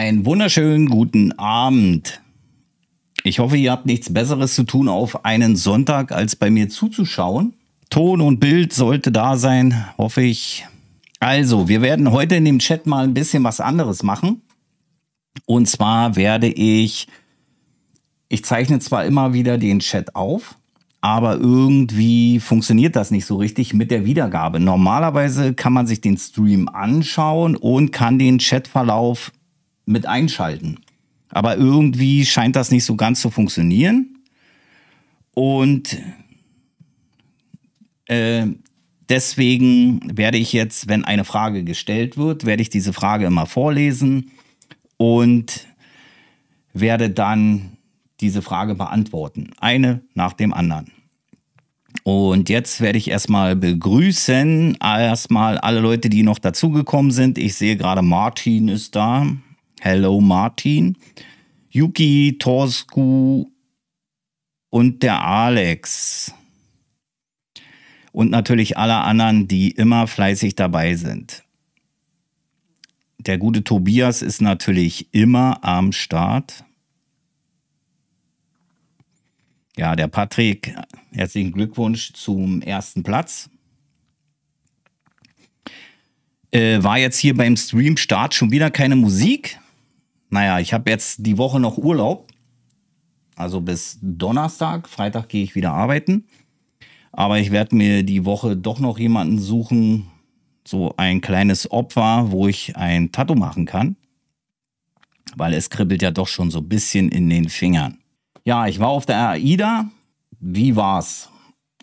Einen wunderschönen guten Abend. Ich hoffe, ihr habt nichts Besseres zu tun auf einen Sonntag, als bei mir zuzuschauen. Ton und Bild sollte da sein, hoffe ich. Also, wir werden heute in dem Chat mal ein bisschen was anderes machen. Und zwar werde ich, ich zeichne zwar immer wieder den Chat auf, aber irgendwie funktioniert das nicht so richtig mit der Wiedergabe. Normalerweise kann man sich den Stream anschauen und kann den Chatverlauf mit einschalten. Aber irgendwie scheint das nicht so ganz zu funktionieren. Und äh, deswegen werde ich jetzt, wenn eine Frage gestellt wird, werde ich diese Frage immer vorlesen und werde dann diese Frage beantworten. Eine nach dem anderen. Und jetzt werde ich erstmal begrüßen, erstmal alle Leute, die noch dazugekommen sind. Ich sehe gerade, Martin ist da. Hello Martin. Yuki, Torsku und der Alex. Und natürlich alle anderen, die immer fleißig dabei sind. Der gute Tobias ist natürlich immer am Start. Ja, der Patrick, herzlichen Glückwunsch zum ersten Platz. Äh, war jetzt hier beim Stream-Start schon wieder keine Musik. Naja, ich habe jetzt die Woche noch Urlaub. Also bis Donnerstag. Freitag gehe ich wieder arbeiten. Aber ich werde mir die Woche doch noch jemanden suchen, so ein kleines Opfer, wo ich ein Tattoo machen kann. Weil es kribbelt ja doch schon so ein bisschen in den Fingern. Ja, ich war auf der AIDA. Wie war's?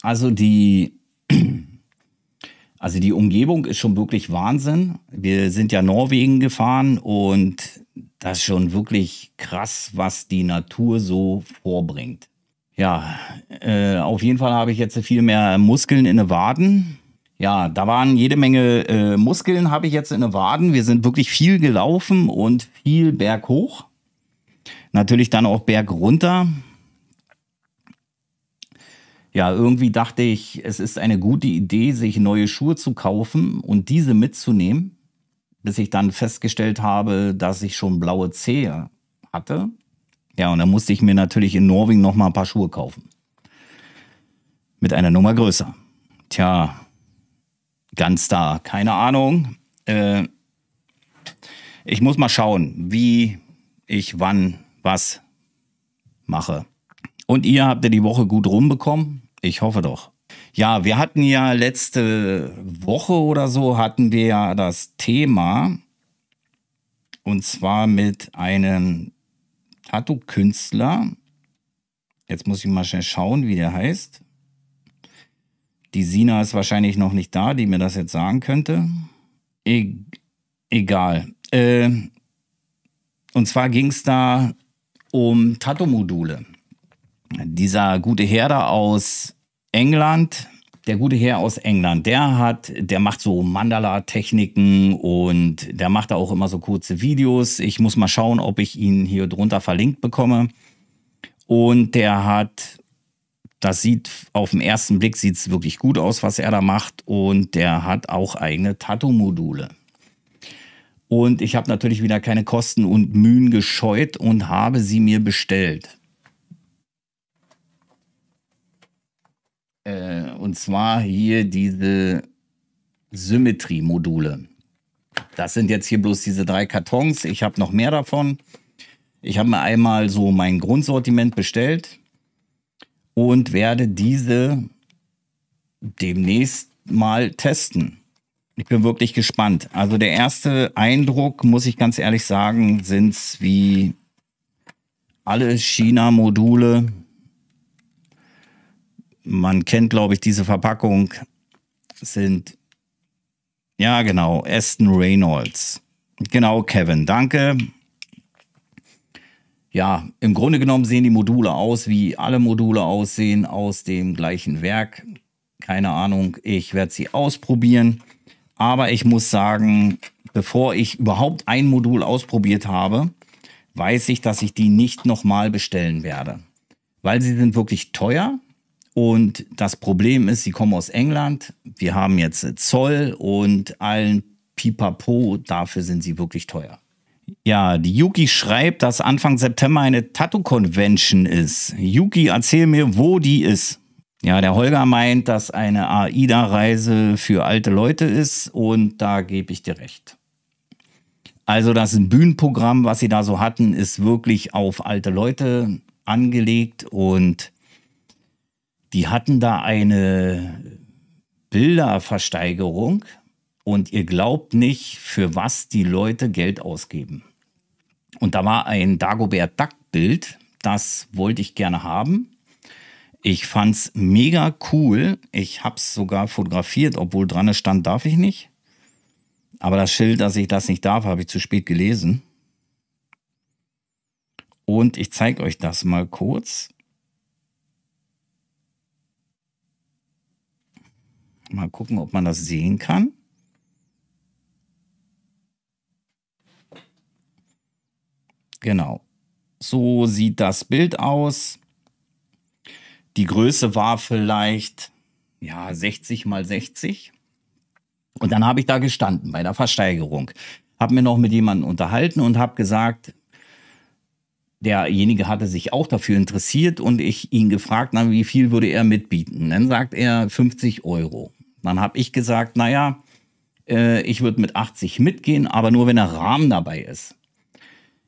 Also die, also die Umgebung ist schon wirklich Wahnsinn. Wir sind ja Norwegen gefahren und das ist schon wirklich krass, was die Natur so vorbringt. Ja, äh, auf jeden Fall habe ich jetzt viel mehr Muskeln in den Waden. Ja, da waren jede Menge äh, Muskeln, habe ich jetzt in den Waden. Wir sind wirklich viel gelaufen und viel berghoch. Natürlich dann auch Berg runter. Ja, irgendwie dachte ich, es ist eine gute Idee, sich neue Schuhe zu kaufen und diese mitzunehmen, bis ich dann festgestellt habe, dass ich schon blaue Zehe hatte. Ja, und dann musste ich mir natürlich in Norwegen noch mal ein paar Schuhe kaufen. Mit einer Nummer größer. Tja, ganz da, keine Ahnung. Äh, ich muss mal schauen, wie ich wann was mache. Und ihr habt ihr die Woche gut rumbekommen? Ich hoffe doch. Ja, wir hatten ja letzte Woche oder so hatten wir ja das Thema und zwar mit einem Tattoo-Künstler. Jetzt muss ich mal schnell schauen, wie der heißt. Die Sina ist wahrscheinlich noch nicht da, die mir das jetzt sagen könnte. E egal. Äh, und zwar ging es da um Tattoo-Module. Dieser gute Herr da aus England, der gute Herr aus England, der hat, der macht so Mandala-Techniken und der macht da auch immer so kurze Videos. Ich muss mal schauen, ob ich ihn hier drunter verlinkt bekomme. Und der hat, das sieht auf den ersten Blick sieht es wirklich gut aus, was er da macht. Und der hat auch eigene Tattoo-Module. Und ich habe natürlich wieder keine Kosten und Mühen gescheut und habe sie mir bestellt. Äh, und zwar hier diese Symmetrie-Module. Das sind jetzt hier bloß diese drei Kartons. Ich habe noch mehr davon. Ich habe mir einmal so mein Grundsortiment bestellt und werde diese demnächst mal testen. Ich bin wirklich gespannt. Also der erste Eindruck, muss ich ganz ehrlich sagen, sind es wie alle China-Module. Man kennt, glaube ich, diese Verpackung. Sind, ja genau, Aston Reynolds. Genau, Kevin, danke. Ja, im Grunde genommen sehen die Module aus, wie alle Module aussehen, aus dem gleichen Werk. Keine Ahnung, ich werde sie ausprobieren. Aber ich muss sagen, bevor ich überhaupt ein Modul ausprobiert habe, weiß ich, dass ich die nicht nochmal bestellen werde. Weil sie sind wirklich teuer. Und das Problem ist, sie kommen aus England. Wir haben jetzt Zoll und allen Pipapo. Dafür sind sie wirklich teuer. Ja, die Yuki schreibt, dass Anfang September eine Tattoo-Convention ist. Yuki, erzähl mir, wo die ist. Ja, der Holger meint, dass eine AIDA-Reise für alte Leute ist und da gebe ich dir recht. Also das Bühnenprogramm, was sie da so hatten, ist wirklich auf alte Leute angelegt und die hatten da eine Bilderversteigerung und ihr glaubt nicht, für was die Leute Geld ausgeben. Und da war ein Dagobert Duck-Bild, das wollte ich gerne haben. Ich fand es mega cool. Ich habe es sogar fotografiert, obwohl dran stand, darf ich nicht. Aber das Schild, dass ich das nicht darf, habe ich zu spät gelesen. Und ich zeige euch das mal kurz. Mal gucken, ob man das sehen kann. Genau. So sieht das Bild aus. Die Größe war vielleicht ja 60 mal 60. Und dann habe ich da gestanden bei der Versteigerung. Habe mir noch mit jemandem unterhalten und habe gesagt, derjenige hatte sich auch dafür interessiert und ich ihn gefragt, na, wie viel würde er mitbieten? Dann sagt er 50 Euro. Dann habe ich gesagt, naja, äh, ich würde mit 80 mitgehen, aber nur wenn der Rahmen dabei ist.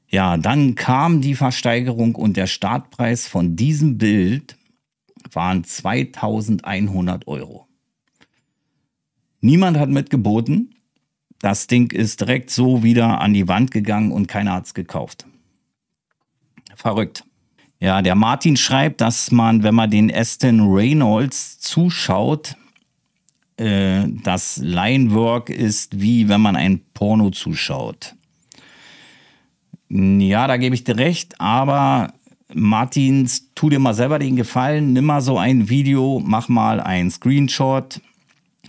Ja, dann kam die Versteigerung und der Startpreis von diesem Bild waren 2100 Euro. Niemand hat mitgeboten. Das Ding ist direkt so wieder an die Wand gegangen und keiner hat es gekauft. Verrückt. Ja, der Martin schreibt, dass man, wenn man den Aston Reynolds zuschaut, äh, das Linework ist wie wenn man ein Porno zuschaut. Ja, da gebe ich dir recht, aber Martins, tu dir mal selber den Gefallen, nimm mal so ein Video, mach mal einen Screenshot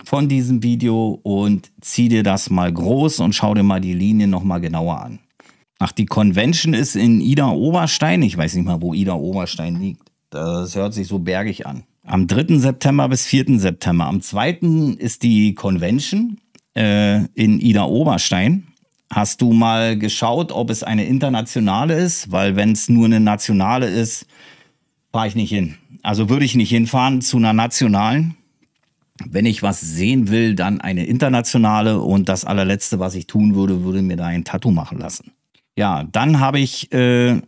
von diesem Video und zieh dir das mal groß und schau dir mal die Linien noch mal genauer an. Ach, die Convention ist in Ida Oberstein. Ich weiß nicht mal, wo Ida Oberstein liegt. Das hört sich so bergig an. Am 3. September bis 4. September. Am 2. ist die Convention äh, in Ida Oberstein. Hast du mal geschaut, ob es eine internationale ist? Weil wenn es nur eine nationale ist, fahre ich nicht hin. Also würde ich nicht hinfahren zu einer nationalen. Wenn ich was sehen will, dann eine internationale. Und das allerletzte, was ich tun würde, würde mir da ein Tattoo machen lassen. Ja, dann habe ich, äh,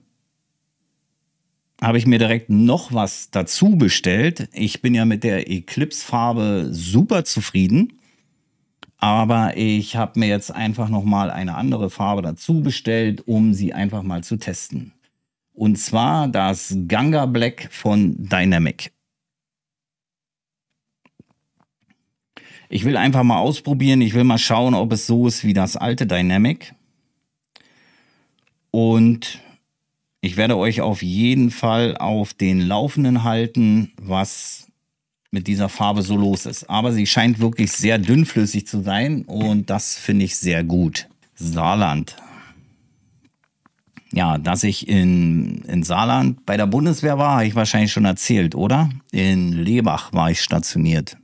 habe ich mir direkt noch was dazu bestellt. Ich bin ja mit der Eclipse-Farbe super zufrieden. Aber ich habe mir jetzt einfach nochmal eine andere Farbe dazu bestellt, um sie einfach mal zu testen. Und zwar das Ganga Black von Dynamic. Ich will einfach mal ausprobieren. Ich will mal schauen, ob es so ist wie das alte Dynamic. Und ich werde euch auf jeden Fall auf den Laufenden halten, was mit dieser Farbe so los ist. Aber sie scheint wirklich sehr dünnflüssig zu sein und das finde ich sehr gut. Saarland. Ja, dass ich in, in Saarland bei der Bundeswehr war, habe ich wahrscheinlich schon erzählt, oder? In Lebach war ich stationiert.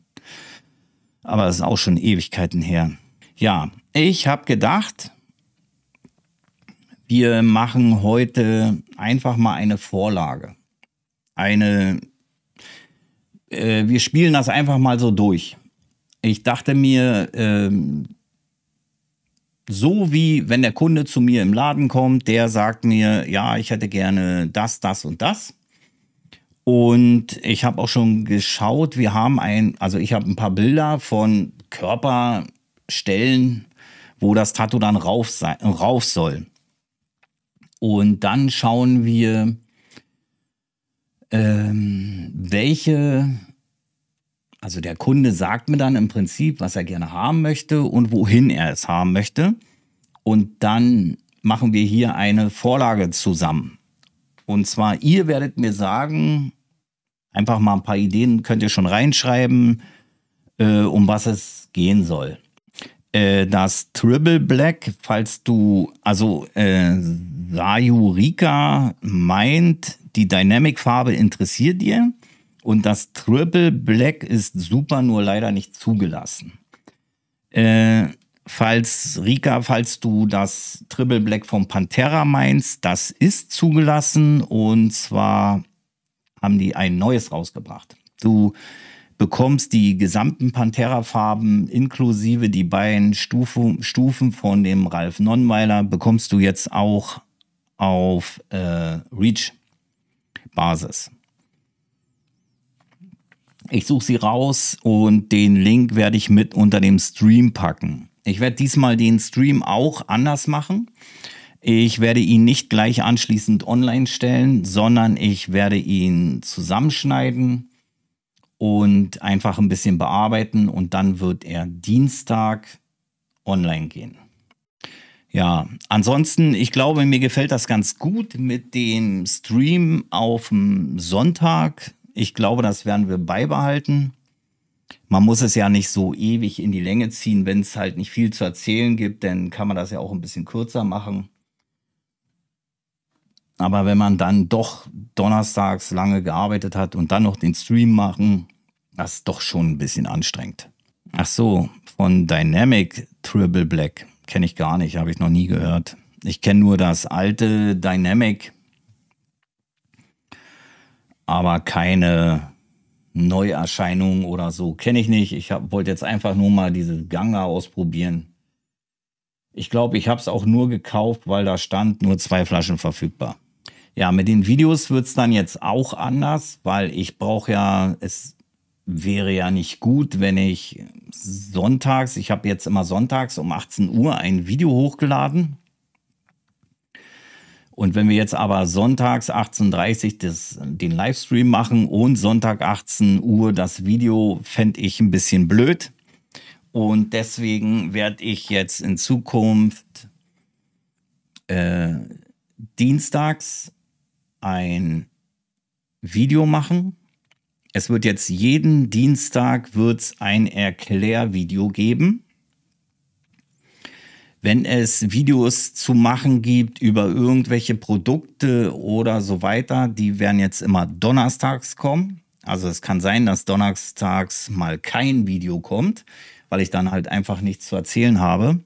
Aber das ist auch schon Ewigkeiten her. Ja, ich habe gedacht, wir machen heute einfach mal eine Vorlage. Eine äh, wir spielen das einfach mal so durch. Ich dachte mir, ähm, so wie wenn der Kunde zu mir im Laden kommt, der sagt mir, ja, ich hätte gerne das, das und das. Und ich habe auch schon geschaut, wir haben ein, also ich habe ein paar Bilder von Körperstellen, wo das Tattoo dann rauf, sein, rauf soll. Und dann schauen wir, ähm, welche, also der Kunde sagt mir dann im Prinzip, was er gerne haben möchte und wohin er es haben möchte. Und dann machen wir hier eine Vorlage zusammen. Und zwar, ihr werdet mir sagen, einfach mal ein paar Ideen könnt ihr schon reinschreiben, äh, um was es gehen soll. Äh, das Triple Black, falls du, also äh, Sayurika meint, die Dynamic-Farbe interessiert dir und das Triple Black ist super, nur leider nicht zugelassen. Äh, falls, Rika, falls du das Triple Black vom Pantera meinst, das ist zugelassen und zwar haben die ein neues rausgebracht. Du bekommst die gesamten Pantera-Farben inklusive die beiden Stufen, Stufen von dem Ralf Nonnweiler bekommst du jetzt auch auf äh, Reach-Basis. Ich suche sie raus und den Link werde ich mit unter dem Stream packen. Ich werde diesmal den Stream auch anders machen. Ich werde ihn nicht gleich anschließend online stellen, sondern ich werde ihn zusammenschneiden und einfach ein bisschen bearbeiten und dann wird er Dienstag online gehen. Ja, ansonsten, ich glaube, mir gefällt das ganz gut mit dem Stream auf dem Sonntag. Ich glaube, das werden wir beibehalten. Man muss es ja nicht so ewig in die Länge ziehen, wenn es halt nicht viel zu erzählen gibt, dann kann man das ja auch ein bisschen kürzer machen. Aber wenn man dann doch donnerstags lange gearbeitet hat und dann noch den Stream machen, das ist doch schon ein bisschen anstrengend. Ach so, von Dynamic Triple Black kenne ich gar nicht, habe ich noch nie gehört. Ich kenne nur das alte Dynamic, aber keine Neuerscheinung oder so kenne ich nicht. Ich wollte jetzt einfach nur mal diese Ganga ausprobieren. Ich glaube, ich habe es auch nur gekauft, weil da stand nur zwei Flaschen verfügbar. Ja, mit den Videos wird es dann jetzt auch anders, weil ich brauche ja, es wäre ja nicht gut, wenn ich sonntags, ich habe jetzt immer sonntags um 18 Uhr ein Video hochgeladen. Und wenn wir jetzt aber sonntags 18.30 Uhr den Livestream machen und Sonntag 18 Uhr das Video, fände ich ein bisschen blöd. Und deswegen werde ich jetzt in Zukunft äh, dienstags ein Video machen. Es wird jetzt jeden Dienstag wird's ein Erklärvideo geben. Wenn es Videos zu machen gibt über irgendwelche Produkte oder so weiter, die werden jetzt immer donnerstags kommen. Also es kann sein, dass donnerstags mal kein Video kommt, weil ich dann halt einfach nichts zu erzählen habe.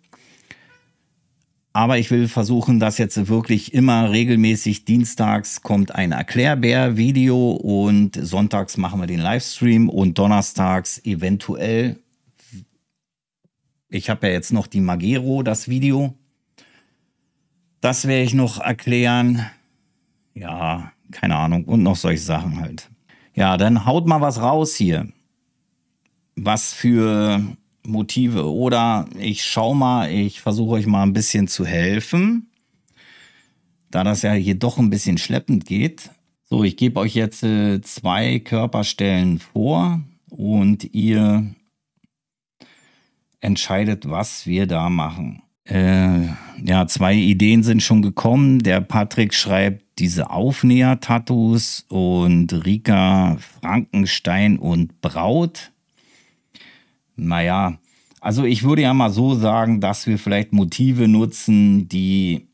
Aber ich will versuchen, dass jetzt wirklich immer regelmäßig dienstags kommt ein Erklärbär-Video und sonntags machen wir den Livestream und donnerstags eventuell. Ich habe ja jetzt noch die Magero, das Video. Das werde ich noch erklären. Ja, keine Ahnung. Und noch solche Sachen halt. Ja, dann haut mal was raus hier. Was für Motive. Oder ich schau mal, ich versuche euch mal ein bisschen zu helfen, da das ja hier doch ein bisschen schleppend geht. So, ich gebe euch jetzt äh, zwei Körperstellen vor und ihr entscheidet, was wir da machen. Äh, ja, zwei Ideen sind schon gekommen. Der Patrick schreibt diese Aufnäher-Tattoos und Rika Frankenstein und Braut. Naja, also ich würde ja mal so sagen, dass wir vielleicht Motive nutzen, die,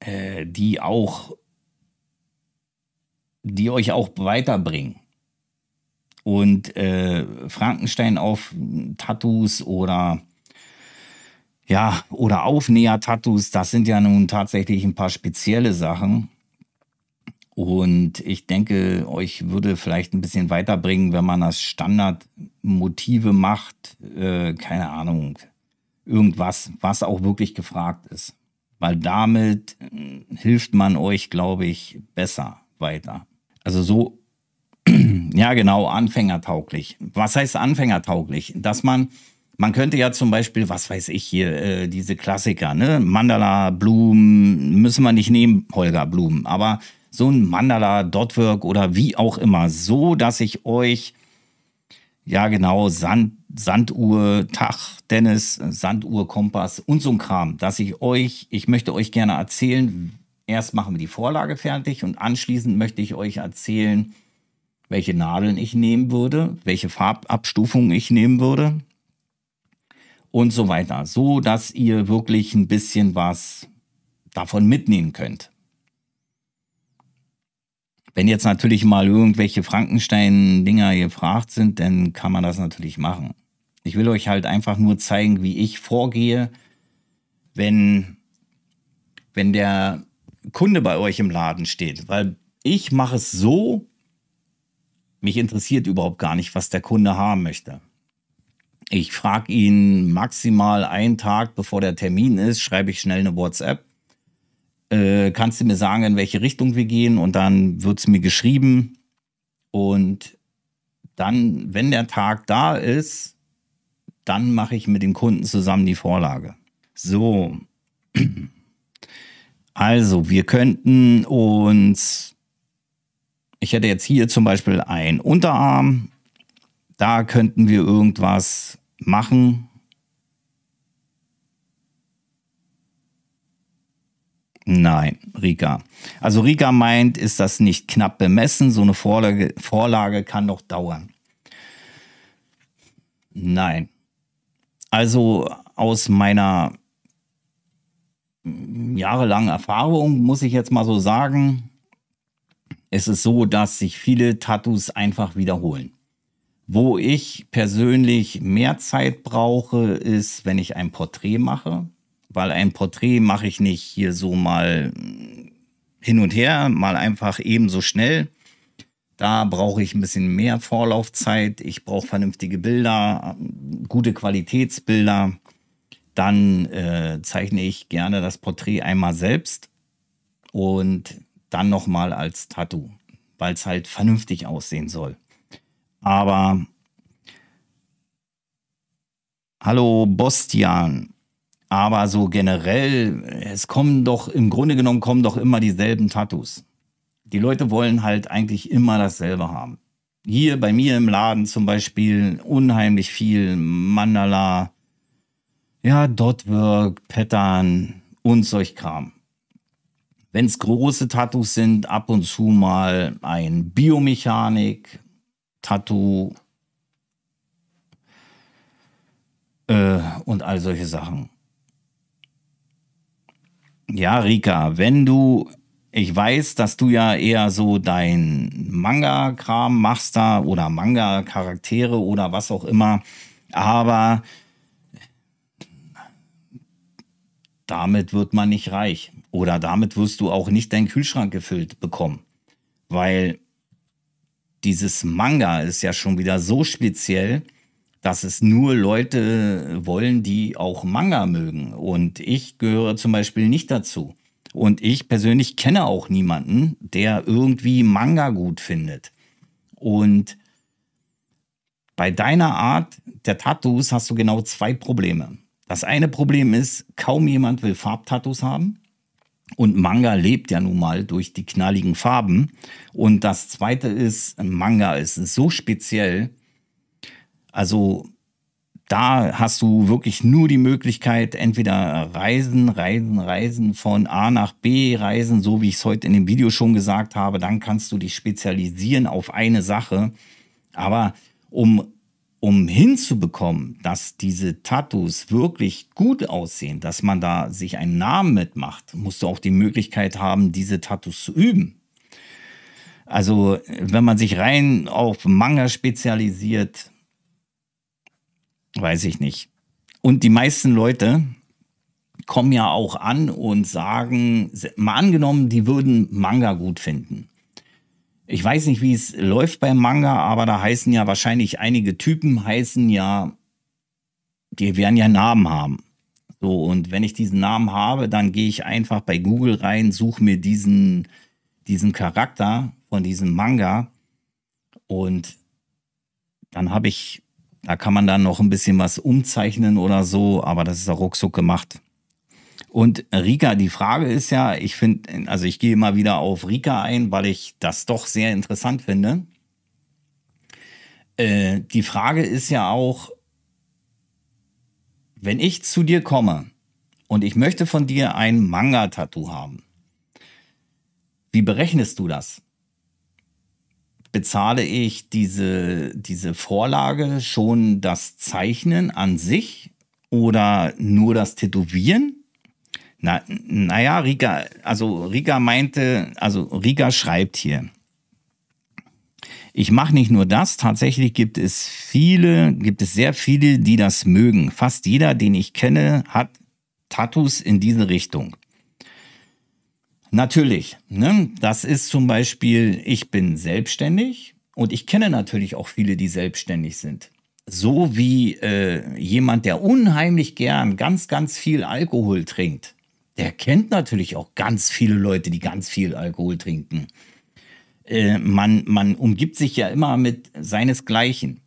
äh, die auch, die euch auch weiterbringen. Und äh, Frankenstein auf Tattoos oder ja, oder Aufnäher-Tattoos, das sind ja nun tatsächlich ein paar spezielle Sachen. Und ich denke, euch würde vielleicht ein bisschen weiterbringen, wenn man das Standardmotive macht, äh, keine Ahnung, irgendwas, was auch wirklich gefragt ist. Weil damit äh, hilft man euch, glaube ich, besser weiter. Also so, ja genau, anfängertauglich. Was heißt anfängertauglich? Dass man, man könnte ja zum Beispiel, was weiß ich hier, äh, diese Klassiker, ne? Mandala, Blumen, müssen wir nicht nehmen, Holger Blumen, aber so ein Mandala, Dotwork oder wie auch immer, so dass ich euch, ja genau, Sand, Sanduhr, Tag, Dennis, Sanduhr, Kompass und so ein Kram, dass ich euch, ich möchte euch gerne erzählen, erst machen wir die Vorlage fertig und anschließend möchte ich euch erzählen, welche Nadeln ich nehmen würde, welche Farbabstufung ich nehmen würde und so weiter, so dass ihr wirklich ein bisschen was davon mitnehmen könnt. Wenn jetzt natürlich mal irgendwelche Frankenstein-Dinger gefragt sind, dann kann man das natürlich machen. Ich will euch halt einfach nur zeigen, wie ich vorgehe, wenn, wenn der Kunde bei euch im Laden steht. Weil ich mache es so, mich interessiert überhaupt gar nicht, was der Kunde haben möchte. Ich frage ihn maximal einen Tag, bevor der Termin ist, schreibe ich schnell eine WhatsApp. Äh, kannst du mir sagen, in welche Richtung wir gehen? Und dann wird es mir geschrieben. Und dann, wenn der Tag da ist, dann mache ich mit dem Kunden zusammen die Vorlage. So. Also, wir könnten uns, ich hätte jetzt hier zum Beispiel ein Unterarm, da könnten wir irgendwas machen. Nein, Rika. Also Rika meint, ist das nicht knapp bemessen? So eine Vorlage, Vorlage kann doch dauern. Nein. Also aus meiner jahrelangen Erfahrung muss ich jetzt mal so sagen, es ist so, dass sich viele Tattoos einfach wiederholen. Wo ich persönlich mehr Zeit brauche, ist, wenn ich ein Porträt mache, weil ein Porträt mache ich nicht hier so mal hin und her, mal einfach ebenso schnell. Da brauche ich ein bisschen mehr Vorlaufzeit. Ich brauche vernünftige Bilder, gute Qualitätsbilder. Dann äh, zeichne ich gerne das Porträt einmal selbst und dann nochmal als Tattoo, weil es halt vernünftig aussehen soll. Aber hallo Bostian, aber so generell, es kommen doch, im Grunde genommen kommen doch immer dieselben Tattoos. Die Leute wollen halt eigentlich immer dasselbe haben. Hier bei mir im Laden zum Beispiel unheimlich viel Mandala, ja, Dotwork, Pattern und solch Kram. Wenn es große Tattoos sind, ab und zu mal ein Biomechanik, Tattoo äh, und all solche Sachen. Ja, Rika, wenn du, ich weiß, dass du ja eher so dein Manga-Kram machst da oder Manga-Charaktere oder was auch immer, aber damit wird man nicht reich oder damit wirst du auch nicht deinen Kühlschrank gefüllt bekommen, weil dieses Manga ist ja schon wieder so speziell, dass es nur Leute wollen, die auch Manga mögen. Und ich gehöre zum Beispiel nicht dazu. Und ich persönlich kenne auch niemanden, der irgendwie Manga gut findet. Und bei deiner Art der Tattoos hast du genau zwei Probleme. Das eine Problem ist, kaum jemand will Farbtattoos haben. Und Manga lebt ja nun mal durch die knalligen Farben. Und das zweite ist, Manga ist so speziell, also da hast du wirklich nur die Möglichkeit, entweder Reisen, Reisen, Reisen von A nach B, Reisen, so wie ich es heute in dem Video schon gesagt habe, dann kannst du dich spezialisieren auf eine Sache. Aber um, um hinzubekommen, dass diese Tattoos wirklich gut aussehen, dass man da sich einen Namen mitmacht, musst du auch die Möglichkeit haben, diese Tattoos zu üben. Also, wenn man sich rein auf Manga spezialisiert, weiß ich nicht. Und die meisten Leute kommen ja auch an und sagen, mal angenommen, die würden Manga gut finden. Ich weiß nicht, wie es läuft beim Manga, aber da heißen ja wahrscheinlich einige Typen heißen ja, die werden ja Namen haben. So, und wenn ich diesen Namen habe, dann gehe ich einfach bei Google rein, suche mir diesen, diesen Charakter von diesem Manga und dann habe ich da kann man dann noch ein bisschen was umzeichnen oder so, aber das ist auch ruckzuck gemacht. Und Rika, die Frage ist ja, ich finde, also ich gehe immer wieder auf Rika ein, weil ich das doch sehr interessant finde. Äh, die Frage ist ja auch, wenn ich zu dir komme und ich möchte von dir ein Manga-Tattoo haben, wie berechnest du das? Bezahle ich diese, diese Vorlage schon das Zeichnen an sich oder nur das Tätowieren? Na, naja, Riga, also Riga meinte, also Riga schreibt hier. Ich mache nicht nur das, tatsächlich gibt es viele, gibt es sehr viele, die das mögen. Fast jeder, den ich kenne, hat Tattoos in diese Richtung. Natürlich, ne? das ist zum Beispiel, ich bin selbstständig und ich kenne natürlich auch viele, die selbstständig sind. So wie äh, jemand, der unheimlich gern ganz, ganz viel Alkohol trinkt. Der kennt natürlich auch ganz viele Leute, die ganz viel Alkohol trinken. Äh, man, man umgibt sich ja immer mit seinesgleichen.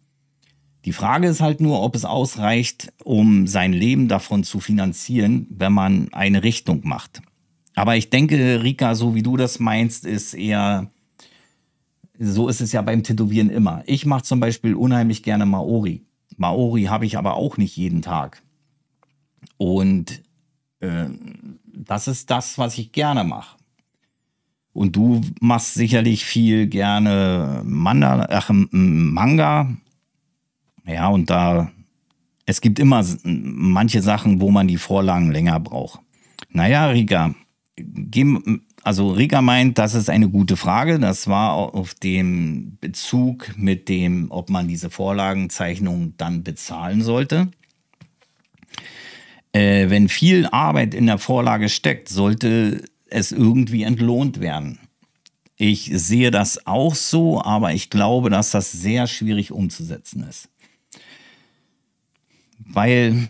Die Frage ist halt nur, ob es ausreicht, um sein Leben davon zu finanzieren, wenn man eine Richtung macht. Aber ich denke, Rika, so wie du das meinst, ist eher, so ist es ja beim Tätowieren immer. Ich mache zum Beispiel unheimlich gerne Maori. Maori habe ich aber auch nicht jeden Tag. Und äh, das ist das, was ich gerne mache. Und du machst sicherlich viel gerne Manda, ach, Manga. Ja, und da, es gibt immer manche Sachen, wo man die Vorlagen länger braucht. Naja, Rika, also Rika meint, das ist eine gute Frage. Das war auf dem Bezug mit dem, ob man diese Vorlagenzeichnung dann bezahlen sollte. Äh, wenn viel Arbeit in der Vorlage steckt, sollte es irgendwie entlohnt werden. Ich sehe das auch so, aber ich glaube, dass das sehr schwierig umzusetzen ist. Weil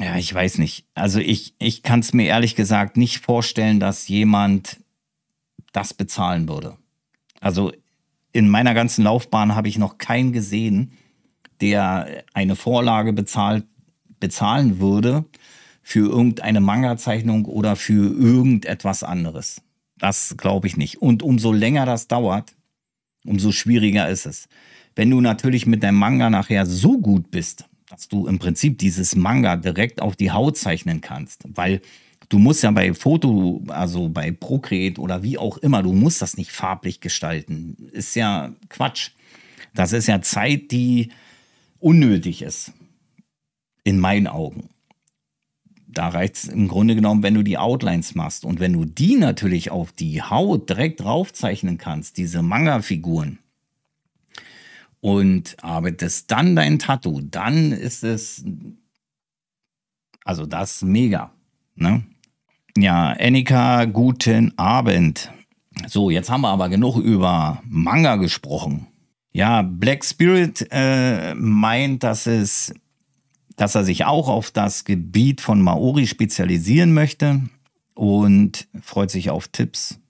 ja, ich weiß nicht. Also ich, ich kann es mir ehrlich gesagt nicht vorstellen, dass jemand das bezahlen würde. Also in meiner ganzen Laufbahn habe ich noch keinen gesehen, der eine Vorlage bezahlt, bezahlen würde für irgendeine Manga-Zeichnung oder für irgendetwas anderes. Das glaube ich nicht. Und umso länger das dauert, umso schwieriger ist es. Wenn du natürlich mit deinem Manga nachher so gut bist, dass du im Prinzip dieses Manga direkt auf die Haut zeichnen kannst, weil du musst ja bei Foto, also bei Procreate oder wie auch immer, du musst das nicht farblich gestalten. Ist ja Quatsch. Das ist ja Zeit, die unnötig ist. In meinen Augen. Da reicht es im Grunde genommen, wenn du die Outlines machst. Und wenn du die natürlich auf die Haut direkt draufzeichnen kannst, diese Manga-Figuren, und arbeitest dann dein Tattoo, dann ist es, also das mega. Ne? Ja, Annika, guten Abend. So, jetzt haben wir aber genug über Manga gesprochen. Ja, Black Spirit äh, meint, dass es, dass er sich auch auf das Gebiet von Maori spezialisieren möchte und freut sich auf Tipps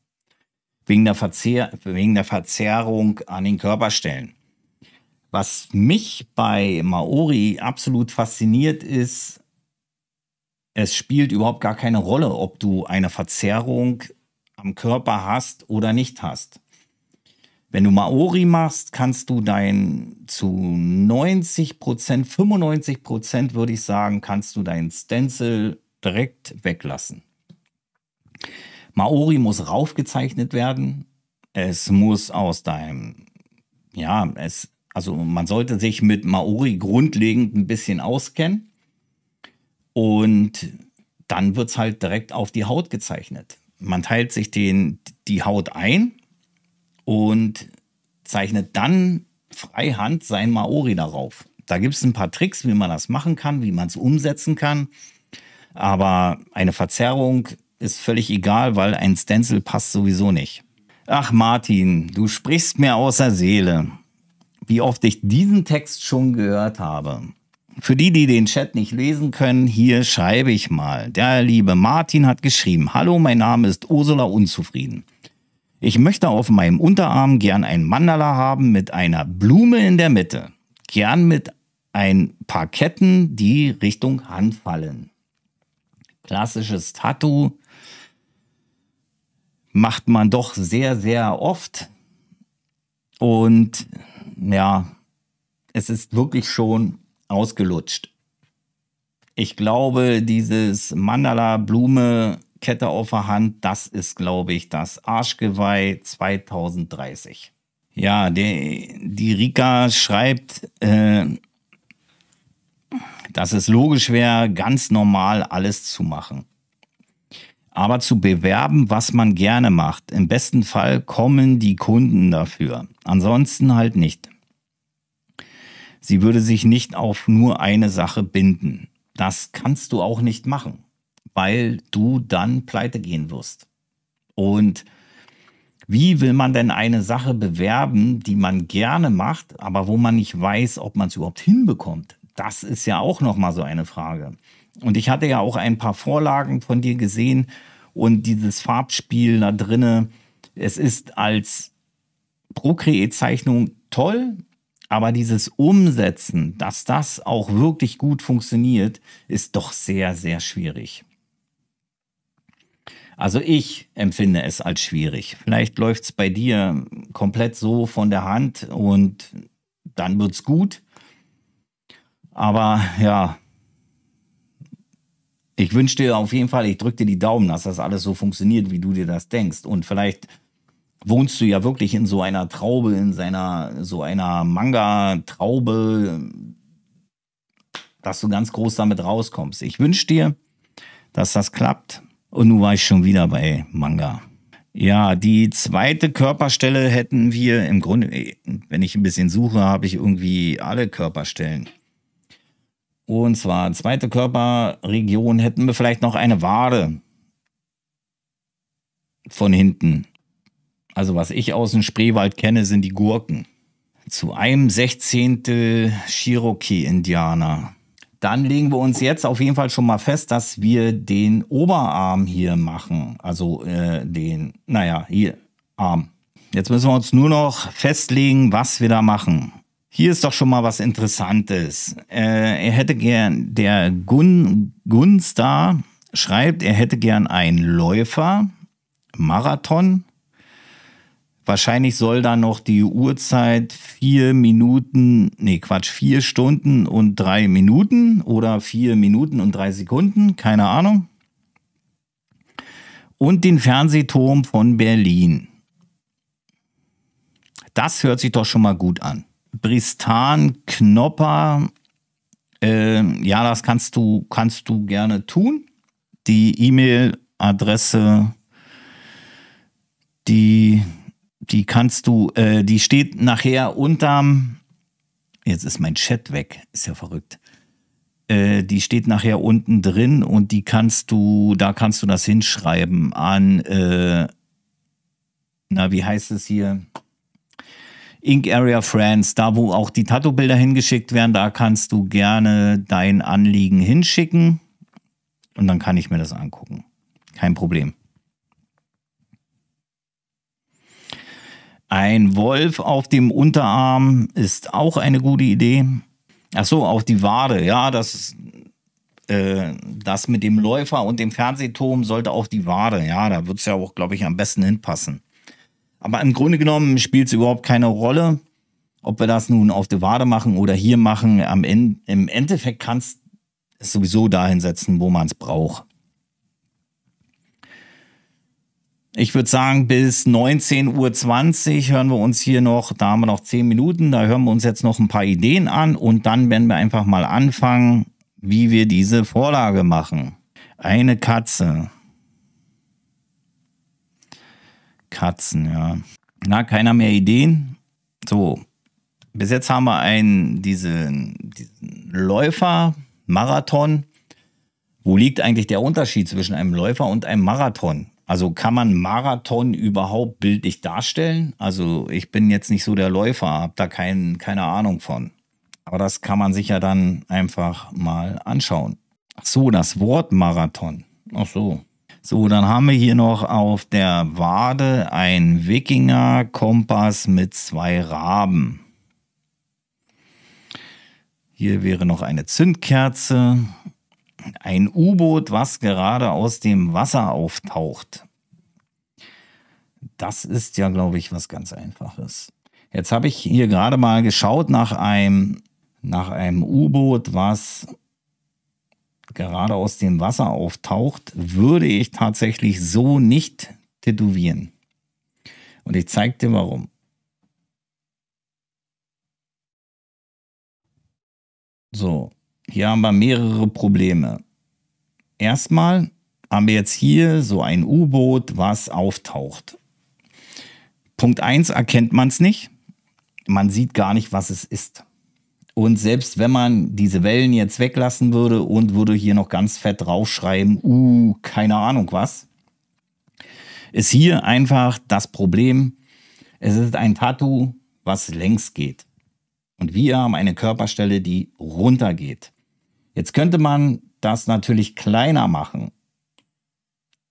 wegen der, Verzehr wegen der Verzerrung an den Körperstellen. Was mich bei Maori absolut fasziniert ist, es spielt überhaupt gar keine Rolle, ob du eine Verzerrung am Körper hast oder nicht hast. Wenn du Maori machst, kannst du dein zu 90 Prozent, 95 Prozent würde ich sagen, kannst du dein Stencil direkt weglassen. Maori muss raufgezeichnet werden. Es muss aus deinem, ja, es, also man sollte sich mit Maori grundlegend ein bisschen auskennen. Und dann wird es halt direkt auf die Haut gezeichnet. Man teilt sich den, die Haut ein und zeichnet dann freihand sein Maori darauf. Da gibt es ein paar Tricks, wie man das machen kann, wie man es umsetzen kann. Aber eine Verzerrung ist völlig egal, weil ein Stencil passt sowieso nicht. Ach Martin, du sprichst mir aus der Seele wie oft ich diesen Text schon gehört habe. Für die, die den Chat nicht lesen können, hier schreibe ich mal. Der liebe Martin hat geschrieben, Hallo, mein Name ist Ursula Unzufrieden. Ich möchte auf meinem Unterarm gern ein Mandala haben mit einer Blume in der Mitte. Gern mit ein paar Ketten, die Richtung Hand fallen. Klassisches Tattoo macht man doch sehr, sehr oft. Und ja, es ist wirklich schon ausgelutscht. Ich glaube, dieses Mandala-Blume-Kette auf der Hand, das ist, glaube ich, das Arschgeweih 2030. Ja, die, die Rika schreibt, äh, dass es logisch wäre, ganz normal alles zu machen. aber zu bewerben, was man gerne macht. Im besten Fall kommen die Kunden dafür. Ansonsten halt nicht. Sie würde sich nicht auf nur eine Sache binden. Das kannst du auch nicht machen, weil du dann pleite gehen wirst. Und wie will man denn eine Sache bewerben, die man gerne macht, aber wo man nicht weiß, ob man es überhaupt hinbekommt? Das ist ja auch noch mal so eine Frage. Und ich hatte ja auch ein paar Vorlagen von dir gesehen und dieses Farbspiel da drinne. Es ist als Procreate-Zeichnung toll, aber dieses Umsetzen, dass das auch wirklich gut funktioniert, ist doch sehr, sehr schwierig. Also ich empfinde es als schwierig. Vielleicht läuft es bei dir komplett so von der Hand und dann wird es gut. Aber ja, ich wünsche dir auf jeden Fall, ich drücke dir die Daumen, dass das alles so funktioniert, wie du dir das denkst. Und vielleicht wohnst du ja wirklich in so einer Traube, in seiner, so einer Manga-Traube, dass du ganz groß damit rauskommst. Ich wünsche dir, dass das klappt. Und nun war ich schon wieder bei Manga. Ja, die zweite Körperstelle hätten wir im Grunde, wenn ich ein bisschen suche, habe ich irgendwie alle Körperstellen. Und zwar zweite Körperregion hätten wir vielleicht noch eine Wade von hinten. Also was ich aus dem Spreewald kenne, sind die Gurken. Zu einem 16. Cherokee-Indianer. Dann legen wir uns jetzt auf jeden Fall schon mal fest, dass wir den Oberarm hier machen. Also äh, den, naja, hier, Arm. Jetzt müssen wir uns nur noch festlegen, was wir da machen. Hier ist doch schon mal was Interessantes. Äh, er hätte gern, der Gun, Gunstar schreibt, er hätte gern einen Läufer, Marathon. Wahrscheinlich soll da noch die Uhrzeit vier Minuten, nee, Quatsch, vier Stunden und drei Minuten oder vier Minuten und drei Sekunden, keine Ahnung. Und den Fernsehturm von Berlin. Das hört sich doch schon mal gut an. Bristan Knopper, äh, ja, das kannst du, kannst du gerne tun. Die E-Mail-Adresse, die, die kannst du, äh, die steht nachher unterm, jetzt ist mein Chat weg, ist ja verrückt. Äh, die steht nachher unten drin und die kannst du, da kannst du das hinschreiben an, äh, na, wie heißt es hier? Ink Area Friends, da wo auch die Tattoo-Bilder hingeschickt werden, da kannst du gerne dein Anliegen hinschicken und dann kann ich mir das angucken. Kein Problem. Ein Wolf auf dem Unterarm ist auch eine gute Idee. Ach so, auf die Wade. Ja, das, äh, das mit dem Läufer und dem Fernsehturm sollte auf die Wade. Ja, da wird es ja auch, glaube ich, am besten hinpassen. Aber im Grunde genommen spielt es überhaupt keine Rolle, ob wir das nun auf der Wade machen oder hier machen. Am Ende, Im Endeffekt kannst es sowieso dahin setzen, wo man es braucht. Ich würde sagen, bis 19.20 Uhr hören wir uns hier noch, da haben wir noch 10 Minuten, da hören wir uns jetzt noch ein paar Ideen an und dann werden wir einfach mal anfangen, wie wir diese Vorlage machen. Eine Katze. Katzen, ja. Na, keiner mehr Ideen? So, bis jetzt haben wir einen, diesen, diesen Läufer, Marathon. Wo liegt eigentlich der Unterschied zwischen einem Läufer und einem Marathon? Also kann man Marathon überhaupt bildlich darstellen? Also ich bin jetzt nicht so der Läufer, habe da kein, keine Ahnung von. Aber das kann man sich ja dann einfach mal anschauen. Ach so, das Wort Marathon. Ach so. So, dann haben wir hier noch auf der Wade ein Wikinger-Kompass mit zwei Raben. Hier wäre noch eine Zündkerze, ein U-Boot, was gerade aus dem Wasser auftaucht. Das ist ja, glaube ich, was ganz Einfaches. Jetzt habe ich hier gerade mal geschaut nach einem, nach einem U-Boot, was gerade aus dem Wasser auftaucht, würde ich tatsächlich so nicht tätowieren. Und ich zeige dir warum. So, hier haben wir mehrere Probleme. Erstmal haben wir jetzt hier so ein U-Boot, was auftaucht. Punkt 1 erkennt man es nicht. Man sieht gar nicht, was es ist. Und selbst wenn man diese Wellen jetzt weglassen würde und würde hier noch ganz fett draufschreiben, uh, keine Ahnung was, ist hier einfach das Problem, es ist ein Tattoo, was längs geht. Und wir haben eine Körperstelle, die runter geht. Jetzt könnte man das natürlich kleiner machen.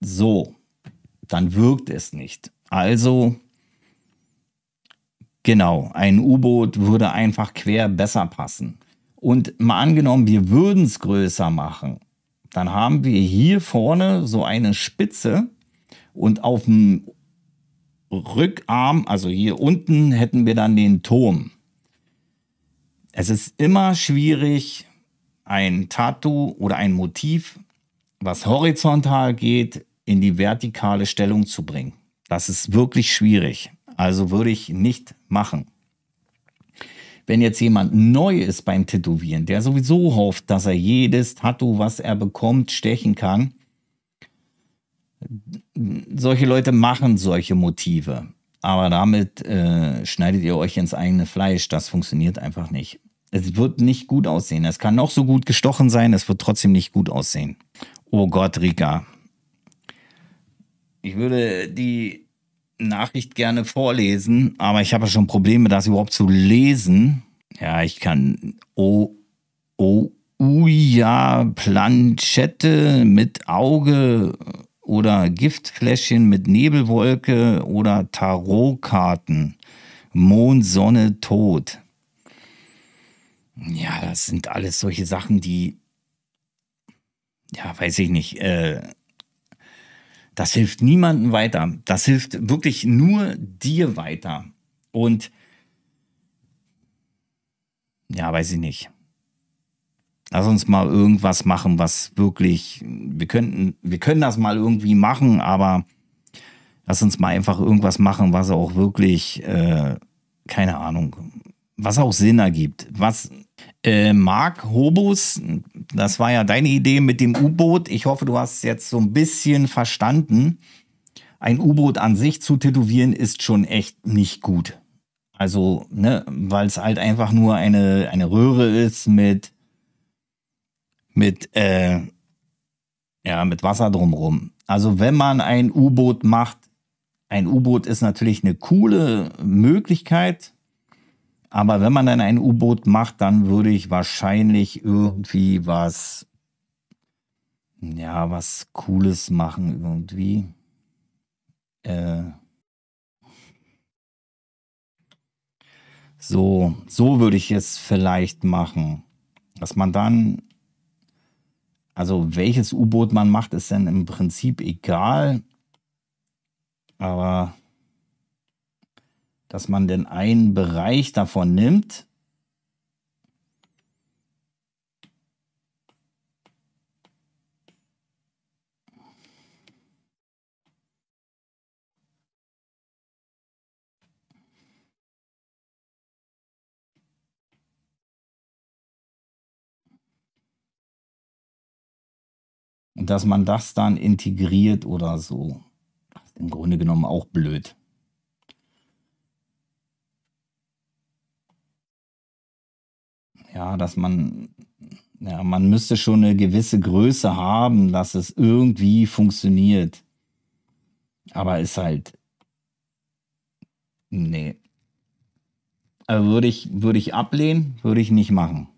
So, dann wirkt es nicht. Also, genau, ein U-Boot würde einfach quer besser passen. Und mal angenommen, wir würden es größer machen, dann haben wir hier vorne so eine Spitze und auf dem Rückarm, also hier unten, hätten wir dann den Turm. Es ist immer schwierig, ein Tattoo oder ein Motiv, was horizontal geht, in die vertikale Stellung zu bringen. Das ist wirklich schwierig. Also würde ich nicht machen. Wenn jetzt jemand neu ist beim Tätowieren, der sowieso hofft, dass er jedes Tattoo, was er bekommt, stechen kann, solche Leute machen solche Motive. Aber damit äh, schneidet ihr euch ins eigene Fleisch. Das funktioniert einfach nicht. Es wird nicht gut aussehen. Es kann noch so gut gestochen sein, es wird trotzdem nicht gut aussehen. Oh Gott, Rika. Ich würde die Nachricht gerne vorlesen, aber ich habe schon Probleme, das überhaupt zu lesen. Ja, ich kann. Oh, oh, Uja, Planchette mit Auge oder Giftfläschchen mit Nebelwolke oder Tarotkarten. Mond, Sonne, Tod. Ja, das sind alles solche Sachen, die, ja, weiß ich nicht, äh, das hilft niemandem weiter. Das hilft wirklich nur dir weiter. Und ja, weiß ich nicht. Lass uns mal irgendwas machen, was wirklich, wir könnten, wir können das mal irgendwie machen, aber lass uns mal einfach irgendwas machen, was auch wirklich, äh, keine Ahnung, was auch Sinn ergibt. Was äh, Marc Hobus, das war ja deine Idee mit dem U-Boot. Ich hoffe, du hast jetzt so ein bisschen verstanden. Ein U-Boot an sich zu tätowieren ist schon echt nicht gut. Also, ne, weil es halt einfach nur eine, eine Röhre ist mit mit, äh, ja, mit Wasser drumherum. Also wenn man ein U-Boot macht, ein U-Boot ist natürlich eine coole Möglichkeit, aber wenn man dann ein U-Boot macht, dann würde ich wahrscheinlich irgendwie was, ja, was Cooles machen irgendwie. Äh, so, so würde ich es vielleicht machen, dass man dann also welches U-Boot man macht, ist dann im Prinzip egal. Aber dass man denn einen Bereich davon nimmt dass man das dann integriert oder so. Im Grunde genommen auch blöd. Ja, dass man, ja, man müsste schon eine gewisse Größe haben, dass es irgendwie funktioniert. Aber ist halt, nee. Also würde ich, würde ich ablehnen, würde ich nicht machen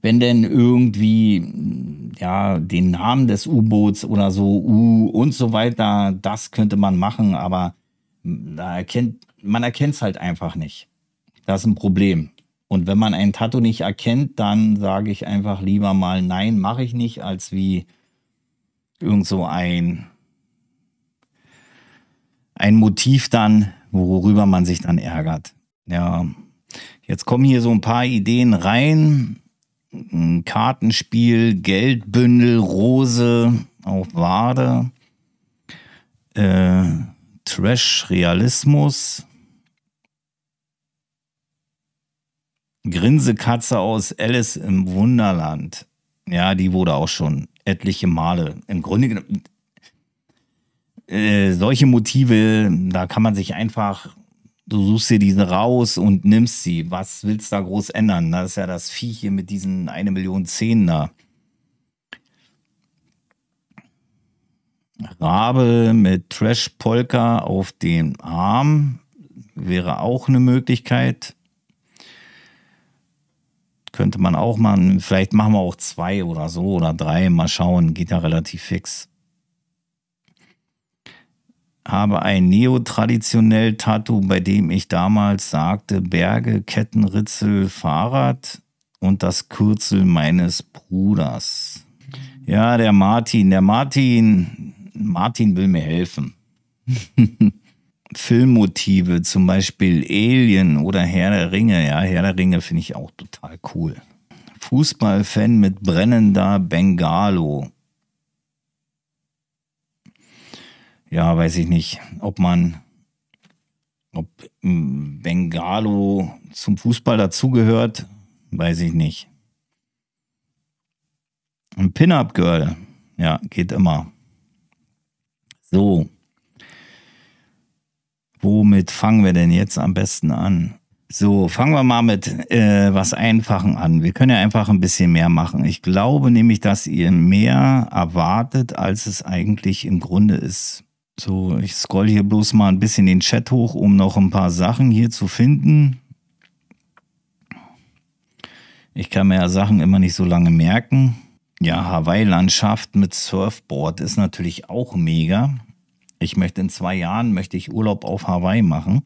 wenn denn irgendwie ja den Namen des U-Boots oder so U und so weiter, das könnte man machen, aber da erkennt man erkennt es halt einfach nicht. Das ist ein Problem. Und wenn man ein Tattoo nicht erkennt, dann sage ich einfach lieber mal nein, mache ich nicht, als wie irgend so ein ein Motiv dann, worüber man sich dann ärgert. Ja, jetzt kommen hier so ein paar Ideen rein. Kartenspiel, Geldbündel, Rose auf Wade, äh, Trash-Realismus, Grinsekatze aus Alice im Wunderland. Ja, die wurde auch schon etliche Male. Im Grunde genommen, äh, solche Motive, da kann man sich einfach, du suchst dir diese raus und nimmst sie. Was willst du da groß ändern? Das ist ja das Viech hier mit diesen eine Million Zehn da. Rabe mit Trash Polka auf den Arm wäre auch eine Möglichkeit. Könnte man auch machen. Vielleicht machen wir auch zwei oder so oder drei. Mal schauen. Geht ja relativ fix. Habe ein neotraditionell Tattoo, bei dem ich damals sagte Berge, Kettenritzel, Fahrrad und das Kürzel meines Bruders. Ja, der Martin. Der Martin, Martin will mir helfen. Filmmotive, zum Beispiel Alien oder Herr der Ringe. Ja, Herr der Ringe finde ich auch total cool. Fußballfan mit brennender Bengalo. Ja, weiß ich nicht, ob man, ob Bengalo zum Fußball dazugehört, weiß ich nicht. Ein Pin-Up-Girl, ja, geht immer. So. Womit fangen wir denn jetzt am besten an? So, fangen wir mal mit äh, was Einfachen an. Wir können ja einfach ein bisschen mehr machen. Ich glaube nämlich, dass ihr mehr erwartet, als es eigentlich im Grunde ist. So, ich scroll hier bloß mal ein bisschen den Chat hoch, um noch ein paar Sachen hier zu finden. Ich kann mir ja Sachen immer nicht so lange merken. Ja, Hawaii-Landschaft mit Surfboard ist natürlich auch mega. Ich möchte in zwei Jahren möchte ich Urlaub auf Hawaii machen.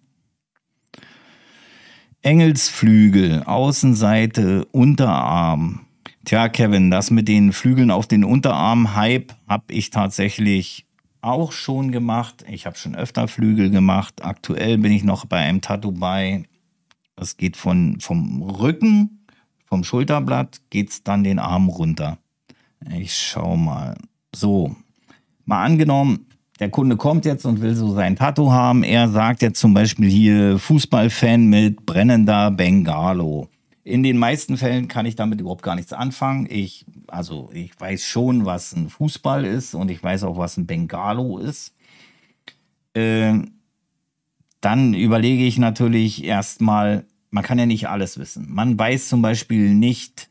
Engelsflügel, Außenseite, Unterarm. Tja, Kevin, das mit den Flügeln auf den Unterarm Hype habe ich tatsächlich auch schon gemacht. Ich habe schon öfter Flügel gemacht. Aktuell bin ich noch bei einem Tattoo bei. Das geht von, vom Rücken, vom Schulterblatt, geht es dann den Arm runter. Ich schau mal. So, mal angenommen, der Kunde kommt jetzt und will so sein Tattoo haben. Er sagt jetzt zum Beispiel hier Fußballfan mit brennender Bengalo. In den meisten Fällen kann ich damit überhaupt gar nichts anfangen. Ich, also ich weiß schon, was ein Fußball ist und ich weiß auch, was ein Bengalo ist. Äh, dann überlege ich natürlich erstmal, man kann ja nicht alles wissen. Man weiß zum Beispiel nicht,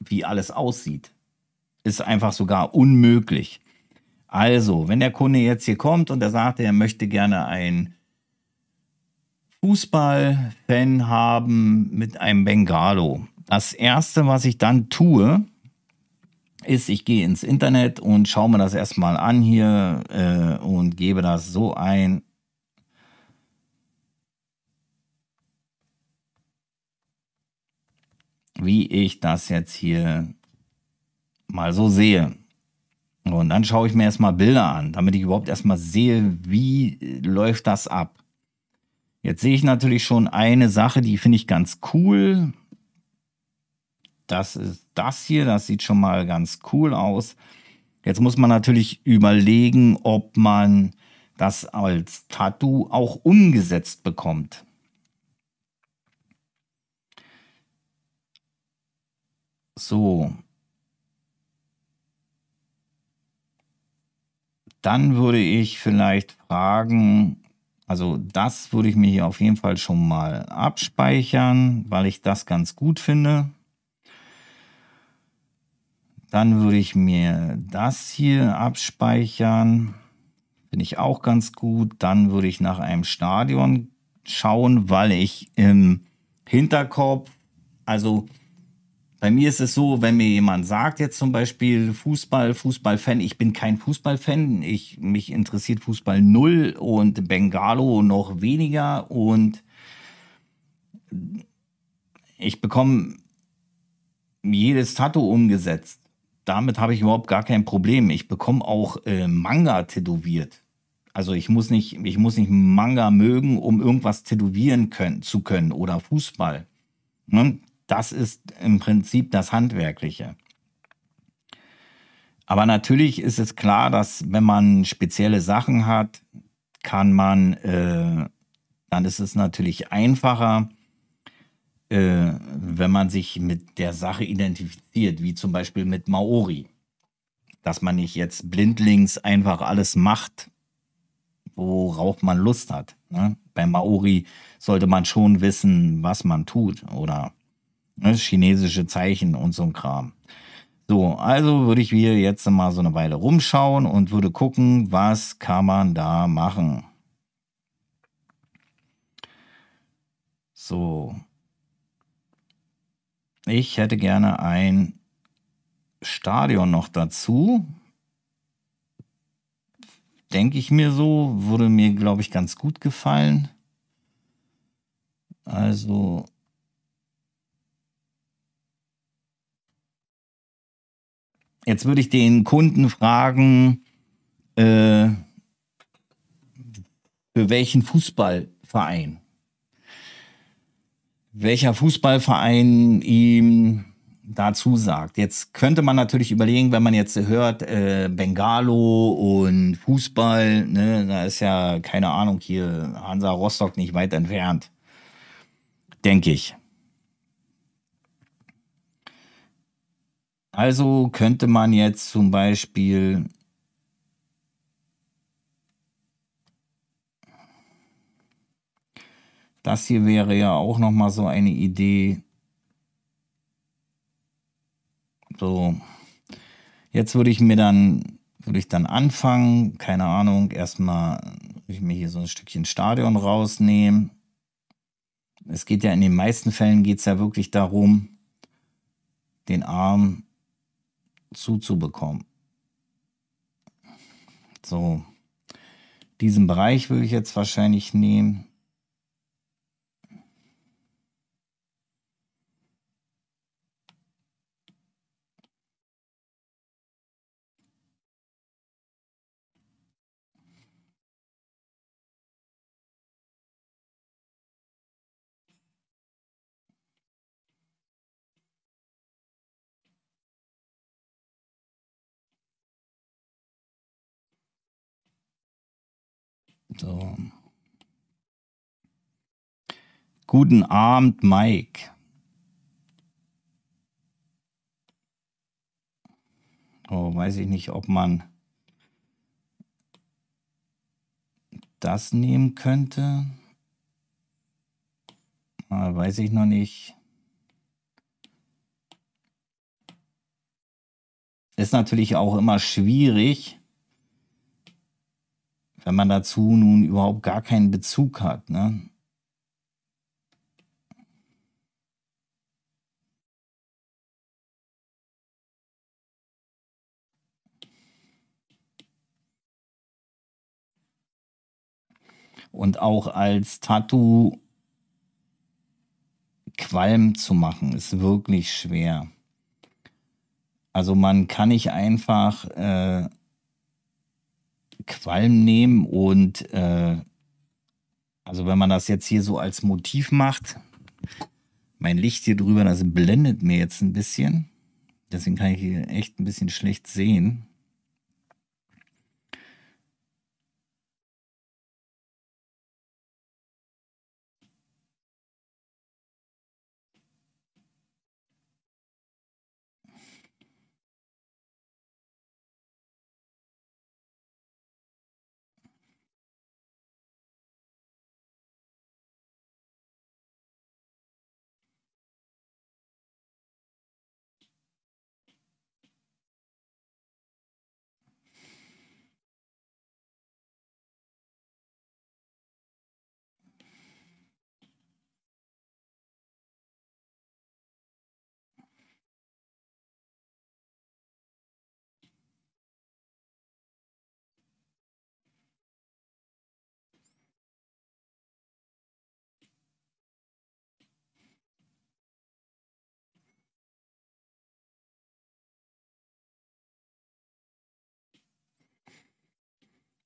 wie alles aussieht. Ist einfach sogar unmöglich. Also, wenn der Kunde jetzt hier kommt und er sagt, er möchte gerne ein Fußballfan haben mit einem Bengalo. Das erste, was ich dann tue, ist, ich gehe ins Internet und schaue mir das erstmal an hier äh, und gebe das so ein. wie ich das jetzt hier mal so sehe. Und dann schaue ich mir erstmal Bilder an, damit ich überhaupt erstmal sehe, wie läuft das ab. Jetzt sehe ich natürlich schon eine Sache, die finde ich ganz cool. Das ist das hier, das sieht schon mal ganz cool aus. Jetzt muss man natürlich überlegen, ob man das als Tattoo auch umgesetzt bekommt. So. Dann würde ich vielleicht fragen, also das würde ich mir hier auf jeden Fall schon mal abspeichern, weil ich das ganz gut finde. Dann würde ich mir das hier abspeichern. Finde ich auch ganz gut. Dann würde ich nach einem Stadion schauen, weil ich im Hinterkopf, also bei mir ist es so, wenn mir jemand sagt, jetzt zum Beispiel Fußball, Fußballfan, ich bin kein Fußballfan, ich, mich interessiert Fußball null und Bengalo noch weniger und ich bekomme jedes Tattoo umgesetzt. Damit habe ich überhaupt gar kein Problem. Ich bekomme auch äh, Manga tätowiert. Also ich muss nicht, ich muss nicht Manga mögen, um irgendwas tätowieren können, zu können oder Fußball. Ne? Das ist im Prinzip das Handwerkliche. Aber natürlich ist es klar, dass wenn man spezielle Sachen hat, kann man, äh, dann ist es natürlich einfacher, äh, wenn man sich mit der Sache identifiziert, wie zum Beispiel mit Maori, dass man nicht jetzt blindlings einfach alles macht, worauf man Lust hat. Ne? Bei Maori sollte man schon wissen, was man tut oder ne, chinesische Zeichen und so ein Kram. So, also würde ich hier jetzt mal so eine Weile rumschauen und würde gucken, was kann man da machen. So. Ich hätte gerne ein Stadion noch dazu. Denke ich mir so, würde mir, glaube ich, ganz gut gefallen. Also Jetzt würde ich den Kunden fragen, äh, für welchen Fußballverein? Welcher Fußballverein ihm dazu sagt. Jetzt könnte man natürlich überlegen, wenn man jetzt hört, äh, Bengalo und Fußball, ne, da ist ja, keine Ahnung, hier Hansa Rostock nicht weit entfernt. Denke ich. Also könnte man jetzt zum Beispiel das hier wäre ja auch noch mal so eine Idee. So, jetzt würde ich mir dann würde ich dann anfangen, keine Ahnung, erstmal würde ich mir hier so ein Stückchen Stadion rausnehmen. Es geht ja in den meisten Fällen geht es ja wirklich darum, den Arm zuzubekommen. So, diesen Bereich würde ich jetzt wahrscheinlich nehmen. So. Guten Abend, Mike. Oh, weiß ich nicht, ob man das nehmen könnte. Ah, weiß ich noch nicht. Ist natürlich auch immer schwierig wenn man dazu nun überhaupt gar keinen Bezug hat. Ne? Und auch als Tattoo Qualm zu machen, ist wirklich schwer. Also man kann nicht einfach äh, Qualm nehmen und äh, also wenn man das jetzt hier so als Motiv macht, mein Licht hier drüber, das blendet mir jetzt ein bisschen. Deswegen kann ich hier echt ein bisschen schlecht sehen.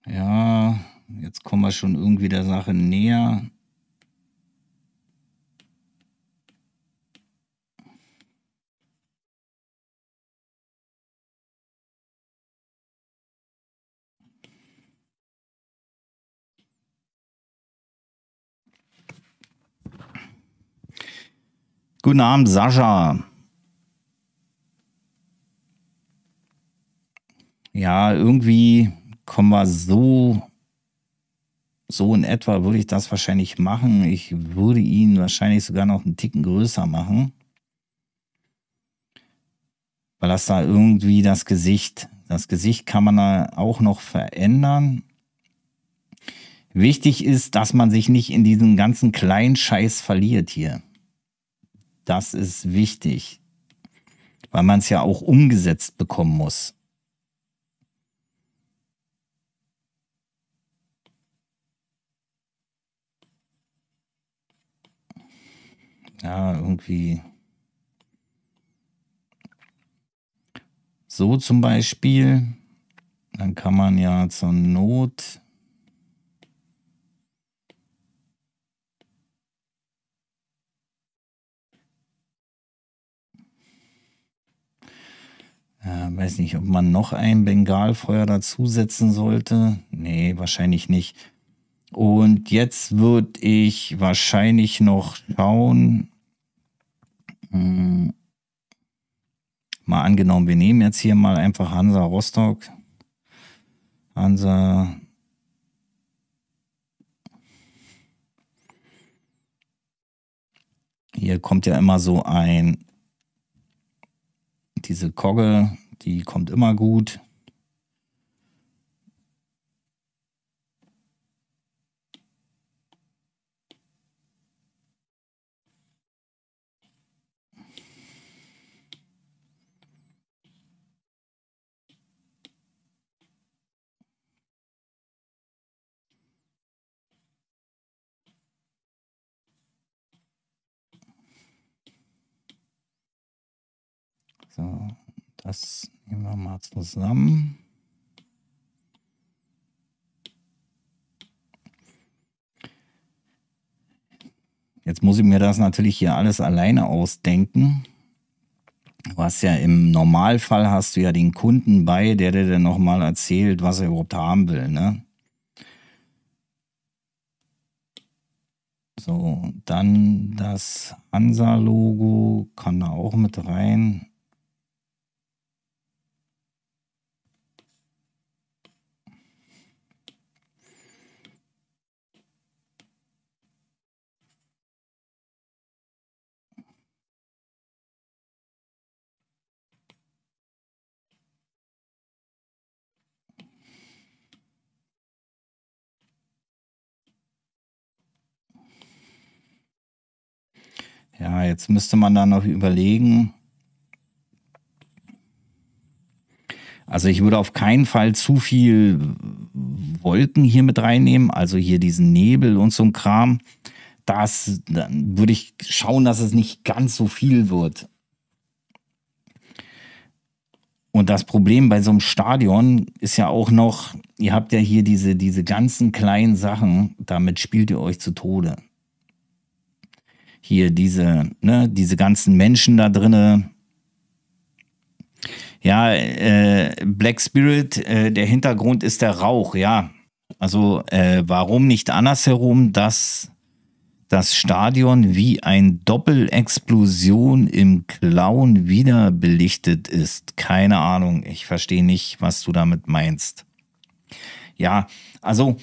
Ja, jetzt kommen wir schon irgendwie der Sache näher. Guten Abend, Sascha. Ja, irgendwie wir so, so in etwa würde ich das wahrscheinlich machen. Ich würde ihn wahrscheinlich sogar noch einen Ticken größer machen. Weil das da irgendwie das Gesicht, das Gesicht kann man da auch noch verändern. Wichtig ist, dass man sich nicht in diesen ganzen kleinen Scheiß verliert hier. Das ist wichtig, weil man es ja auch umgesetzt bekommen muss. Ja, irgendwie. So zum Beispiel. Dann kann man ja zur Not Ja, weiß nicht, ob man noch ein Bengalfeuer dazusetzen sollte. Nee, wahrscheinlich nicht. Und jetzt würde ich wahrscheinlich noch schauen. Hm, mal angenommen, wir nehmen jetzt hier mal einfach Hansa Rostock. Hansa. Hier kommt ja immer so ein diese Kogge, die kommt immer gut. So, das nehmen wir mal zusammen. Jetzt muss ich mir das natürlich hier alles alleine ausdenken. Du hast ja im Normalfall hast du ja den Kunden bei, der dir dann nochmal erzählt, was er überhaupt haben will, ne? So, dann das Hansa-Logo kann da auch mit rein. Ja, jetzt müsste man da noch überlegen. Also ich würde auf keinen Fall zu viel Wolken hier mit reinnehmen, also hier diesen Nebel und so ein Kram. Das dann würde ich schauen, dass es nicht ganz so viel wird. Und das Problem bei so einem Stadion ist ja auch noch, ihr habt ja hier diese, diese ganzen kleinen Sachen, damit spielt ihr euch zu Tode hier diese, ne, diese ganzen Menschen da drinne. Ja, äh, Black Spirit, äh, der Hintergrund ist der Rauch, ja. Also äh, warum nicht andersherum, dass das Stadion wie ein Doppelexplosion im Clown wiederbelichtet ist? Keine Ahnung, ich verstehe nicht, was du damit meinst. Ja, also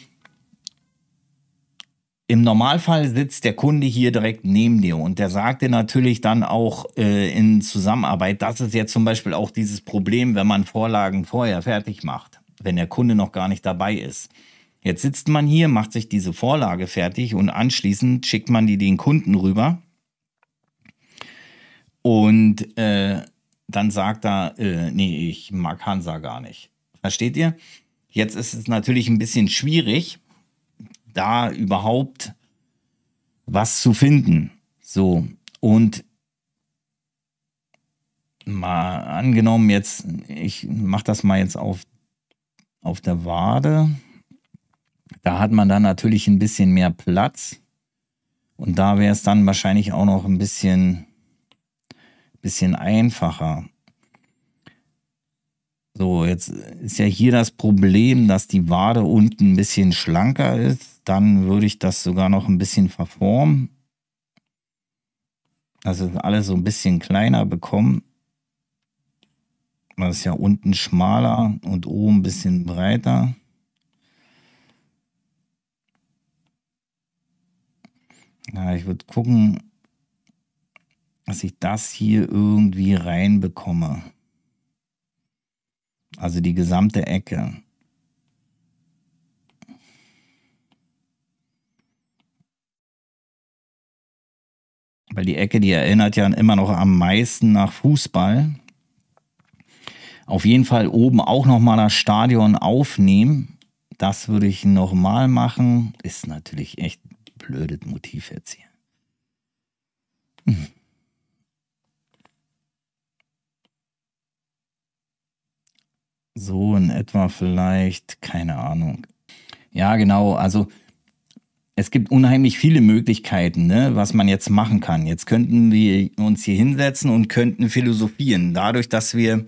im Normalfall sitzt der Kunde hier direkt neben dir und der sagt dir natürlich dann auch äh, in Zusammenarbeit, das ist jetzt zum Beispiel auch dieses Problem, wenn man Vorlagen vorher fertig macht, wenn der Kunde noch gar nicht dabei ist. Jetzt sitzt man hier, macht sich diese Vorlage fertig und anschließend schickt man die den Kunden rüber und äh, dann sagt er, äh, nee, ich mag Hansa gar nicht. Versteht ihr? Jetzt ist es natürlich ein bisschen schwierig, da überhaupt was zu finden. So, und mal angenommen jetzt, ich mache das mal jetzt auf, auf der Wade. Da hat man dann natürlich ein bisschen mehr Platz. Und da wäre es dann wahrscheinlich auch noch ein bisschen, bisschen einfacher. So, jetzt ist ja hier das Problem, dass die Wade unten ein bisschen schlanker ist. Dann würde ich das sogar noch ein bisschen verformen. also alles so ein bisschen kleiner bekommen. Das ist ja unten schmaler und oben ein bisschen breiter. Ja, ich würde gucken, dass ich das hier irgendwie reinbekomme. Also die gesamte Ecke. Weil die Ecke, die erinnert ja immer noch am meisten nach Fußball. Auf jeden Fall oben auch nochmal das Stadion aufnehmen. Das würde ich nochmal machen. Ist natürlich echt ein blödes Motiv jetzt hier. Hm. So in etwa vielleicht, keine Ahnung. Ja, genau. Also es gibt unheimlich viele Möglichkeiten, ne, was man jetzt machen kann. Jetzt könnten wir uns hier hinsetzen und könnten philosophieren. Dadurch, dass wir,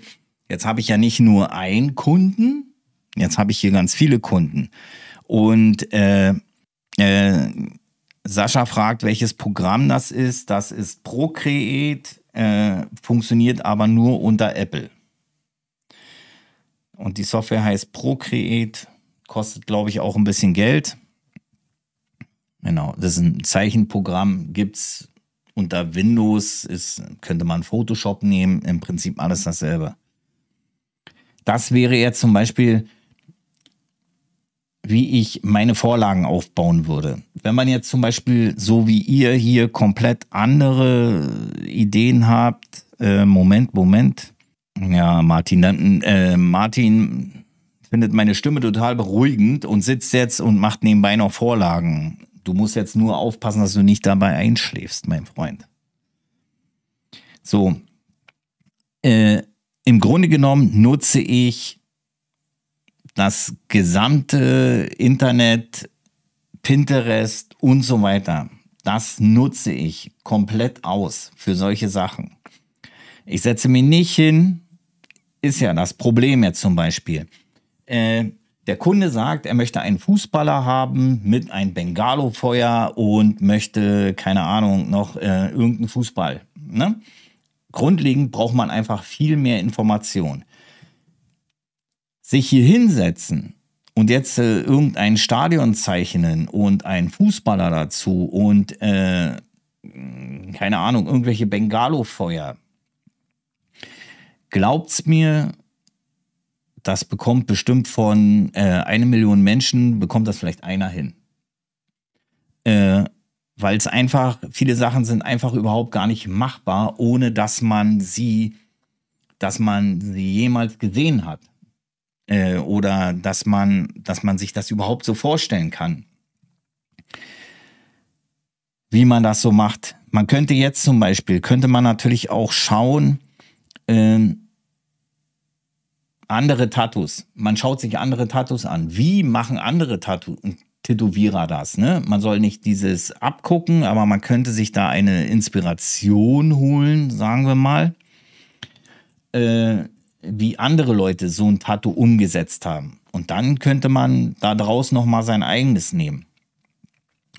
jetzt habe ich ja nicht nur einen Kunden, jetzt habe ich hier ganz viele Kunden. Und äh, äh, Sascha fragt, welches Programm das ist. Das ist Procreate, äh, funktioniert aber nur unter Apple. Und die Software heißt Procreate, kostet, glaube ich, auch ein bisschen Geld. Genau, das ist ein Zeichenprogramm, gibt es unter Windows, ist, könnte man Photoshop nehmen, im Prinzip alles dasselbe. Das wäre jetzt zum Beispiel, wie ich meine Vorlagen aufbauen würde. Wenn man jetzt zum Beispiel so wie ihr hier komplett andere Ideen habt, äh, Moment, Moment. Ja, Martin, dann, äh, Martin findet meine Stimme total beruhigend und sitzt jetzt und macht nebenbei noch Vorlagen. Du musst jetzt nur aufpassen, dass du nicht dabei einschläfst, mein Freund. So. Äh, Im Grunde genommen nutze ich das gesamte Internet, Pinterest und so weiter. Das nutze ich komplett aus für solche Sachen. Ich setze mich nicht hin, ist ja das Problem jetzt zum Beispiel. Äh, der Kunde sagt, er möchte einen Fußballer haben mit einem Bengalo-Feuer und möchte, keine Ahnung, noch äh, irgendeinen Fußball. Ne? Grundlegend braucht man einfach viel mehr Information. Sich hier hinsetzen und jetzt äh, irgendein Stadion zeichnen und einen Fußballer dazu und äh, keine Ahnung, irgendwelche Bengalo-Feuer. Glaubt's mir, das bekommt bestimmt von äh, eine Million Menschen, bekommt das vielleicht einer hin. Äh, Weil es einfach, viele Sachen sind einfach überhaupt gar nicht machbar, ohne dass man sie, dass man sie jemals gesehen hat. Äh, oder dass man, dass man sich das überhaupt so vorstellen kann. Wie man das so macht. Man könnte jetzt zum Beispiel, könnte man natürlich auch schauen, äh, andere Tattoos. Man schaut sich andere Tattoos an. Wie machen andere Tattoo Tätowierer das? Ne? Man soll nicht dieses abgucken, aber man könnte sich da eine Inspiration holen, sagen wir mal, äh, wie andere Leute so ein Tattoo umgesetzt haben. Und dann könnte man da draus nochmal sein eigenes nehmen.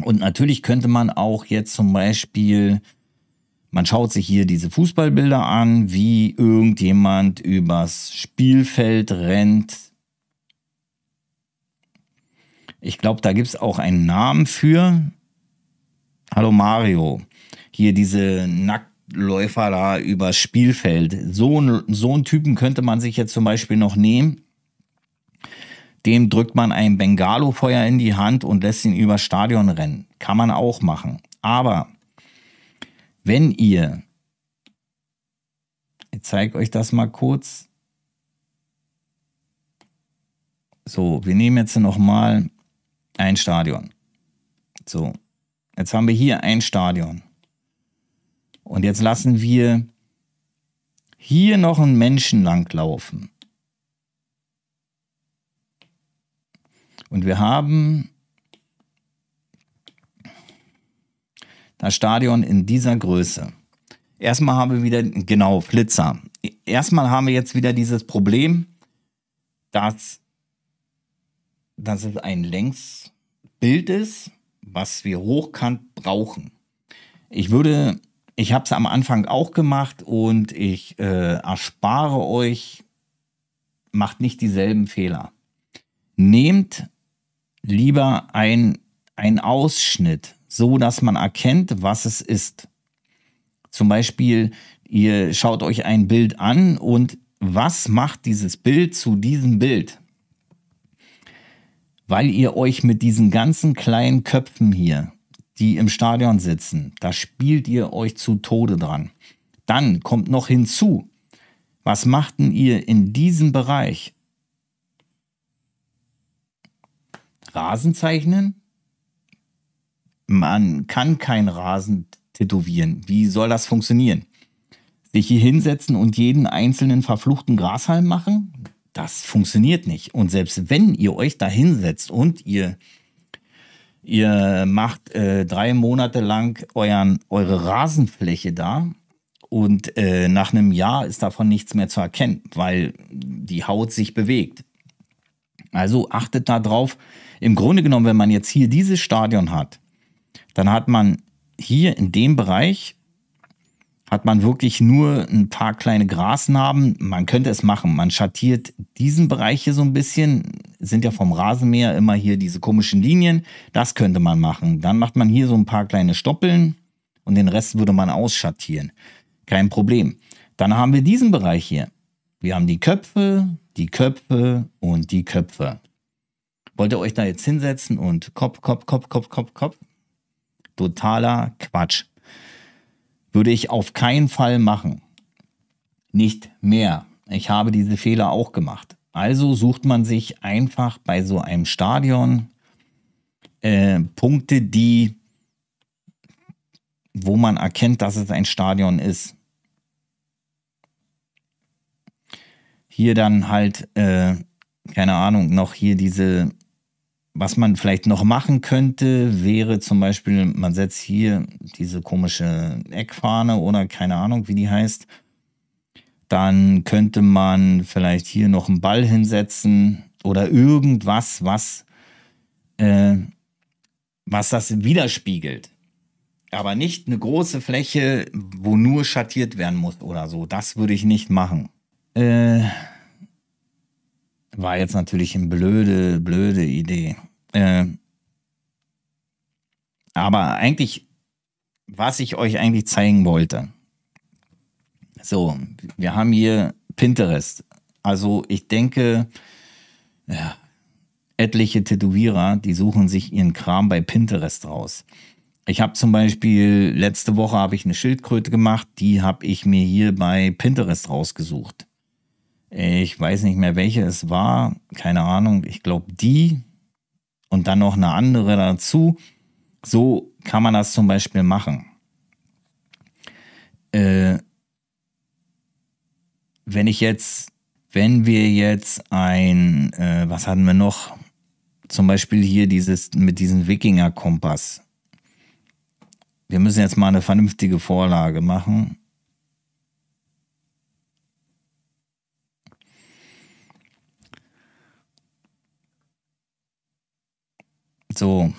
Und natürlich könnte man auch jetzt zum Beispiel man schaut sich hier diese Fußballbilder an, wie irgendjemand übers Spielfeld rennt. Ich glaube, da gibt es auch einen Namen für. Hallo Mario. Hier diese Nacktläufer da übers Spielfeld. So, so einen Typen könnte man sich jetzt zum Beispiel noch nehmen. Dem drückt man ein Bengalo-Feuer in die Hand und lässt ihn übers Stadion rennen. Kann man auch machen. Aber wenn ihr, ich zeige euch das mal kurz. So, wir nehmen jetzt nochmal ein Stadion. So, jetzt haben wir hier ein Stadion. Und jetzt lassen wir hier noch einen Menschen langlaufen. Und wir haben das Stadion in dieser Größe. Erstmal haben wir wieder, genau, Flitzer. Erstmal haben wir jetzt wieder dieses Problem, dass, dass es ein Längsbild ist, was wir hochkant brauchen. Ich würde ich habe es am Anfang auch gemacht und ich äh, erspare euch, macht nicht dieselben Fehler. Nehmt lieber ein, ein Ausschnitt, so dass man erkennt, was es ist. Zum Beispiel, ihr schaut euch ein Bild an und was macht dieses Bild zu diesem Bild? Weil ihr euch mit diesen ganzen kleinen Köpfen hier, die im Stadion sitzen, da spielt ihr euch zu Tode dran. Dann kommt noch hinzu, was machten ihr in diesem Bereich? Rasen zeichnen? Man kann kein Rasen tätowieren. Wie soll das funktionieren? Sich hier hinsetzen und jeden einzelnen verfluchten Grashalm machen? Das funktioniert nicht. Und selbst wenn ihr euch da hinsetzt und ihr, ihr macht äh, drei Monate lang euren, eure Rasenfläche da und äh, nach einem Jahr ist davon nichts mehr zu erkennen, weil die Haut sich bewegt. Also achtet da drauf. Im Grunde genommen, wenn man jetzt hier dieses Stadion hat, dann hat man hier in dem Bereich hat man wirklich nur ein paar kleine Grasnarben. Man könnte es machen. Man schattiert diesen Bereich hier so ein bisschen. Sind ja vom Rasenmäher immer hier diese komischen Linien. Das könnte man machen. Dann macht man hier so ein paar kleine Stoppeln und den Rest würde man ausschattieren. Kein Problem. Dann haben wir diesen Bereich hier. Wir haben die Köpfe, die Köpfe und die Köpfe. Wollt ihr euch da jetzt hinsetzen und Kopf, Kopf, Kopf, Kopf, Kopf, Kopf? Totaler Quatsch. Würde ich auf keinen Fall machen. Nicht mehr. Ich habe diese Fehler auch gemacht. Also sucht man sich einfach bei so einem Stadion äh, Punkte, die, wo man erkennt, dass es ein Stadion ist. Hier dann halt, äh, keine Ahnung, noch hier diese was man vielleicht noch machen könnte, wäre zum Beispiel, man setzt hier diese komische Eckfahne oder keine Ahnung, wie die heißt. Dann könnte man vielleicht hier noch einen Ball hinsetzen oder irgendwas, was, äh, was das widerspiegelt. Aber nicht eine große Fläche, wo nur schattiert werden muss oder so. Das würde ich nicht machen. Äh, war jetzt natürlich eine blöde, blöde Idee. Äh, aber eigentlich, was ich euch eigentlich zeigen wollte. So, wir haben hier Pinterest. Also ich denke, ja, etliche Tätowierer, die suchen sich ihren Kram bei Pinterest raus. Ich habe zum Beispiel, letzte Woche habe ich eine Schildkröte gemacht, die habe ich mir hier bei Pinterest rausgesucht. Ich weiß nicht mehr, welche es war, keine Ahnung. Ich glaube, die und dann noch eine andere dazu. So kann man das zum Beispiel machen. Äh, wenn ich jetzt, wenn wir jetzt ein, äh, was hatten wir noch? Zum Beispiel hier dieses mit diesem Wikinger-Kompass. Wir müssen jetzt mal eine vernünftige Vorlage machen. So,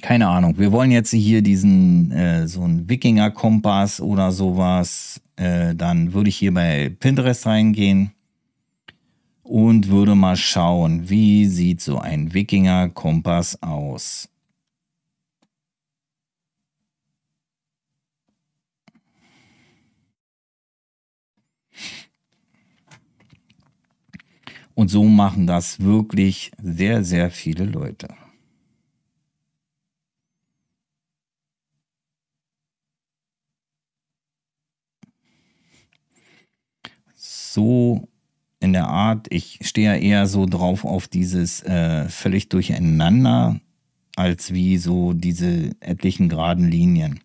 keine Ahnung. Wir wollen jetzt hier diesen, äh, so einen Wikinger-Kompass oder sowas. Äh, dann würde ich hier bei Pinterest reingehen und würde mal schauen, wie sieht so ein Wikinger-Kompass aus. Und so machen das wirklich sehr, sehr viele Leute. So in der Art, ich stehe ja eher so drauf auf dieses äh, völlig durcheinander, als wie so diese etlichen geraden Linien.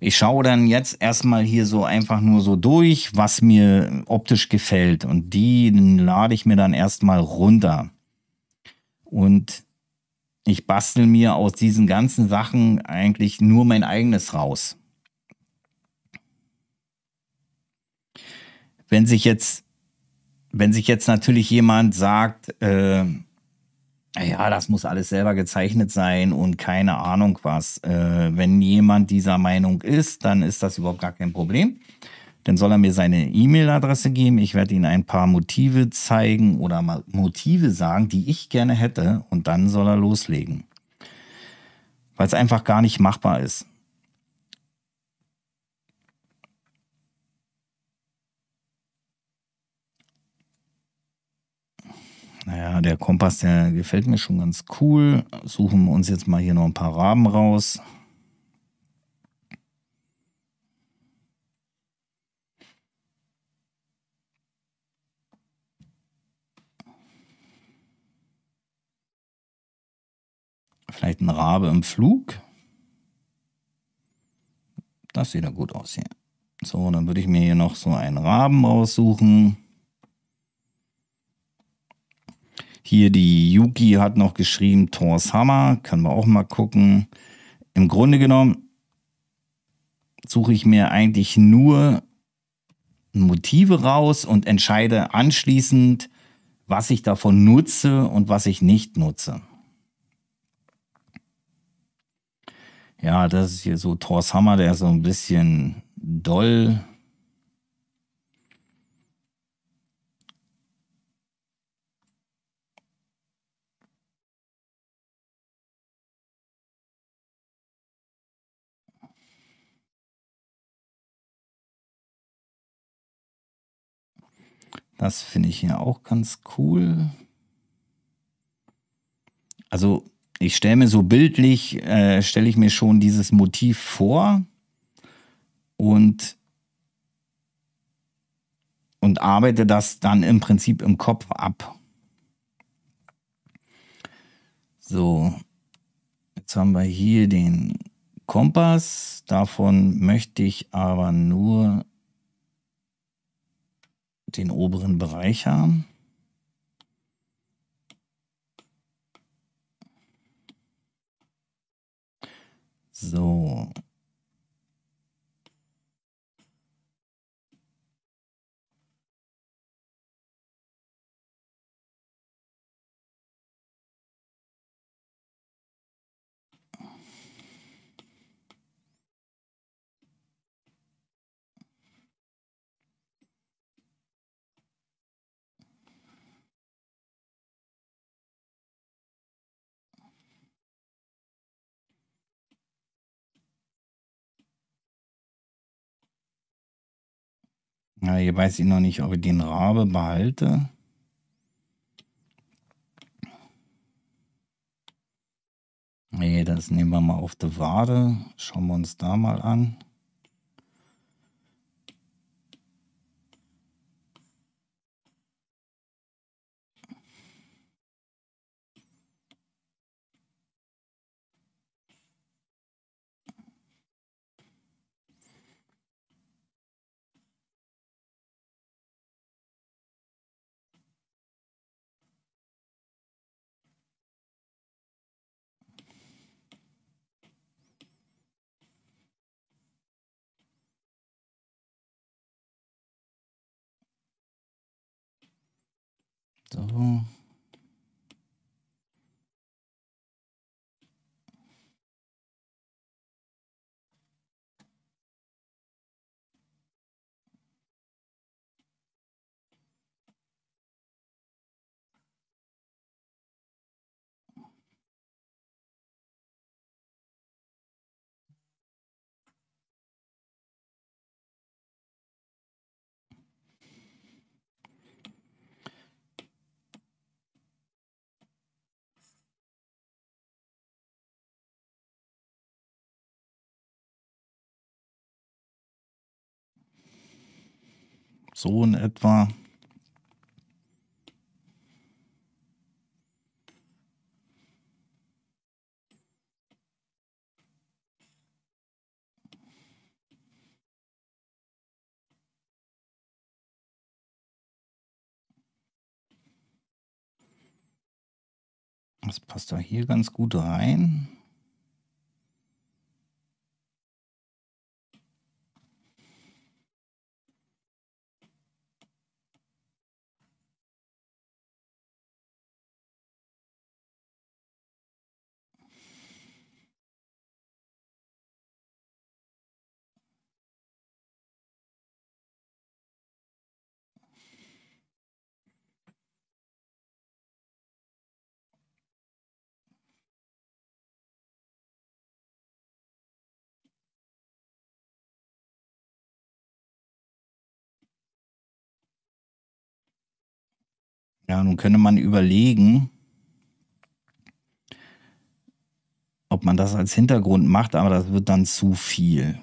Ich schaue dann jetzt erstmal hier so einfach nur so durch, was mir optisch gefällt. Und die lade ich mir dann erstmal runter. Und ich bastel mir aus diesen ganzen Sachen eigentlich nur mein eigenes raus. Wenn sich jetzt, wenn sich jetzt natürlich jemand sagt, äh, ja, das muss alles selber gezeichnet sein und keine Ahnung was. Äh, wenn jemand dieser Meinung ist, dann ist das überhaupt gar kein Problem. Dann soll er mir seine E-Mail-Adresse geben. Ich werde ihm ein paar Motive zeigen oder Motive sagen, die ich gerne hätte. Und dann soll er loslegen. Weil es einfach gar nicht machbar ist. Naja, der Kompass, der gefällt mir schon ganz cool. Suchen wir uns jetzt mal hier noch ein paar Raben raus. Vielleicht ein Rabe im Flug. Das sieht ja gut aus hier. So, dann würde ich mir hier noch so einen Raben raussuchen. Hier die Yuki hat noch geschrieben Thors Hammer. Können wir auch mal gucken. Im Grunde genommen suche ich mir eigentlich nur Motive raus und entscheide anschließend, was ich davon nutze und was ich nicht nutze. Ja, das ist hier so Thors Hammer, der ist so ein bisschen doll. Das finde ich hier auch ganz cool. Also ich stelle mir so bildlich, äh, stelle ich mir schon dieses Motiv vor und, und arbeite das dann im Prinzip im Kopf ab. So, jetzt haben wir hier den Kompass. Davon möchte ich aber nur den oberen Bereich haben. So. Ja, hier weiß ich noch nicht, ob ich den Rabe behalte. Nee, das nehmen wir mal auf die Wade. Schauen wir uns da mal an. So. So in etwa. Das passt da hier ganz gut rein. Ja, nun könnte man überlegen, ob man das als Hintergrund macht, aber das wird dann zu viel.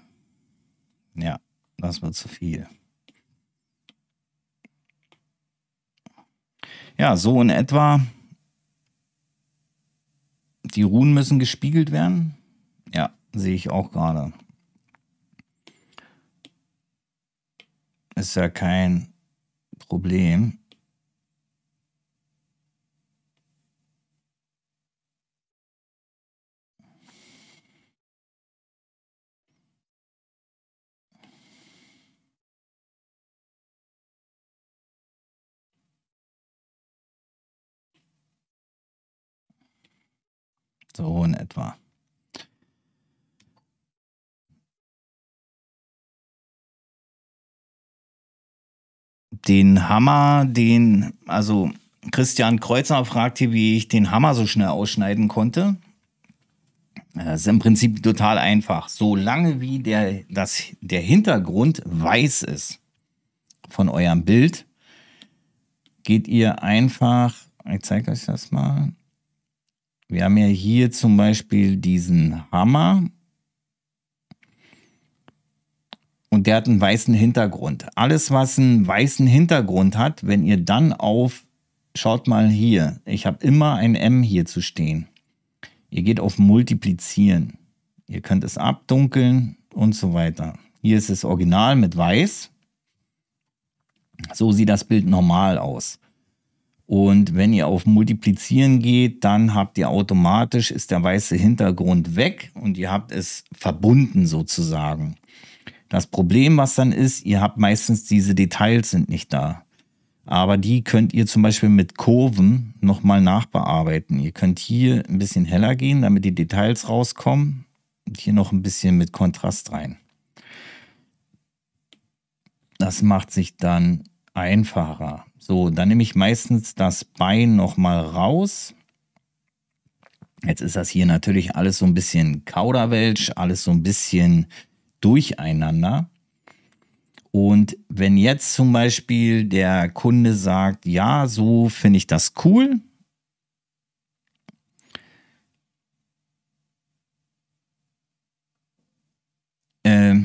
Ja, das wird zu viel. Ja, so in etwa. Die Runen müssen gespiegelt werden. Ja, sehe ich auch gerade. Ist ja kein Problem. So in etwa. Den Hammer, den, also Christian Kreuzer fragt hier, wie ich den Hammer so schnell ausschneiden konnte. Das ist im Prinzip total einfach. Solange wie der, das, der Hintergrund weiß ist von eurem Bild, geht ihr einfach, ich zeige euch das mal, wir haben ja hier zum Beispiel diesen Hammer. Und der hat einen weißen Hintergrund. Alles, was einen weißen Hintergrund hat, wenn ihr dann auf, schaut mal hier, ich habe immer ein M hier zu stehen. Ihr geht auf Multiplizieren. Ihr könnt es abdunkeln und so weiter. Hier ist es original mit weiß. So sieht das Bild normal aus. Und wenn ihr auf Multiplizieren geht, dann habt ihr automatisch, ist der weiße Hintergrund weg und ihr habt es verbunden sozusagen. Das Problem, was dann ist, ihr habt meistens diese Details sind nicht da. Aber die könnt ihr zum Beispiel mit Kurven nochmal nachbearbeiten. Ihr könnt hier ein bisschen heller gehen, damit die Details rauskommen. Und hier noch ein bisschen mit Kontrast rein. Das macht sich dann einfacher. So, dann nehme ich meistens das Bein nochmal raus. Jetzt ist das hier natürlich alles so ein bisschen Kauderwelsch, alles so ein bisschen durcheinander. Und wenn jetzt zum Beispiel der Kunde sagt, ja, so finde ich das cool, äh,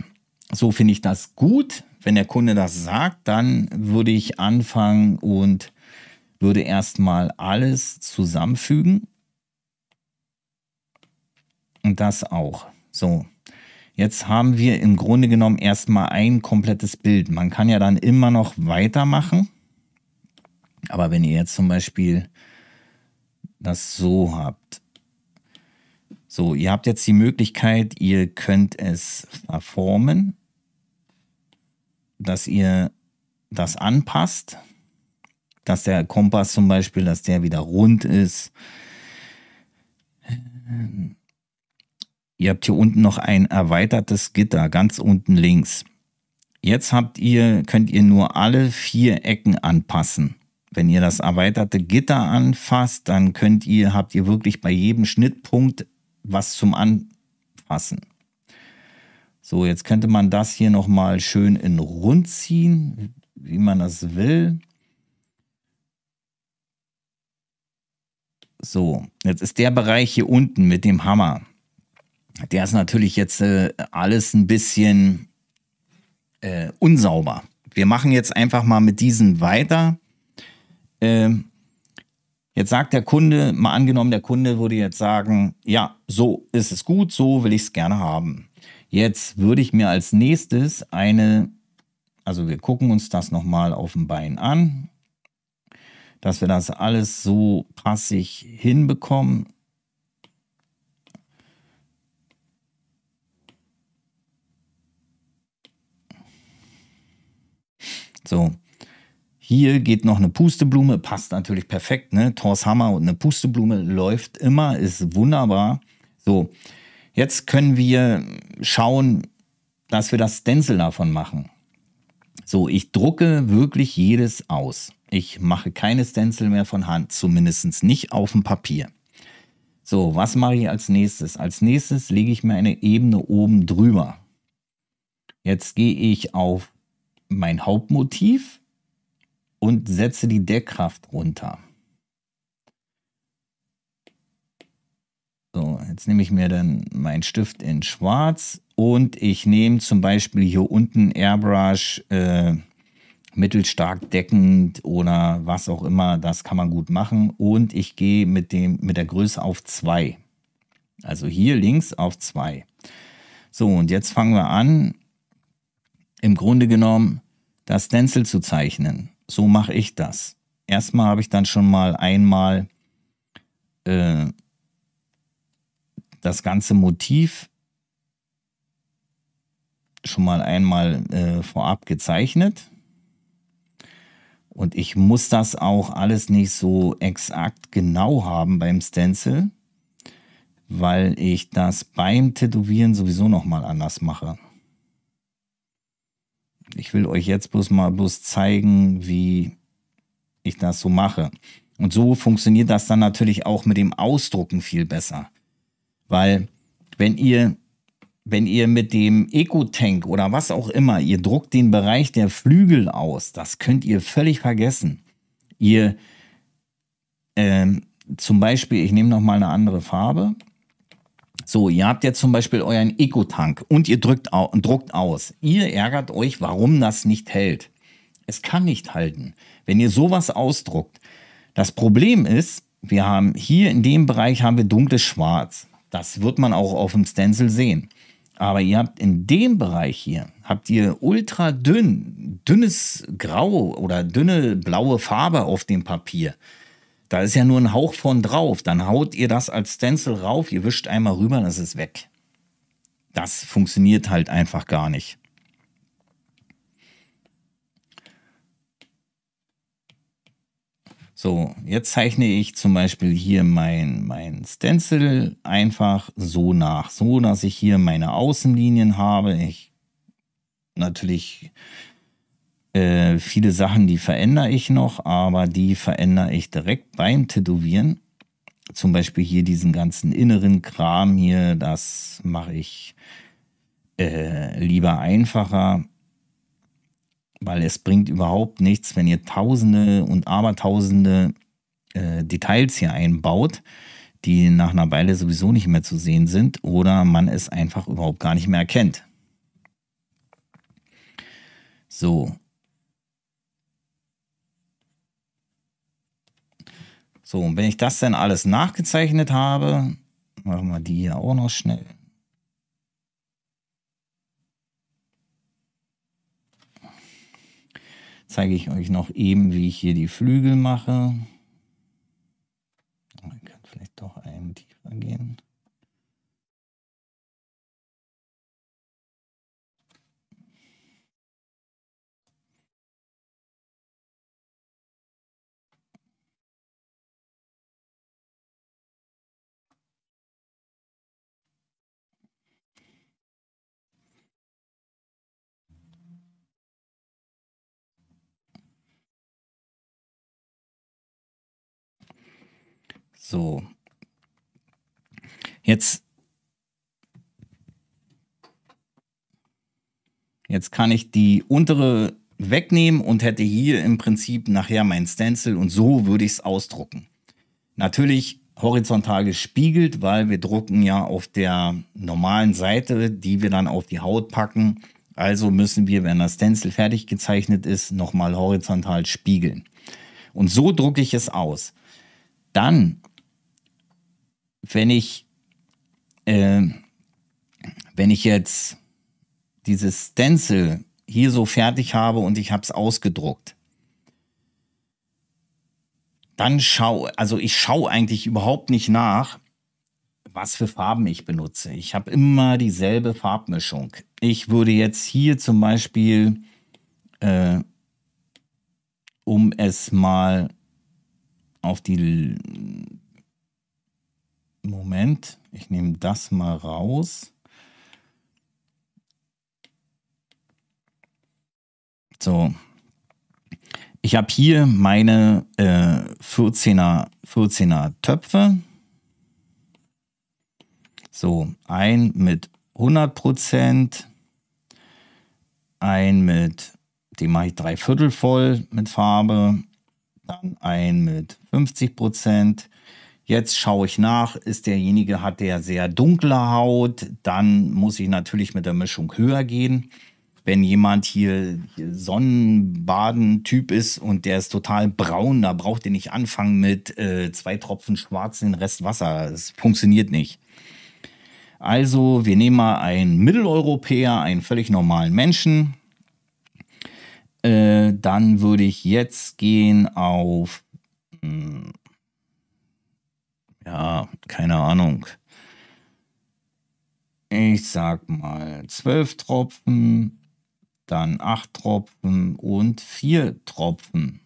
so finde ich das gut, wenn der Kunde das sagt, dann würde ich anfangen und würde erstmal alles zusammenfügen. Und das auch. So, jetzt haben wir im Grunde genommen erstmal ein komplettes Bild. Man kann ja dann immer noch weitermachen. Aber wenn ihr jetzt zum Beispiel das so habt, so, ihr habt jetzt die Möglichkeit, ihr könnt es verformen dass ihr das anpasst, dass der Kompass zum Beispiel, dass der wieder rund ist. Ihr habt hier unten noch ein erweitertes Gitter, ganz unten links. Jetzt habt ihr, könnt ihr nur alle vier Ecken anpassen. Wenn ihr das erweiterte Gitter anfasst, dann könnt ihr, habt ihr wirklich bei jedem Schnittpunkt was zum Anfassen. So, jetzt könnte man das hier nochmal schön in rund ziehen, wie man das will. So, jetzt ist der Bereich hier unten mit dem Hammer. Der ist natürlich jetzt äh, alles ein bisschen äh, unsauber. Wir machen jetzt einfach mal mit diesem weiter. Äh, jetzt sagt der Kunde, mal angenommen, der Kunde würde jetzt sagen, ja, so ist es gut, so will ich es gerne haben. Jetzt würde ich mir als nächstes eine, also wir gucken uns das nochmal auf dem Bein an, dass wir das alles so passig hinbekommen. So, hier geht noch eine Pusteblume, passt natürlich perfekt, ne? Thors Hammer und eine Pusteblume läuft immer, ist wunderbar. So, Jetzt können wir schauen, dass wir das Stencil davon machen. So, ich drucke wirklich jedes aus. Ich mache keine Stencil mehr von Hand, zumindest nicht auf dem Papier. So, was mache ich als nächstes? Als nächstes lege ich mir eine Ebene oben drüber. Jetzt gehe ich auf mein Hauptmotiv und setze die Deckkraft runter. So, jetzt nehme ich mir dann meinen Stift in schwarz und ich nehme zum Beispiel hier unten Airbrush äh, mittelstark deckend oder was auch immer, das kann man gut machen. Und ich gehe mit, dem, mit der Größe auf 2. Also hier links auf 2. So, und jetzt fangen wir an, im Grunde genommen das Stencil zu zeichnen. So mache ich das. Erstmal habe ich dann schon mal einmal äh, das ganze Motiv schon mal einmal äh, vorab gezeichnet. Und ich muss das auch alles nicht so exakt genau haben beim Stencil, weil ich das beim Tätowieren sowieso nochmal anders mache. Ich will euch jetzt bloß mal bloß zeigen, wie ich das so mache. Und so funktioniert das dann natürlich auch mit dem Ausdrucken viel besser. Weil wenn ihr, wenn ihr mit dem Eco-Tank oder was auch immer, ihr druckt den Bereich der Flügel aus, das könnt ihr völlig vergessen. Ihr, ähm, zum Beispiel, ich nehme noch mal eine andere Farbe. So, ihr habt jetzt zum Beispiel euren Eco-Tank und ihr drückt au druckt aus. Ihr ärgert euch, warum das nicht hält. Es kann nicht halten, wenn ihr sowas ausdruckt. Das Problem ist, wir haben hier in dem Bereich haben wir dunkles Schwarz. Das wird man auch auf dem Stencil sehen. Aber ihr habt in dem Bereich hier, habt ihr ultra dünn, dünnes Grau oder dünne blaue Farbe auf dem Papier. Da ist ja nur ein Hauch von drauf. Dann haut ihr das als Stencil rauf, ihr wischt einmal rüber, das ist weg. Das funktioniert halt einfach gar nicht. So, jetzt zeichne ich zum Beispiel hier mein, mein Stencil einfach so nach, so dass ich hier meine Außenlinien habe. Ich natürlich äh, viele Sachen, die verändere ich noch, aber die verändere ich direkt beim Tätowieren. Zum Beispiel hier diesen ganzen inneren Kram hier, das mache ich äh, lieber einfacher weil es bringt überhaupt nichts, wenn ihr Tausende und Abertausende äh, Details hier einbaut, die nach einer Weile sowieso nicht mehr zu sehen sind oder man es einfach überhaupt gar nicht mehr erkennt. So. So, und wenn ich das dann alles nachgezeichnet habe, machen wir die hier auch noch schnell. Zeige ich euch noch eben, wie ich hier die Flügel mache. Man kann vielleicht doch einen tiefer gehen. So. Jetzt, jetzt kann ich die untere wegnehmen und hätte hier im Prinzip nachher mein Stencil und so würde ich es ausdrucken. Natürlich horizontal gespiegelt, weil wir drucken ja auf der normalen Seite, die wir dann auf die Haut packen. Also müssen wir, wenn das Stencil fertig gezeichnet ist, nochmal horizontal spiegeln. Und so drucke ich es aus. Dann wenn ich, äh, wenn ich jetzt dieses Stencil hier so fertig habe und ich habe es ausgedruckt, dann schaue, also ich schaue eigentlich überhaupt nicht nach, was für Farben ich benutze. Ich habe immer dieselbe Farbmischung. Ich würde jetzt hier zum Beispiel, äh, um es mal auf die Moment, ich nehme das mal raus. So, ich habe hier meine äh, 14er, 14er Töpfe. So, ein mit 100%, ein mit den mache ich drei Viertel voll mit Farbe. Dann ein mit 50 Prozent. Jetzt schaue ich nach, ist derjenige, hat der sehr dunkle Haut, dann muss ich natürlich mit der Mischung höher gehen. Wenn jemand hier, hier Sonnenbaden-Typ ist und der ist total braun, da braucht ihr nicht anfangen mit äh, zwei Tropfen schwarz, den Rest Wasser. Das funktioniert nicht. Also, wir nehmen mal einen Mitteleuropäer, einen völlig normalen Menschen. Äh, dann würde ich jetzt gehen auf, mh, hm, ja, keine Ahnung. Ich sag mal zwölf Tropfen, dann acht Tropfen und vier Tropfen.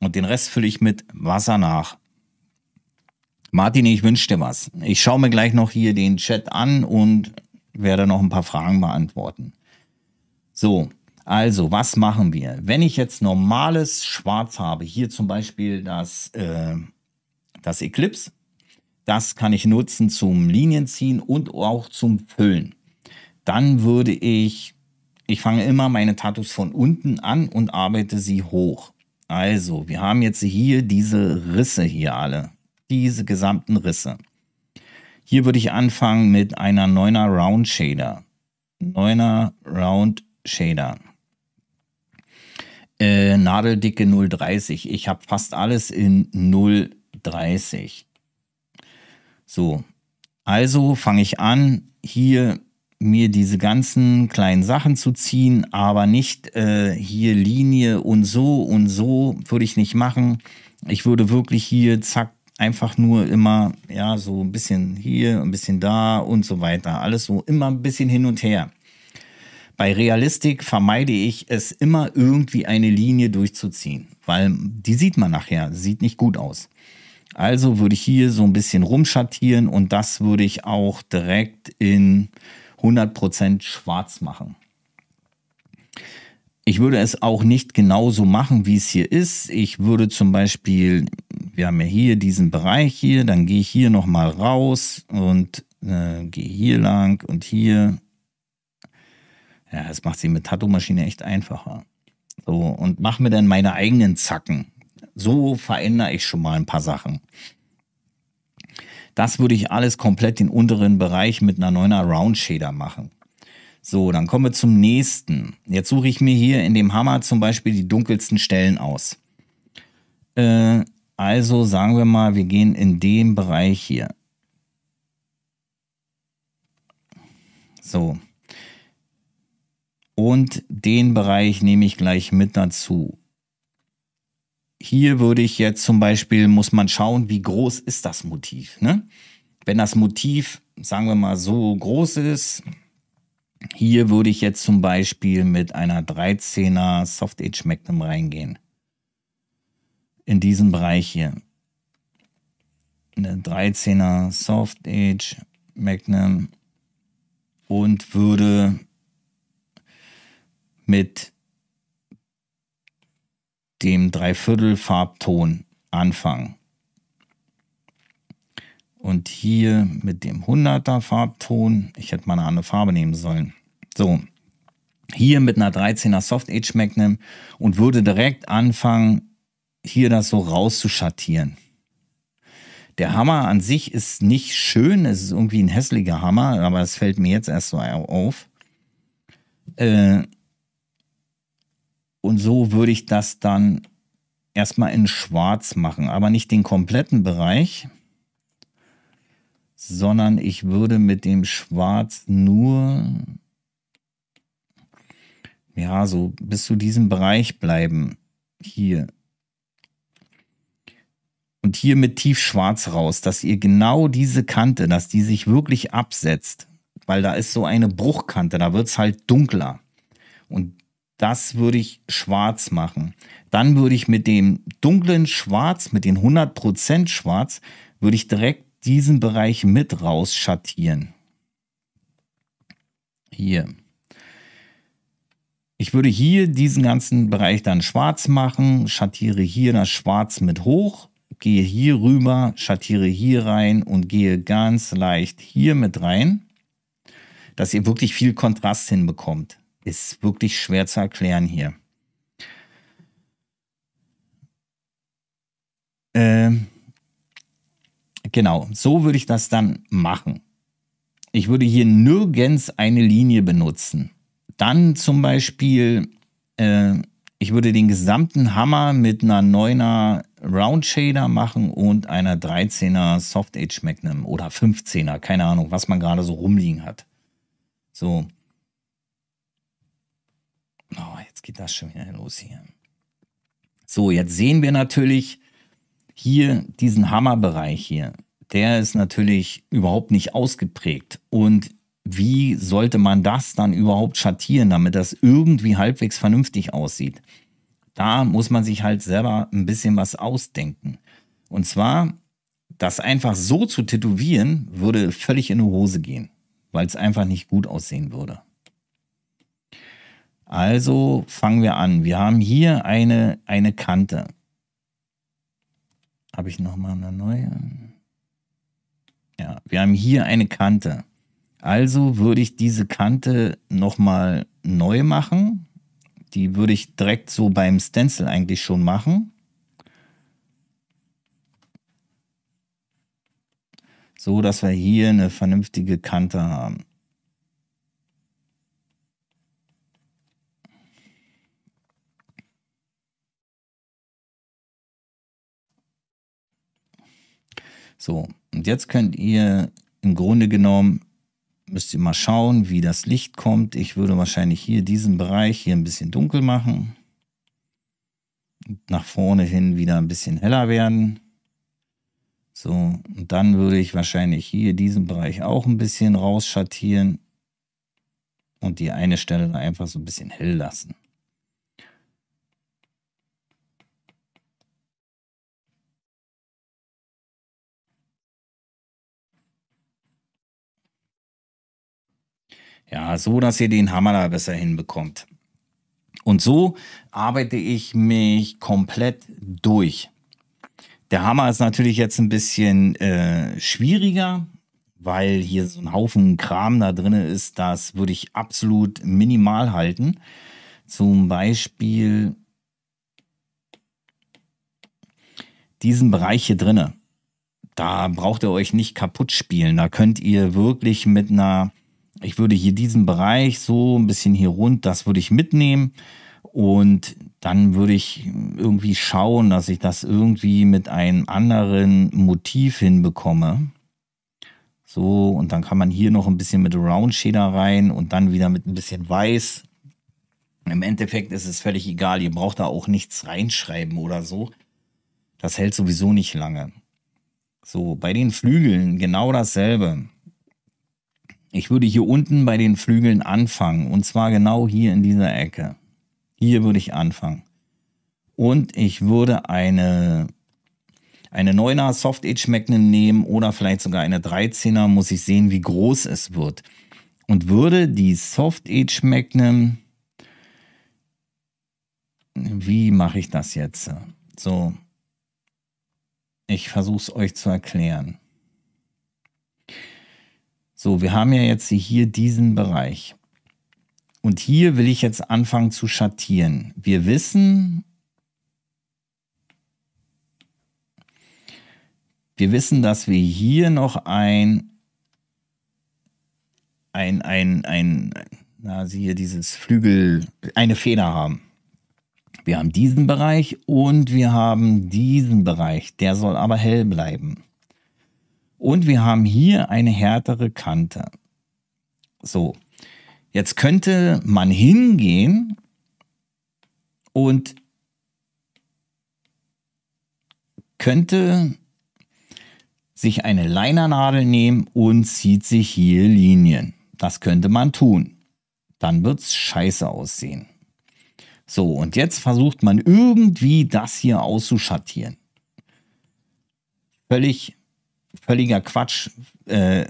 Und den Rest fülle ich mit Wasser nach. Martin, ich wünsche dir was. Ich schaue mir gleich noch hier den Chat an und werde noch ein paar Fragen beantworten. So, also, was machen wir? Wenn ich jetzt normales Schwarz habe, hier zum Beispiel das, äh, das Eclipse, das kann ich nutzen zum Linienziehen und auch zum Füllen. Dann würde ich, ich fange immer meine Tattoos von unten an und arbeite sie hoch. Also, wir haben jetzt hier diese Risse hier alle diese gesamten Risse. Hier würde ich anfangen mit einer 9er Round Shader. 9er Round Shader. Äh, Nadeldicke 0,30. Ich habe fast alles in 0,30. So, also fange ich an, hier mir diese ganzen kleinen Sachen zu ziehen, aber nicht äh, hier Linie und so und so würde ich nicht machen. Ich würde wirklich hier zack einfach nur immer, ja, so ein bisschen hier, ein bisschen da und so weiter. Alles so immer ein bisschen hin und her. Bei Realistik vermeide ich es immer irgendwie eine Linie durchzuziehen, weil die sieht man nachher, sieht nicht gut aus. Also würde ich hier so ein bisschen rumschattieren und das würde ich auch direkt in 100% schwarz machen. Ich würde es auch nicht genauso machen, wie es hier ist. Ich würde zum Beispiel wir haben ja hier diesen Bereich hier, dann gehe ich hier nochmal raus und äh, gehe hier lang und hier. Ja, das macht sie mit Tattoo-Maschine echt einfacher. So, und mache mir dann meine eigenen Zacken. So verändere ich schon mal ein paar Sachen. Das würde ich alles komplett den unteren Bereich mit einer 9er Round Shader machen. So, dann kommen wir zum nächsten. Jetzt suche ich mir hier in dem Hammer zum Beispiel die dunkelsten Stellen aus. Äh, also sagen wir mal, wir gehen in den Bereich hier. So. Und den Bereich nehme ich gleich mit dazu. Hier würde ich jetzt zum Beispiel, muss man schauen, wie groß ist das Motiv. Ne? Wenn das Motiv, sagen wir mal, so groß ist, hier würde ich jetzt zum Beispiel mit einer 13er Soft Edge Magnum reingehen in diesem Bereich hier. Eine 13er Soft Age Magnum und würde mit dem Dreiviertel Farbton anfangen. Und hier mit dem 100er Farbton, ich hätte mal eine andere Farbe nehmen sollen. So, hier mit einer 13er Soft Age Magnum und würde direkt anfangen, hier das so rauszuschattieren. Der Hammer an sich ist nicht schön, es ist irgendwie ein hässlicher Hammer, aber es fällt mir jetzt erst so auf. Äh, und so würde ich das dann erstmal in schwarz machen, aber nicht den kompletten Bereich, sondern ich würde mit dem Schwarz nur, ja, so bis zu diesem Bereich bleiben. Hier und hier mit tiefschwarz raus, dass ihr genau diese Kante, dass die sich wirklich absetzt, weil da ist so eine Bruchkante, da wird es halt dunkler. Und das würde ich schwarz machen. Dann würde ich mit dem dunklen Schwarz, mit den 100% Schwarz, würde ich direkt diesen Bereich mit raus schattieren. Hier. Ich würde hier diesen ganzen Bereich dann schwarz machen, schattiere hier das Schwarz mit hoch gehe hier rüber, schattiere hier rein und gehe ganz leicht hier mit rein, dass ihr wirklich viel Kontrast hinbekommt ist wirklich schwer zu erklären hier. Äh, genau, so würde ich das dann machen. Ich würde hier nirgends eine Linie benutzen. Dann zum Beispiel, äh, ich würde den gesamten Hammer mit einer 9er Round Shader machen und einer 13er Soft Edge Magnum oder 15er, keine Ahnung, was man gerade so rumliegen hat. So, Oh, jetzt geht das schon wieder los hier. So, jetzt sehen wir natürlich hier diesen Hammerbereich hier. Der ist natürlich überhaupt nicht ausgeprägt. Und wie sollte man das dann überhaupt schattieren, damit das irgendwie halbwegs vernünftig aussieht? Da muss man sich halt selber ein bisschen was ausdenken. Und zwar, das einfach so zu tätowieren, würde völlig in die Hose gehen, weil es einfach nicht gut aussehen würde. Also fangen wir an. Wir haben hier eine, eine Kante. Habe ich nochmal eine neue? Ja, wir haben hier eine Kante. Also würde ich diese Kante nochmal neu machen. Die würde ich direkt so beim Stencil eigentlich schon machen. So, dass wir hier eine vernünftige Kante haben. So, und jetzt könnt ihr im Grunde genommen, müsst ihr mal schauen, wie das Licht kommt. Ich würde wahrscheinlich hier diesen Bereich hier ein bisschen dunkel machen. Und nach vorne hin wieder ein bisschen heller werden. So, und dann würde ich wahrscheinlich hier diesen Bereich auch ein bisschen rausschattieren und die eine Stelle einfach so ein bisschen hell lassen. Ja, so, dass ihr den Hammer da besser hinbekommt. Und so arbeite ich mich komplett durch. Der Hammer ist natürlich jetzt ein bisschen äh, schwieriger, weil hier so ein Haufen Kram da drin ist. Das würde ich absolut minimal halten. Zum Beispiel diesen Bereich hier drinne. Da braucht ihr euch nicht kaputt spielen. Da könnt ihr wirklich mit einer ich würde hier diesen Bereich so ein bisschen hier rund, das würde ich mitnehmen und dann würde ich irgendwie schauen, dass ich das irgendwie mit einem anderen Motiv hinbekomme. So, und dann kann man hier noch ein bisschen mit Round Shader rein und dann wieder mit ein bisschen Weiß. Im Endeffekt ist es völlig egal, ihr braucht da auch nichts reinschreiben oder so. Das hält sowieso nicht lange. So, bei den Flügeln genau dasselbe. Ich würde hier unten bei den Flügeln anfangen. Und zwar genau hier in dieser Ecke. Hier würde ich anfangen. Und ich würde eine, eine 9er Soft Edge Magnum nehmen oder vielleicht sogar eine 13er. Muss ich sehen, wie groß es wird. Und würde die Soft Edge Magnum... Wie mache ich das jetzt? So. Ich versuche es euch zu erklären. So, wir haben ja jetzt hier diesen Bereich. Und hier will ich jetzt anfangen zu schattieren. Wir wissen, wir wissen, dass wir hier noch ein, ein, ein, ein, na, siehe dieses Flügel, eine Feder haben. Wir haben diesen Bereich und wir haben diesen Bereich. Der soll aber hell bleiben. Und wir haben hier eine härtere Kante. So, jetzt könnte man hingehen und könnte sich eine Leinernadel nehmen und zieht sich hier Linien. Das könnte man tun. Dann wird es scheiße aussehen. So, und jetzt versucht man irgendwie das hier auszuschattieren. Völlig völliger Quatsch. Äh,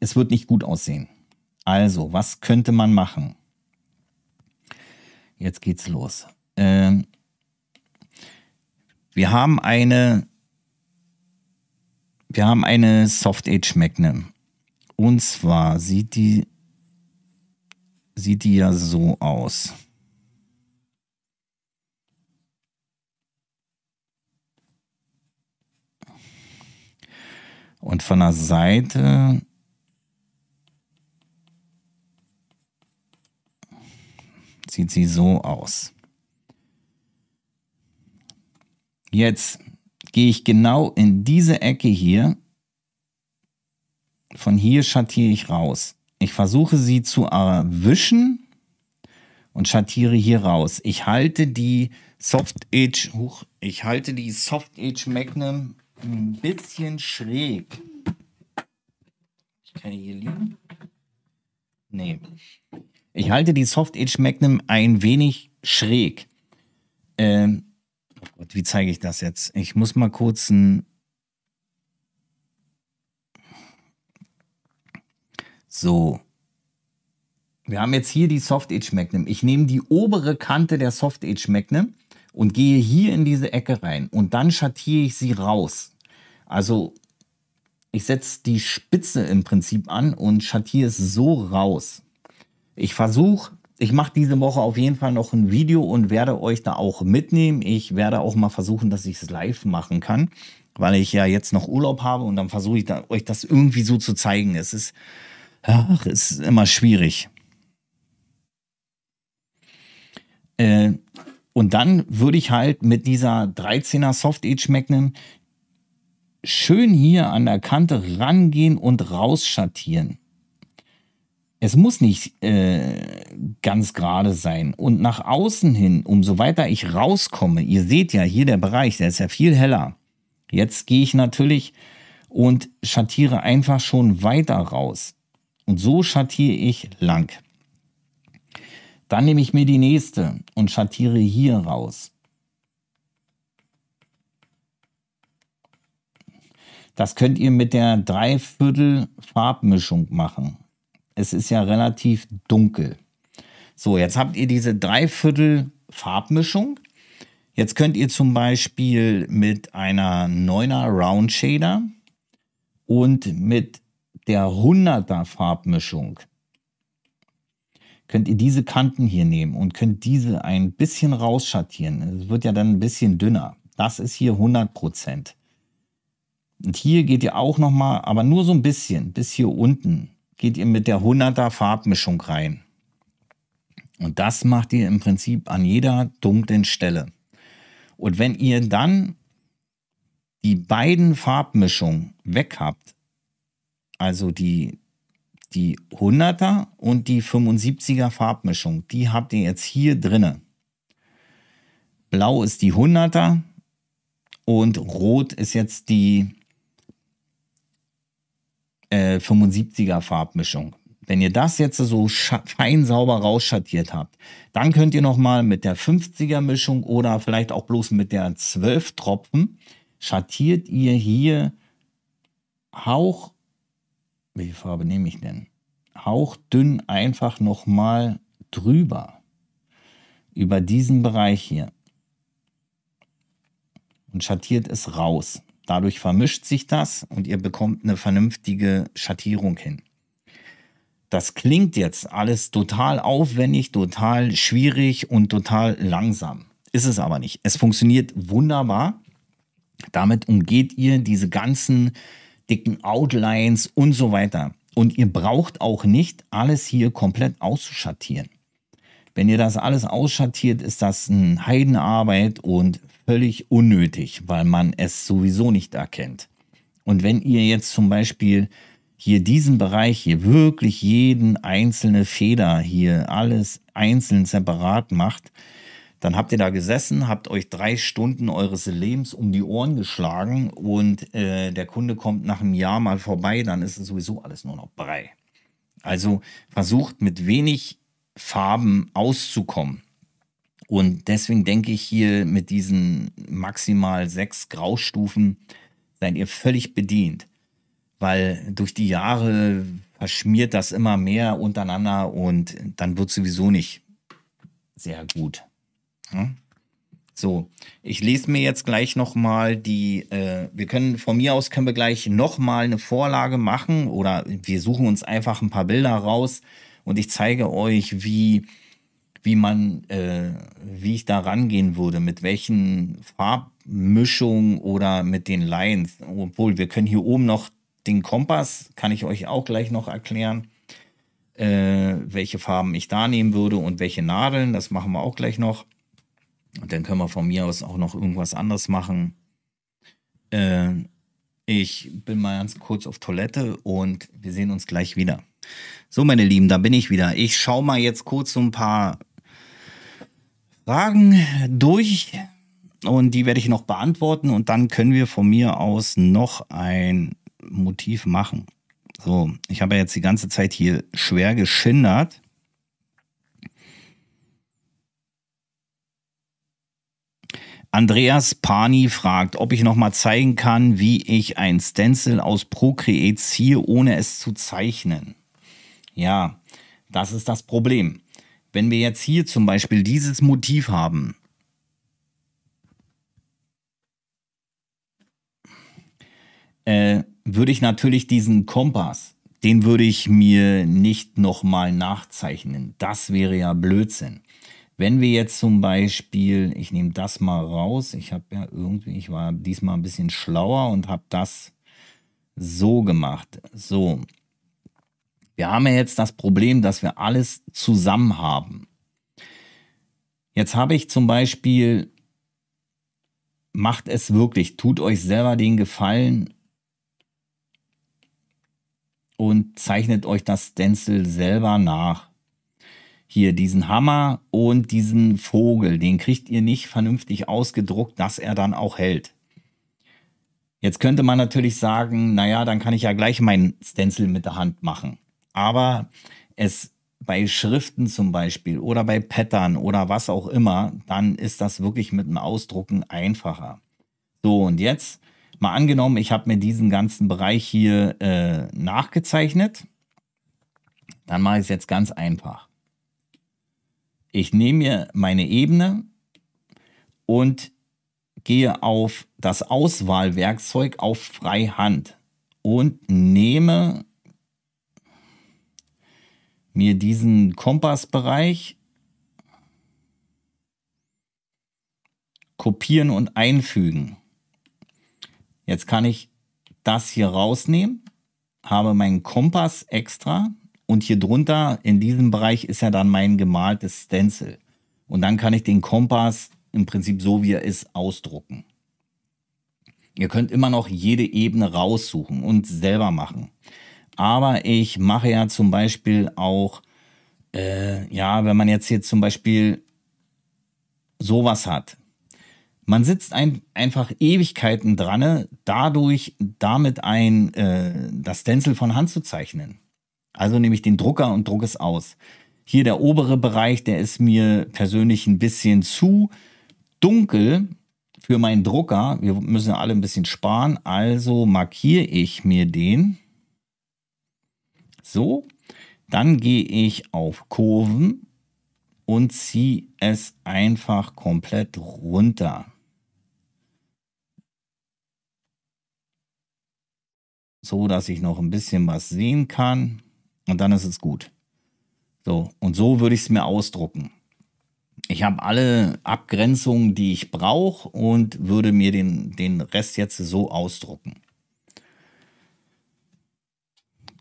es wird nicht gut aussehen. Also, was könnte man machen? Jetzt geht's los. Ähm, wir haben eine, wir haben eine Soft Age Magnum. Und zwar sieht die, sieht die ja so aus. Und von der Seite sieht sie so aus. Jetzt gehe ich genau in diese Ecke hier. Von hier schattiere ich raus. Ich versuche sie zu erwischen und schattiere hier raus. Ich halte die Soft Edge. Ich halte die Soft Edge Magnum ein bisschen schräg. Ich kann hier liegen. Nee. Ich halte die Soft Edge Magnum ein wenig schräg. Ähm, oh Gott, wie zeige ich das jetzt? Ich muss mal kurz ein. So. Wir haben jetzt hier die Soft Edge Magnum. Ich nehme die obere Kante der Soft Edge Magnum und gehe hier in diese Ecke rein und dann schattiere ich sie raus. Also ich setze die Spitze im Prinzip an und schattiere es so raus. Ich versuche, ich mache diese Woche auf jeden Fall noch ein Video und werde euch da auch mitnehmen. Ich werde auch mal versuchen, dass ich es live machen kann, weil ich ja jetzt noch Urlaub habe und dann versuche ich da, euch das irgendwie so zu zeigen. Es ist, ach, es ist immer schwierig. Äh, und dann würde ich halt mit dieser 13er Soft Edge Magnum schön hier an der Kante rangehen und rausschattieren. Es muss nicht äh, ganz gerade sein. Und nach außen hin, umso weiter ich rauskomme, ihr seht ja hier der Bereich, der ist ja viel heller. Jetzt gehe ich natürlich und schattiere einfach schon weiter raus. Und so schattiere ich lang. Dann nehme ich mir die nächste und schattiere hier raus. Das könnt ihr mit der Dreiviertel Farbmischung machen. Es ist ja relativ dunkel. So, jetzt habt ihr diese Dreiviertel Farbmischung. Jetzt könnt ihr zum Beispiel mit einer 9er Round Shader und mit der 100er Farbmischung könnt ihr diese Kanten hier nehmen und könnt diese ein bisschen rausschattieren. Es wird ja dann ein bisschen dünner. Das ist hier 100 Prozent. Und hier geht ihr auch nochmal, aber nur so ein bisschen, bis hier unten, geht ihr mit der 100er Farbmischung rein. Und das macht ihr im Prinzip an jeder dunklen Stelle. Und wenn ihr dann die beiden Farbmischungen weg habt, also die die 100er und die 75er Farbmischung. Die habt ihr jetzt hier drinne. Blau ist die 100er und Rot ist jetzt die äh, 75er Farbmischung. Wenn ihr das jetzt so fein sauber rausschattiert habt, dann könnt ihr nochmal mit der 50er Mischung oder vielleicht auch bloß mit der 12 Tropfen schattiert ihr hier Hauch welche Farbe nehme ich denn? Hauchdünn einfach nochmal drüber. Über diesen Bereich hier. Und schattiert es raus. Dadurch vermischt sich das und ihr bekommt eine vernünftige Schattierung hin. Das klingt jetzt alles total aufwendig, total schwierig und total langsam. Ist es aber nicht. Es funktioniert wunderbar. Damit umgeht ihr diese ganzen dicken Outlines und so weiter. Und ihr braucht auch nicht alles hier komplett auszuschattieren. Wenn ihr das alles ausschattiert, ist das eine Heidenarbeit und völlig unnötig, weil man es sowieso nicht erkennt. Und wenn ihr jetzt zum Beispiel hier diesen Bereich hier wirklich jeden einzelne Feder hier alles einzeln separat macht, dann habt ihr da gesessen, habt euch drei Stunden eures Lebens um die Ohren geschlagen und äh, der Kunde kommt nach einem Jahr mal vorbei, dann ist es sowieso alles nur noch Brei. Also versucht mit wenig Farben auszukommen. Und deswegen denke ich hier mit diesen maximal sechs Graustufen seid ihr völlig bedient. Weil durch die Jahre verschmiert das immer mehr untereinander und dann wird sowieso nicht sehr gut. So, ich lese mir jetzt gleich nochmal die, äh, wir können, von mir aus können wir gleich nochmal eine Vorlage machen oder wir suchen uns einfach ein paar Bilder raus und ich zeige euch, wie, wie man, äh, wie ich da rangehen würde, mit welchen Farbmischungen oder mit den Lines. Obwohl, wir können hier oben noch den Kompass kann ich euch auch gleich noch erklären, äh, welche Farben ich da nehmen würde und welche Nadeln. Das machen wir auch gleich noch. Und dann können wir von mir aus auch noch irgendwas anderes machen. Äh, ich bin mal ganz kurz auf Toilette und wir sehen uns gleich wieder. So, meine Lieben, da bin ich wieder. Ich schaue mal jetzt kurz so ein paar Fragen durch und die werde ich noch beantworten und dann können wir von mir aus noch ein Motiv machen. So, ich habe jetzt die ganze Zeit hier schwer geschindert. Andreas Pani fragt, ob ich noch mal zeigen kann, wie ich ein Stencil aus Procreate ziehe, ohne es zu zeichnen. Ja, das ist das Problem. Wenn wir jetzt hier zum Beispiel dieses Motiv haben, äh, würde ich natürlich diesen Kompass, den würde ich mir nicht nochmal nachzeichnen. Das wäre ja Blödsinn. Wenn wir jetzt zum Beispiel, ich nehme das mal raus, ich habe ja irgendwie, ich war diesmal ein bisschen schlauer und habe das so gemacht. So, wir haben ja jetzt das Problem, dass wir alles zusammen haben. Jetzt habe ich zum Beispiel, macht es wirklich, tut euch selber den Gefallen und zeichnet euch das Stencil selber nach hier diesen Hammer und diesen Vogel, den kriegt ihr nicht vernünftig ausgedruckt, dass er dann auch hält. Jetzt könnte man natürlich sagen, naja, dann kann ich ja gleich meinen Stencil mit der Hand machen. Aber es bei Schriften zum Beispiel oder bei Pattern oder was auch immer, dann ist das wirklich mit dem Ausdrucken einfacher. So, und jetzt mal angenommen, ich habe mir diesen ganzen Bereich hier äh, nachgezeichnet. Dann mache ich es jetzt ganz einfach ich nehme mir meine Ebene und gehe auf das Auswahlwerkzeug auf Freihand und nehme mir diesen Kompassbereich, kopieren und einfügen. Jetzt kann ich das hier rausnehmen, habe meinen Kompass extra und hier drunter in diesem Bereich ist ja dann mein gemaltes Stencil. Und dann kann ich den Kompass im Prinzip so wie er ist ausdrucken. Ihr könnt immer noch jede Ebene raussuchen und selber machen. Aber ich mache ja zum Beispiel auch, äh, ja, wenn man jetzt hier zum Beispiel sowas hat. Man sitzt ein, einfach Ewigkeiten dran, dadurch damit ein äh, das Stencil von Hand zu zeichnen. Also nehme ich den Drucker und drucke es aus. Hier der obere Bereich, der ist mir persönlich ein bisschen zu dunkel für meinen Drucker. Wir müssen alle ein bisschen sparen, also markiere ich mir den. So, dann gehe ich auf Kurven und ziehe es einfach komplett runter. So, dass ich noch ein bisschen was sehen kann. Und dann ist es gut. So, und so würde ich es mir ausdrucken. Ich habe alle Abgrenzungen, die ich brauche und würde mir den, den Rest jetzt so ausdrucken.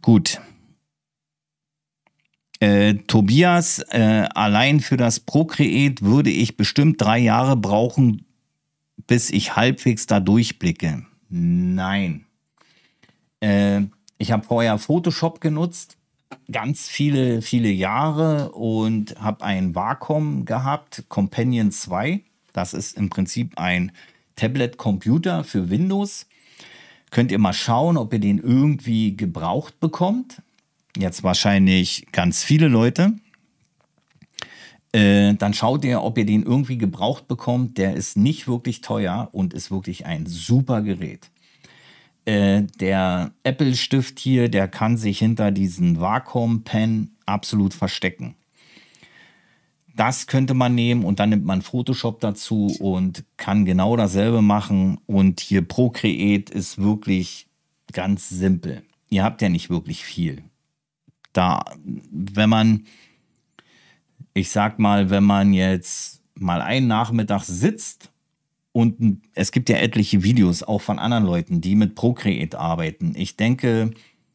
Gut. Äh, Tobias, äh, allein für das Procreate würde ich bestimmt drei Jahre brauchen, bis ich halbwegs da durchblicke. Nein. Äh, ich habe vorher Photoshop genutzt ganz viele, viele Jahre und habe ein Wacom gehabt, Companion 2. Das ist im Prinzip ein Tablet-Computer für Windows. Könnt ihr mal schauen, ob ihr den irgendwie gebraucht bekommt. Jetzt wahrscheinlich ganz viele Leute. Äh, dann schaut ihr, ob ihr den irgendwie gebraucht bekommt. Der ist nicht wirklich teuer und ist wirklich ein super Gerät. Äh, der Apple-Stift hier, der kann sich hinter diesen Vakuum-Pen absolut verstecken. Das könnte man nehmen und dann nimmt man Photoshop dazu und kann genau dasselbe machen. Und hier Procreate ist wirklich ganz simpel. Ihr habt ja nicht wirklich viel. Da, wenn man, ich sag mal, wenn man jetzt mal einen Nachmittag sitzt und es gibt ja etliche Videos auch von anderen Leuten, die mit Procreate arbeiten. Ich denke,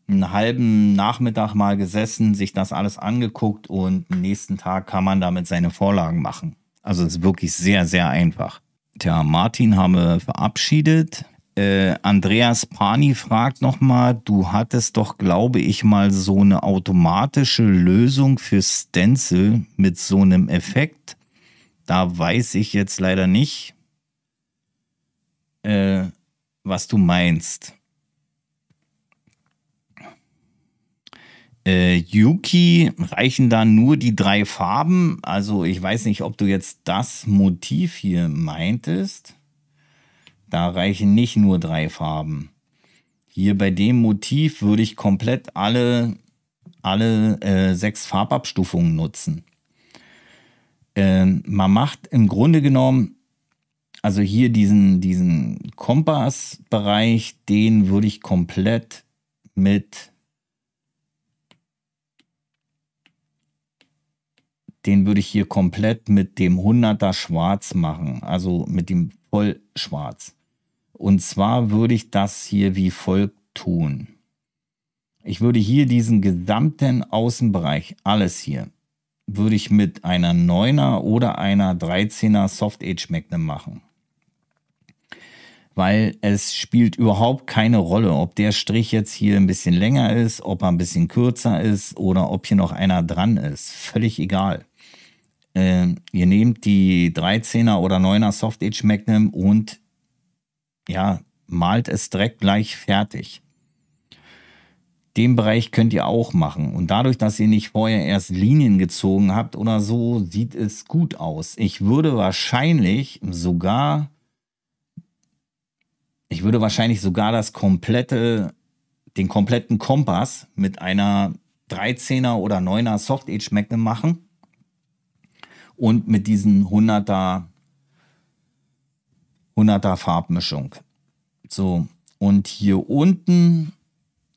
einen halben Nachmittag mal gesessen, sich das alles angeguckt und am nächsten Tag kann man damit seine Vorlagen machen. Also es ist wirklich sehr, sehr einfach. Tja, Martin haben wir verabschiedet. Äh, Andreas Pani fragt nochmal, du hattest doch, glaube ich, mal so eine automatische Lösung für Stencil mit so einem Effekt. Da weiß ich jetzt leider nicht, äh, was du meinst. Äh, Yuki reichen da nur die drei Farben. Also ich weiß nicht, ob du jetzt das Motiv hier meintest. Da reichen nicht nur drei Farben. Hier bei dem Motiv würde ich komplett alle, alle äh, sechs Farbabstufungen nutzen. Ähm, man macht im Grunde genommen, also hier diesen, diesen Kompassbereich, den würde ich komplett mit den würde ich hier komplett mit dem 100er Schwarz machen, also mit dem Vollschwarz. Und zwar würde ich das hier wie folgt tun. Ich würde hier diesen gesamten Außenbereich, alles hier, würde ich mit einer 9er oder einer 13er Soft Age Magnum machen. Weil es spielt überhaupt keine Rolle, ob der Strich jetzt hier ein bisschen länger ist, ob er ein bisschen kürzer ist oder ob hier noch einer dran ist. Völlig egal. Äh, ihr nehmt die 13er oder 9er Soft Age Magnum und ja, malt es direkt gleich fertig. Den Bereich könnt ihr auch machen. Und dadurch, dass ihr nicht vorher erst Linien gezogen habt oder so, sieht es gut aus. Ich würde wahrscheinlich sogar, ich würde wahrscheinlich sogar das komplette, den kompletten Kompass mit einer 13er oder 9er Soft Age Magnum machen und mit diesen 100er 100er Farbmischung. So, und hier unten,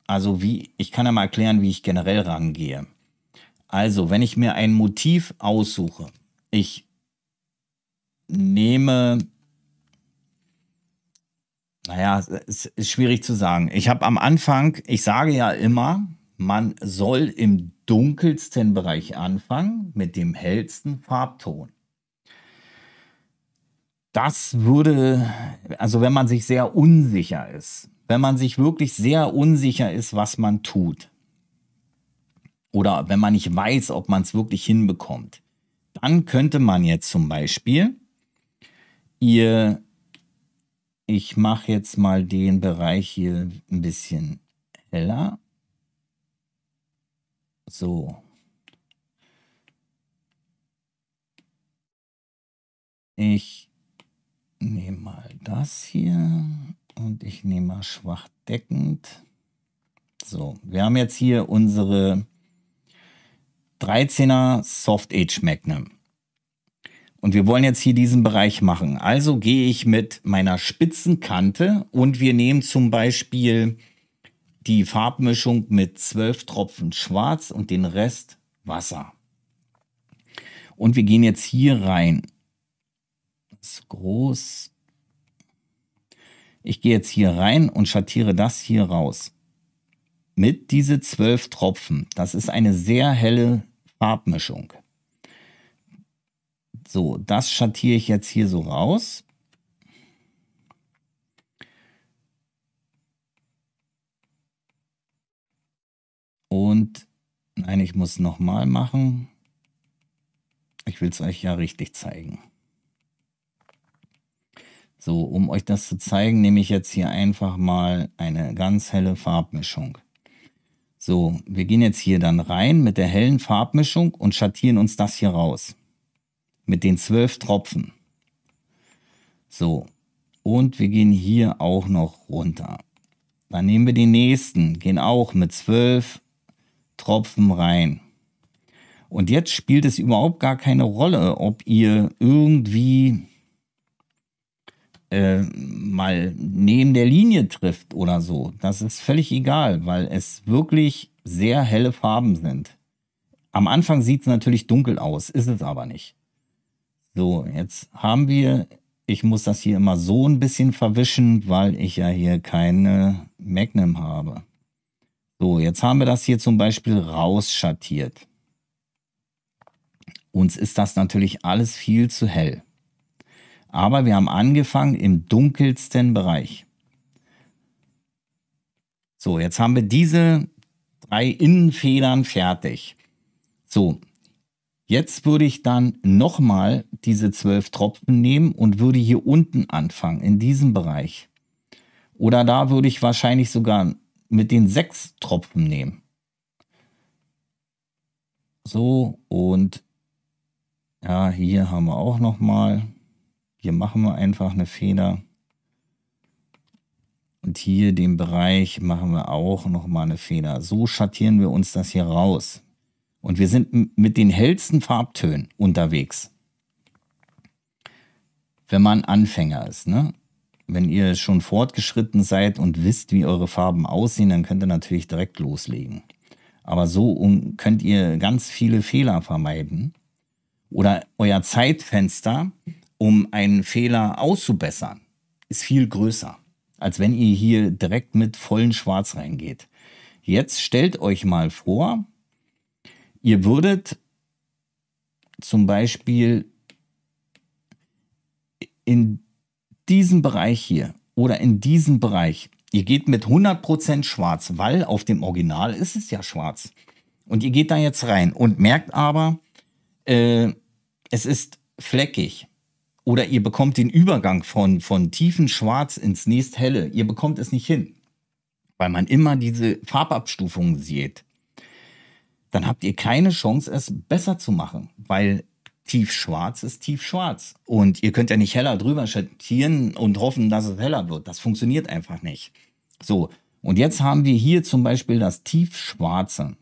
also wie, ich kann ja mal erklären, wie ich generell rangehe. Also, wenn ich mir ein Motiv aussuche, ich nehme, naja, es ist schwierig zu sagen. Ich habe am Anfang, ich sage ja immer, man soll im dunkelsten Bereich anfangen mit dem hellsten Farbton das würde, also wenn man sich sehr unsicher ist, wenn man sich wirklich sehr unsicher ist, was man tut, oder wenn man nicht weiß, ob man es wirklich hinbekommt, dann könnte man jetzt zum Beispiel ihr, ich mache jetzt mal den Bereich hier ein bisschen heller. So. Ich nehme mal das hier und ich nehme mal schwach deckend. So, wir haben jetzt hier unsere 13er Soft Age Magnum. Und wir wollen jetzt hier diesen Bereich machen. Also gehe ich mit meiner spitzen Kante und wir nehmen zum Beispiel die Farbmischung mit 12 Tropfen Schwarz und den Rest Wasser. Und wir gehen jetzt hier rein ist groß. Ich gehe jetzt hier rein und schattiere das hier raus. Mit diese zwölf Tropfen. Das ist eine sehr helle Farbmischung. So, das schattiere ich jetzt hier so raus. Und nein, ich muss nochmal machen. Ich will es euch ja richtig zeigen. So, um euch das zu zeigen, nehme ich jetzt hier einfach mal eine ganz helle Farbmischung. So, wir gehen jetzt hier dann rein mit der hellen Farbmischung und schattieren uns das hier raus. Mit den zwölf Tropfen. So, und wir gehen hier auch noch runter. Dann nehmen wir den nächsten, gehen auch mit zwölf Tropfen rein. Und jetzt spielt es überhaupt gar keine Rolle, ob ihr irgendwie äh, mal neben der Linie trifft oder so. Das ist völlig egal, weil es wirklich sehr helle Farben sind. Am Anfang sieht es natürlich dunkel aus, ist es aber nicht. So, jetzt haben wir ich muss das hier immer so ein bisschen verwischen, weil ich ja hier keine Magnum habe. So, jetzt haben wir das hier zum Beispiel rausschattiert. Uns ist das natürlich alles viel zu hell. Aber wir haben angefangen im dunkelsten Bereich. So, jetzt haben wir diese drei Innenfedern fertig. So, jetzt würde ich dann nochmal diese zwölf Tropfen nehmen und würde hier unten anfangen, in diesem Bereich. Oder da würde ich wahrscheinlich sogar mit den sechs Tropfen nehmen. So, und ja, hier haben wir auch nochmal. Hier machen wir einfach eine Feder. Und hier den Bereich machen wir auch nochmal eine Feder. So schattieren wir uns das hier raus. Und wir sind mit den hellsten Farbtönen unterwegs. Wenn man Anfänger ist, ne? Wenn ihr schon fortgeschritten seid und wisst, wie eure Farben aussehen, dann könnt ihr natürlich direkt loslegen. Aber so könnt ihr ganz viele Fehler vermeiden. Oder euer Zeitfenster, um einen Fehler auszubessern, ist viel größer, als wenn ihr hier direkt mit vollen Schwarz reingeht. Jetzt stellt euch mal vor, ihr würdet zum Beispiel in diesem Bereich hier oder in diesem Bereich, ihr geht mit 100% schwarz, weil auf dem Original ist es ja schwarz. Und ihr geht da jetzt rein und merkt aber, äh, es ist fleckig. Oder ihr bekommt den Übergang von, von tiefen Schwarz ins nächst helle. Ihr bekommt es nicht hin, weil man immer diese Farbabstufungen sieht. Dann habt ihr keine Chance, es besser zu machen, weil tiefschwarz ist tiefschwarz. Und ihr könnt ja nicht heller drüber schattieren und hoffen, dass es heller wird. Das funktioniert einfach nicht. So, und jetzt haben wir hier zum Beispiel das tiefschwarze.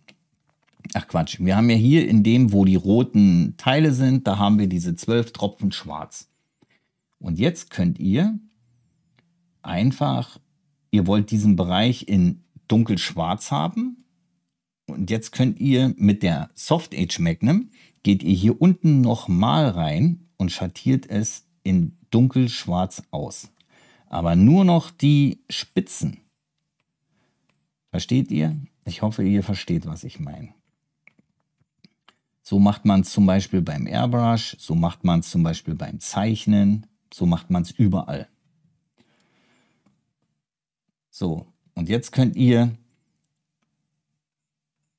Ach Quatsch, wir haben ja hier in dem, wo die roten Teile sind, da haben wir diese zwölf Tropfen schwarz. Und jetzt könnt ihr einfach, ihr wollt diesen Bereich in dunkelschwarz haben. Und jetzt könnt ihr mit der Soft Age Magnum, geht ihr hier unten nochmal rein und schattiert es in dunkelschwarz aus. Aber nur noch die Spitzen. Versteht ihr? Ich hoffe, ihr versteht, was ich meine. So macht man es zum Beispiel beim Airbrush, so macht man es zum Beispiel beim Zeichnen, so macht man es überall. So, und jetzt könnt ihr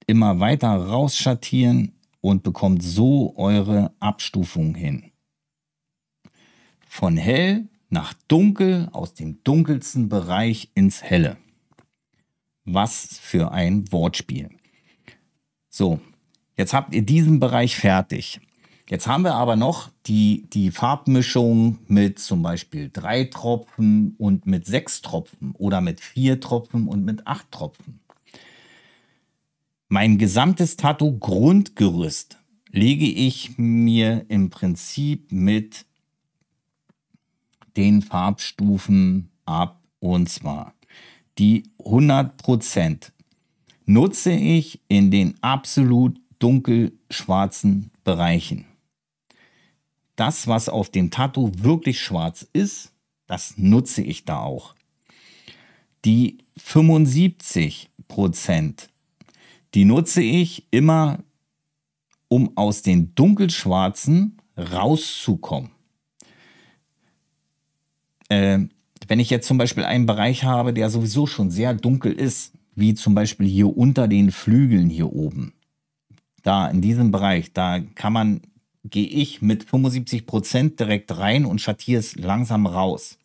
immer weiter rausschattieren und bekommt so eure Abstufung hin. Von hell nach dunkel, aus dem dunkelsten Bereich ins helle. Was für ein Wortspiel. So, Jetzt habt ihr diesen Bereich fertig. Jetzt haben wir aber noch die, die Farbmischung mit zum Beispiel drei Tropfen und mit sechs Tropfen oder mit vier Tropfen und mit acht Tropfen. Mein gesamtes Tattoo-Grundgerüst lege ich mir im Prinzip mit den Farbstufen ab und zwar die 100% nutze ich in den absolut dunkelschwarzen Bereichen. Das, was auf dem Tattoo wirklich schwarz ist, das nutze ich da auch. Die 75 Prozent, die nutze ich immer, um aus den dunkelschwarzen rauszukommen. Äh, wenn ich jetzt zum Beispiel einen Bereich habe, der sowieso schon sehr dunkel ist, wie zum Beispiel hier unter den Flügeln hier oben, da in diesem Bereich, da kann man, gehe ich mit 75 Prozent direkt rein und schattiere es langsam raus.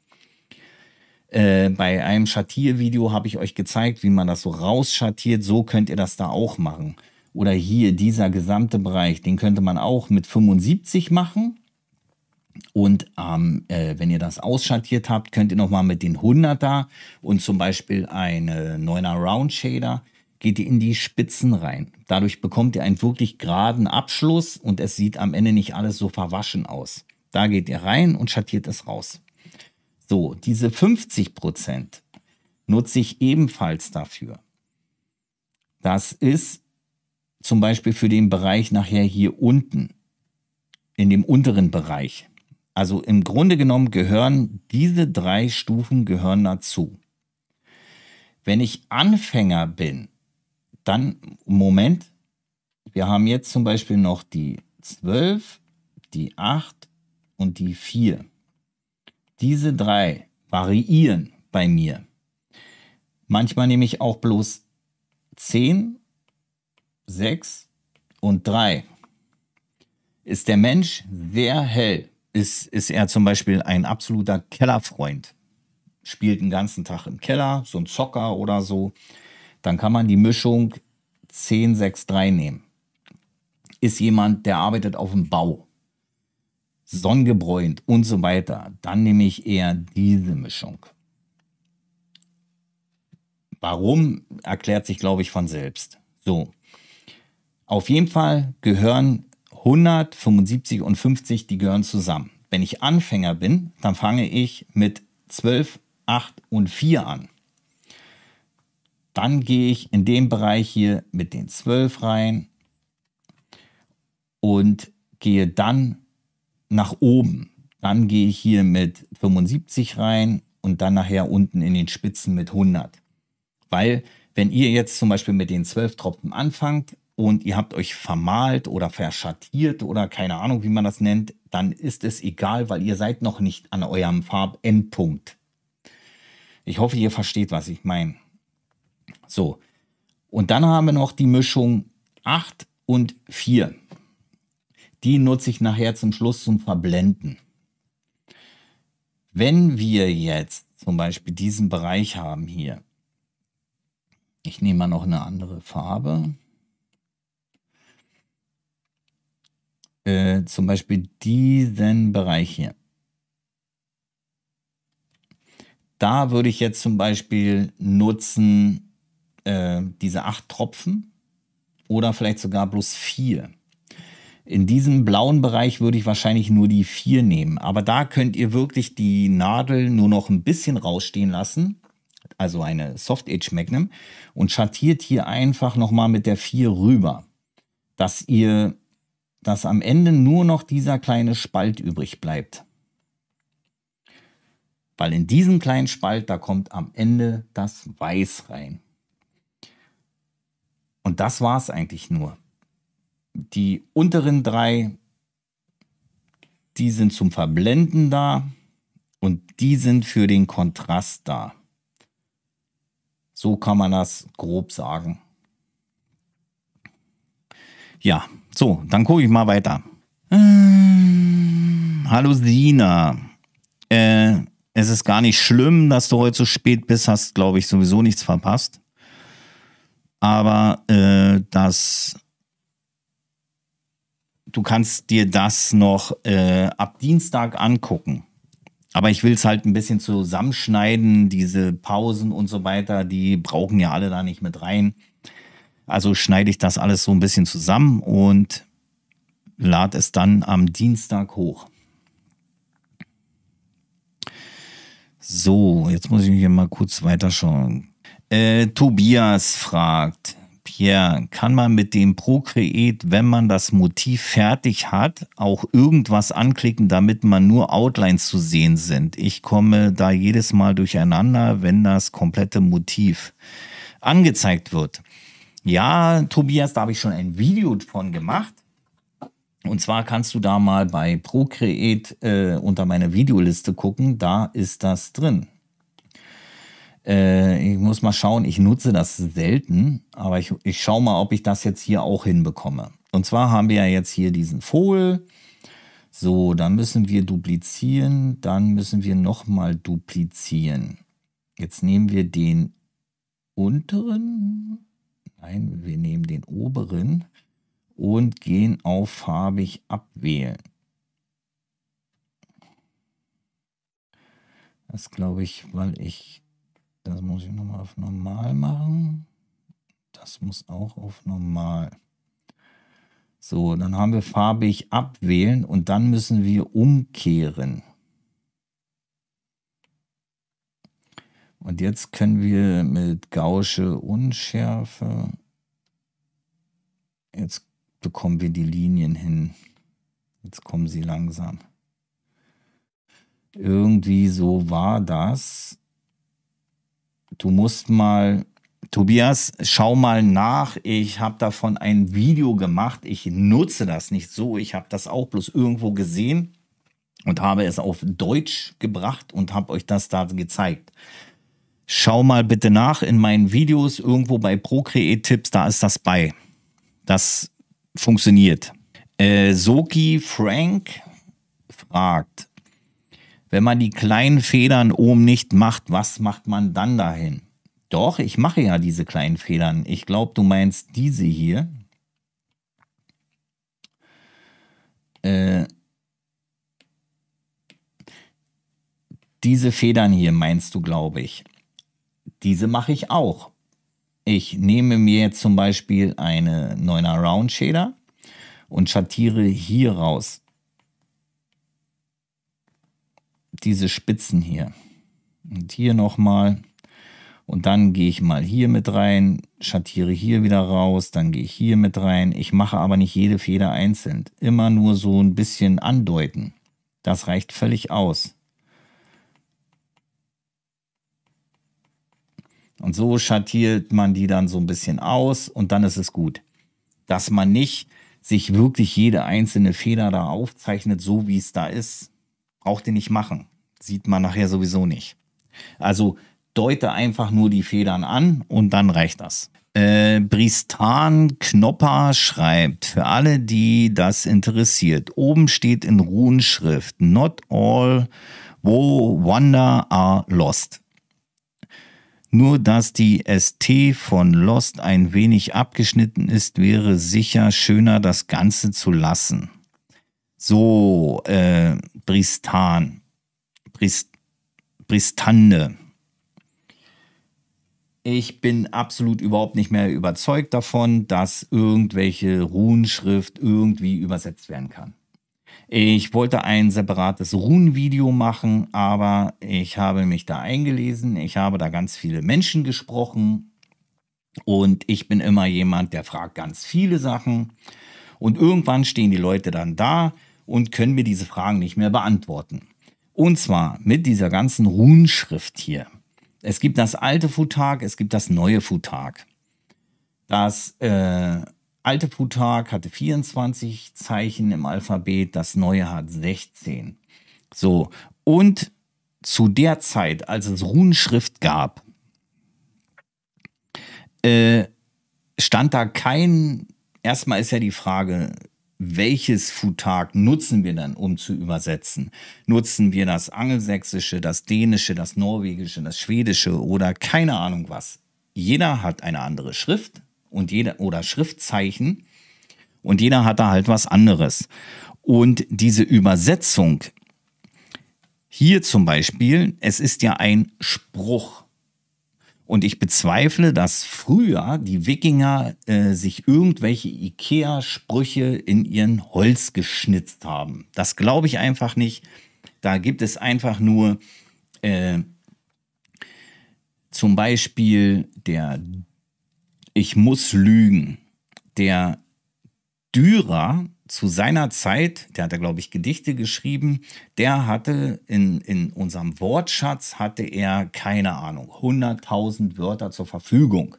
Äh, bei einem Schattiervideo habe ich euch gezeigt, wie man das so rausschattiert. So könnt ihr das da auch machen. Oder hier dieser gesamte Bereich, den könnte man auch mit 75 machen. Und ähm, äh, wenn ihr das ausschattiert habt, könnt ihr nochmal mit den 100er und zum Beispiel eine 9er Round Shader geht ihr in die Spitzen rein. Dadurch bekommt ihr einen wirklich geraden Abschluss und es sieht am Ende nicht alles so verwaschen aus. Da geht ihr rein und schattiert es raus. So, diese 50% nutze ich ebenfalls dafür. Das ist zum Beispiel für den Bereich nachher hier unten, in dem unteren Bereich. Also im Grunde genommen gehören diese drei Stufen gehören dazu. Wenn ich Anfänger bin, dann, Moment, wir haben jetzt zum Beispiel noch die 12, die 8 und die 4. Diese drei variieren bei mir. Manchmal nehme ich auch bloß 10, 6 und 3. Ist der Mensch sehr hell, ist, ist er zum Beispiel ein absoluter Kellerfreund, spielt den ganzen Tag im Keller, so ein Zocker oder so, dann kann man die Mischung 10, 6, 3 nehmen. Ist jemand, der arbeitet auf dem Bau, sonnengebräunt und so weiter, dann nehme ich eher diese Mischung. Warum, erklärt sich, glaube ich, von selbst. So. Auf jeden Fall gehören 100, 75 und 50, die gehören zusammen. Wenn ich Anfänger bin, dann fange ich mit 12, 8 und 4 an. Dann gehe ich in den Bereich hier mit den 12 rein und gehe dann nach oben. Dann gehe ich hier mit 75 rein und dann nachher unten in den Spitzen mit 100. Weil wenn ihr jetzt zum Beispiel mit den 12 Tropfen anfangt und ihr habt euch vermalt oder verschattiert oder keine Ahnung, wie man das nennt, dann ist es egal, weil ihr seid noch nicht an eurem Farbendpunkt. Ich hoffe, ihr versteht, was ich meine. So, und dann haben wir noch die Mischung 8 und 4. Die nutze ich nachher zum Schluss zum Verblenden. Wenn wir jetzt zum Beispiel diesen Bereich haben hier, ich nehme mal noch eine andere Farbe. Äh, zum Beispiel diesen Bereich hier. Da würde ich jetzt zum Beispiel nutzen äh, diese acht Tropfen oder vielleicht sogar bloß vier. In diesem blauen Bereich würde ich wahrscheinlich nur die vier nehmen. Aber da könnt ihr wirklich die Nadel nur noch ein bisschen rausstehen lassen. Also eine Soft Edge Magnum. Und schattiert hier einfach nochmal mit der 4 rüber. Dass ihr, dass am Ende nur noch dieser kleine Spalt übrig bleibt. Weil in diesem kleinen Spalt, da kommt am Ende das Weiß rein. Und das war es eigentlich nur. Die unteren drei, die sind zum Verblenden da und die sind für den Kontrast da. So kann man das grob sagen. Ja, so, dann gucke ich mal weiter. Ähm, hallo Sina. Äh, es ist gar nicht schlimm, dass du heute so spät bist, hast, glaube ich, sowieso nichts verpasst. Aber äh, das, du kannst dir das noch äh, ab Dienstag angucken. Aber ich will es halt ein bisschen zusammenschneiden, diese Pausen und so weiter, die brauchen ja alle da nicht mit rein. Also schneide ich das alles so ein bisschen zusammen und lade es dann am Dienstag hoch. So, jetzt muss ich hier mal kurz weiterschauen. Äh, Tobias fragt, Pierre, kann man mit dem Procreate, wenn man das Motiv fertig hat, auch irgendwas anklicken, damit man nur Outlines zu sehen sind? Ich komme da jedes Mal durcheinander, wenn das komplette Motiv angezeigt wird. Ja, Tobias, da habe ich schon ein Video von gemacht. Und zwar kannst du da mal bei Procreate äh, unter meiner Videoliste gucken, da ist das drin. Äh, ich muss mal schauen, ich nutze das selten, aber ich, ich schaue mal, ob ich das jetzt hier auch hinbekomme. Und zwar haben wir ja jetzt hier diesen Vogel. So, dann müssen wir duplizieren, dann müssen wir nochmal duplizieren. Jetzt nehmen wir den unteren, nein, wir nehmen den oberen und gehen auf farbig abwählen. Das glaube ich, weil ich, das muss ich nochmal auf normal machen. Das muss auch auf normal. So, dann haben wir farbig abwählen und dann müssen wir umkehren. Und jetzt können wir mit Gausche Unschärfe, jetzt bekommen wir die Linien hin. Jetzt kommen sie langsam. Irgendwie so war das. Du musst mal, Tobias, schau mal nach. Ich habe davon ein Video gemacht. Ich nutze das nicht so. Ich habe das auch bloß irgendwo gesehen und habe es auf Deutsch gebracht und habe euch das da gezeigt. Schau mal bitte nach in meinen Videos irgendwo bei Procreate Tipps, da ist das bei. Das funktioniert. Äh, Soki Frank fragt, wenn man die kleinen Federn oben nicht macht, was macht man dann dahin? Doch, ich mache ja diese kleinen Federn. Ich glaube, du meinst diese hier. Äh, diese Federn hier meinst du, glaube ich. Diese mache ich auch. Ich nehme mir jetzt zum Beispiel eine 9er Round Shader und schattiere hier raus. Diese Spitzen hier. Und hier nochmal. Und dann gehe ich mal hier mit rein, schattiere hier wieder raus, dann gehe ich hier mit rein. Ich mache aber nicht jede Feder einzeln. Immer nur so ein bisschen andeuten. Das reicht völlig aus. Und so schattiert man die dann so ein bisschen aus und dann ist es gut. Dass man nicht sich wirklich jede einzelne Feder da aufzeichnet, so wie es da ist, braucht ihr nicht machen. Sieht man nachher sowieso nicht. Also deute einfach nur die Federn an und dann reicht das. Äh, Bristan Knopper schreibt, für alle, die das interessiert, oben steht in Runenschrift, not all wo wonder are lost. Nur dass die ST von Lost ein wenig abgeschnitten ist, wäre sicher schöner, das Ganze zu lassen. So, äh, Bristan, Brist, Bristande. Ich bin absolut überhaupt nicht mehr überzeugt davon, dass irgendwelche Runenschrift irgendwie übersetzt werden kann. Ich wollte ein separates Runenvideo machen, aber ich habe mich da eingelesen. Ich habe da ganz viele Menschen gesprochen und ich bin immer jemand, der fragt ganz viele Sachen. Und irgendwann stehen die Leute dann da und können mir diese Fragen nicht mehr beantworten. Und zwar mit dieser ganzen Runenschrift hier. Es gibt das alte Futag, es gibt das neue Futag. Das äh, alte Plutarch hatte 24 Zeichen im Alphabet, das neue hat 16. So, und zu der Zeit, als es Runenschrift gab, äh, stand da kein, erstmal ist ja die Frage, welches Futag nutzen wir dann, um zu übersetzen? Nutzen wir das Angelsächsische, das Dänische, das Norwegische, das Schwedische oder keine Ahnung was? Jeder hat eine andere Schrift, und jeder oder Schriftzeichen und jeder hat da halt was anderes. Und diese Übersetzung hier zum Beispiel, es ist ja ein Spruch. Und ich bezweifle, dass früher die Wikinger äh, sich irgendwelche Ikea-Sprüche in ihren Holz geschnitzt haben. Das glaube ich einfach nicht. Da gibt es einfach nur äh, zum Beispiel der ich muss lügen. Der Dürer zu seiner Zeit, der hat da, glaube ich, Gedichte geschrieben, der hatte in, in unserem Wortschatz, hatte er, keine Ahnung, 100.000 Wörter zur Verfügung.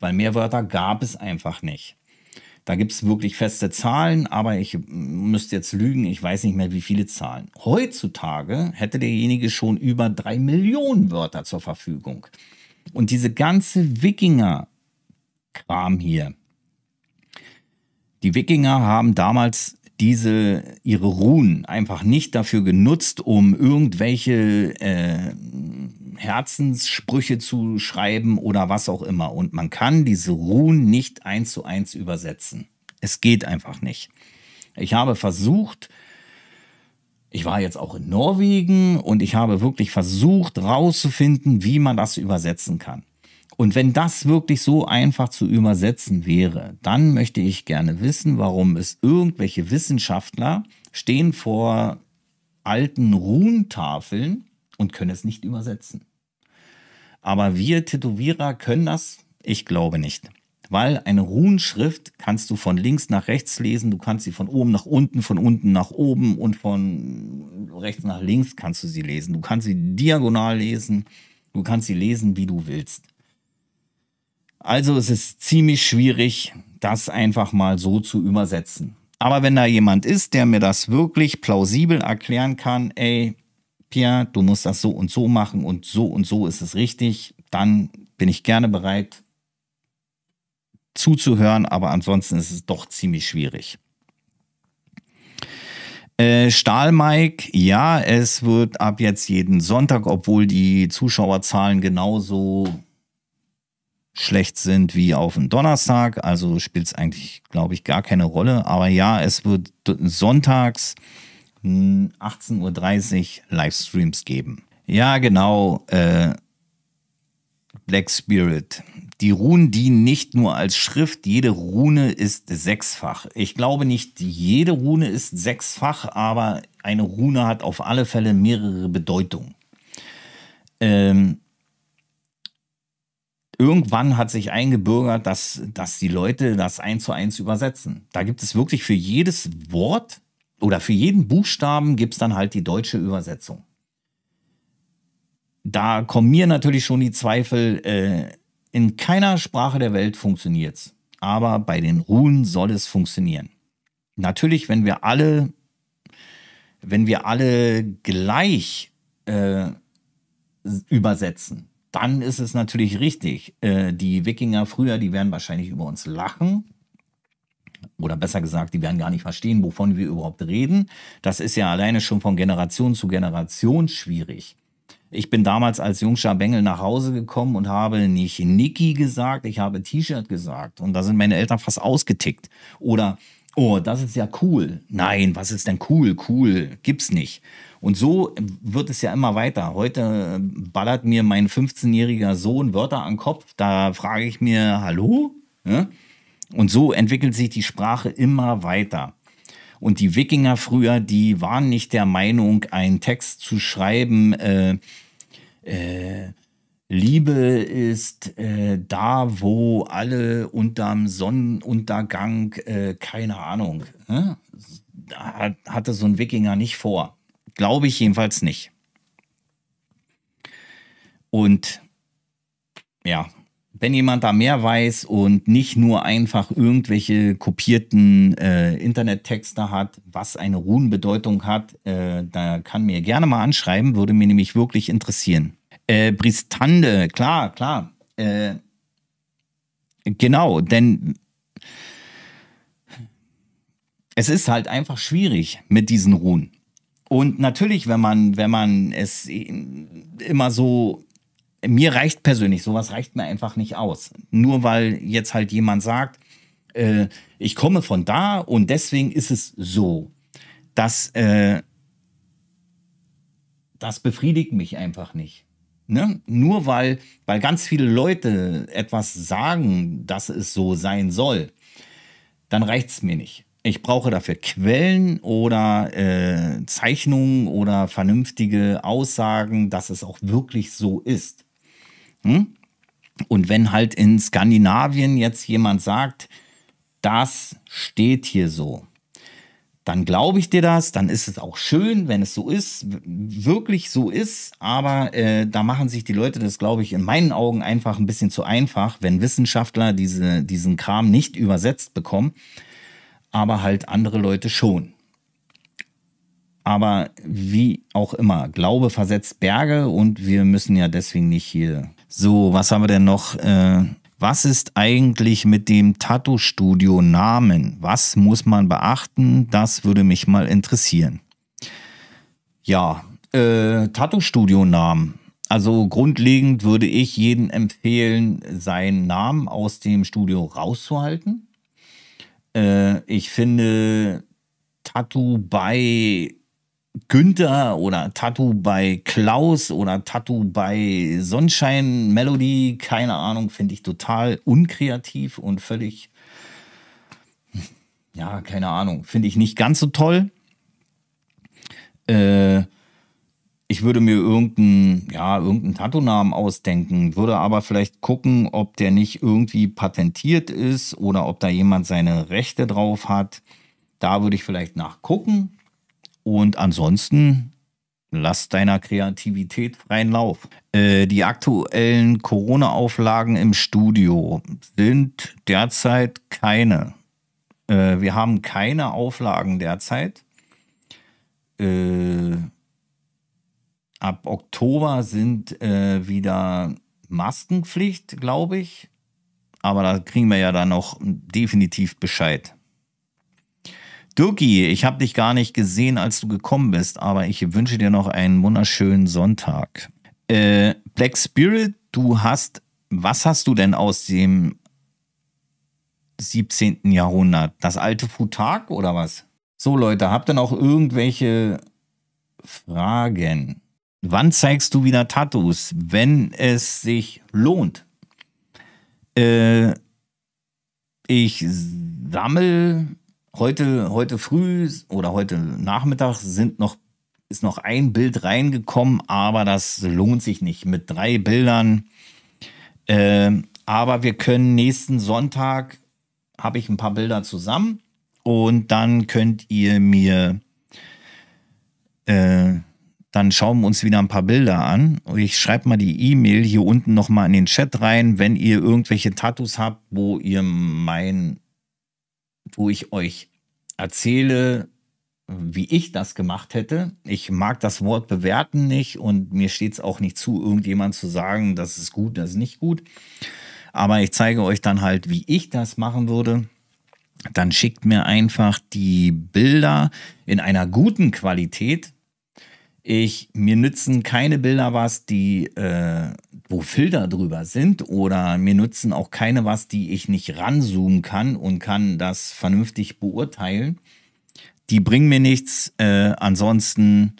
Weil mehr Wörter gab es einfach nicht. Da gibt es wirklich feste Zahlen, aber ich müsste jetzt lügen, ich weiß nicht mehr, wie viele Zahlen. Heutzutage hätte derjenige schon über drei Millionen Wörter zur Verfügung. Und diese ganze Wikinger- Kram hier. Die Wikinger haben damals diese ihre Runen einfach nicht dafür genutzt, um irgendwelche äh, Herzenssprüche zu schreiben oder was auch immer. Und man kann diese Runen nicht eins zu eins übersetzen. Es geht einfach nicht. Ich habe versucht, ich war jetzt auch in Norwegen und ich habe wirklich versucht herauszufinden, wie man das übersetzen kann. Und wenn das wirklich so einfach zu übersetzen wäre, dann möchte ich gerne wissen, warum es irgendwelche Wissenschaftler stehen vor alten Runentafeln und können es nicht übersetzen. Aber wir Tätowierer können das? Ich glaube nicht. Weil eine Runenschrift kannst du von links nach rechts lesen, du kannst sie von oben nach unten, von unten nach oben und von rechts nach links kannst du sie lesen. Du kannst sie diagonal lesen, du kannst sie lesen, wie du willst. Also es ist ziemlich schwierig, das einfach mal so zu übersetzen. Aber wenn da jemand ist, der mir das wirklich plausibel erklären kann, ey, Pierre, du musst das so und so machen und so und so ist es richtig, dann bin ich gerne bereit zuzuhören, aber ansonsten ist es doch ziemlich schwierig. Äh, Stahlmike, ja, es wird ab jetzt jeden Sonntag, obwohl die Zuschauerzahlen genauso schlecht sind wie auf dem Donnerstag. Also spielt es eigentlich, glaube ich, gar keine Rolle. Aber ja, es wird sonntags 18.30 Uhr Livestreams geben. Ja, genau. Äh, Black Spirit. Die Runen dienen nicht nur als Schrift, jede Rune ist sechsfach. Ich glaube nicht, jede Rune ist sechsfach, aber eine Rune hat auf alle Fälle mehrere Bedeutungen. Ähm, irgendwann hat sich eingebürgert, dass, dass die Leute das eins zu eins übersetzen. Da gibt es wirklich für jedes Wort oder für jeden Buchstaben gibt es dann halt die deutsche Übersetzung. Da kommen mir natürlich schon die Zweifel, äh, in keiner Sprache der Welt funktioniert es. Aber bei den Runen soll es funktionieren. Natürlich, wenn wir alle, wenn wir alle gleich äh, übersetzen, dann ist es natürlich richtig. Äh, die Wikinger früher, die werden wahrscheinlich über uns lachen. Oder besser gesagt, die werden gar nicht verstehen, wovon wir überhaupt reden. Das ist ja alleine schon von Generation zu Generation schwierig. Ich bin damals als jungscher Bengel nach Hause gekommen und habe nicht Niki gesagt, ich habe T-Shirt gesagt. Und da sind meine Eltern fast ausgetickt. Oder, oh, das ist ja cool. Nein, was ist denn cool? Cool, gibt's nicht. Und so wird es ja immer weiter. Heute ballert mir mein 15-jähriger Sohn Wörter an den Kopf. Da frage ich mir, hallo? Ja? Und so entwickelt sich die Sprache immer weiter. Und die Wikinger früher, die waren nicht der Meinung, einen Text zu schreiben, äh, äh, Liebe ist äh, da, wo alle unterm Sonnenuntergang, äh, keine Ahnung, ne? hat, hatte so ein Wikinger nicht vor. Glaube ich jedenfalls nicht. Und ja, wenn jemand da mehr weiß und nicht nur einfach irgendwelche kopierten äh, Internettexte hat, was eine Runenbedeutung hat, äh, da kann mir gerne mal anschreiben, würde mir nämlich wirklich interessieren. Äh, Bristande, klar, klar. Äh, genau, denn es ist halt einfach schwierig mit diesen Runen. Und natürlich, wenn man, wenn man es immer so mir reicht persönlich, sowas reicht mir einfach nicht aus. Nur weil jetzt halt jemand sagt, äh, ich komme von da und deswegen ist es so. Das, äh, das befriedigt mich einfach nicht. Ne? Nur weil, weil ganz viele Leute etwas sagen, dass es so sein soll, dann reicht es mir nicht. Ich brauche dafür Quellen oder äh, Zeichnungen oder vernünftige Aussagen, dass es auch wirklich so ist. Hm? Und wenn halt in Skandinavien jetzt jemand sagt, das steht hier so, dann glaube ich dir das, dann ist es auch schön, wenn es so ist, wirklich so ist, aber äh, da machen sich die Leute das, glaube ich, in meinen Augen einfach ein bisschen zu einfach, wenn Wissenschaftler diese, diesen Kram nicht übersetzt bekommen, aber halt andere Leute schon. Aber wie auch immer, Glaube versetzt Berge und wir müssen ja deswegen nicht hier so, was haben wir denn noch? Äh, was ist eigentlich mit dem Tattoo-Studio-Namen? Was muss man beachten? Das würde mich mal interessieren. Ja, äh, Tattoo-Studio-Namen. Also grundlegend würde ich jedem empfehlen, seinen Namen aus dem Studio rauszuhalten. Äh, ich finde Tattoo bei Günther oder Tattoo bei Klaus oder Tattoo bei Sonnenschein Melody, keine Ahnung, finde ich total unkreativ und völlig, ja, keine Ahnung, finde ich nicht ganz so toll. Äh, ich würde mir irgendeinen, ja, irgendeinen Tattoo-Namen ausdenken, würde aber vielleicht gucken, ob der nicht irgendwie patentiert ist oder ob da jemand seine Rechte drauf hat. Da würde ich vielleicht nachgucken. Und ansonsten lass deiner Kreativität freien Lauf. Äh, die aktuellen Corona-Auflagen im Studio sind derzeit keine. Äh, wir haben keine Auflagen derzeit. Äh, ab Oktober sind äh, wieder Maskenpflicht, glaube ich. Aber da kriegen wir ja dann noch definitiv Bescheid. Duki, ich habe dich gar nicht gesehen, als du gekommen bist, aber ich wünsche dir noch einen wunderschönen Sonntag. Äh, Black Spirit, du hast, was hast du denn aus dem 17. Jahrhundert? Das alte Futag oder was? So Leute, habt ihr noch irgendwelche Fragen? Wann zeigst du wieder Tattoos, wenn es sich lohnt? Äh, ich sammle heute, heute früh oder heute Nachmittag sind noch, ist noch ein Bild reingekommen, aber das lohnt sich nicht mit drei Bildern. Äh, aber wir können nächsten Sonntag, habe ich ein paar Bilder zusammen und dann könnt ihr mir äh, dann schauen wir uns wieder ein paar Bilder an. Ich schreibe mal die E-Mail hier unten nochmal in den Chat rein, wenn ihr irgendwelche Tattoos habt, wo ihr mein, wo ich euch erzähle, wie ich das gemacht hätte. Ich mag das Wort bewerten nicht und mir steht es auch nicht zu, irgendjemand zu sagen, das ist gut, das ist nicht gut. Aber ich zeige euch dann halt, wie ich das machen würde. Dann schickt mir einfach die Bilder in einer guten Qualität ich, mir nützen keine Bilder was, die, äh, wo Filter drüber sind oder mir nützen auch keine was, die ich nicht ranzoomen kann und kann das vernünftig beurteilen. Die bringen mir nichts. Äh, ansonsten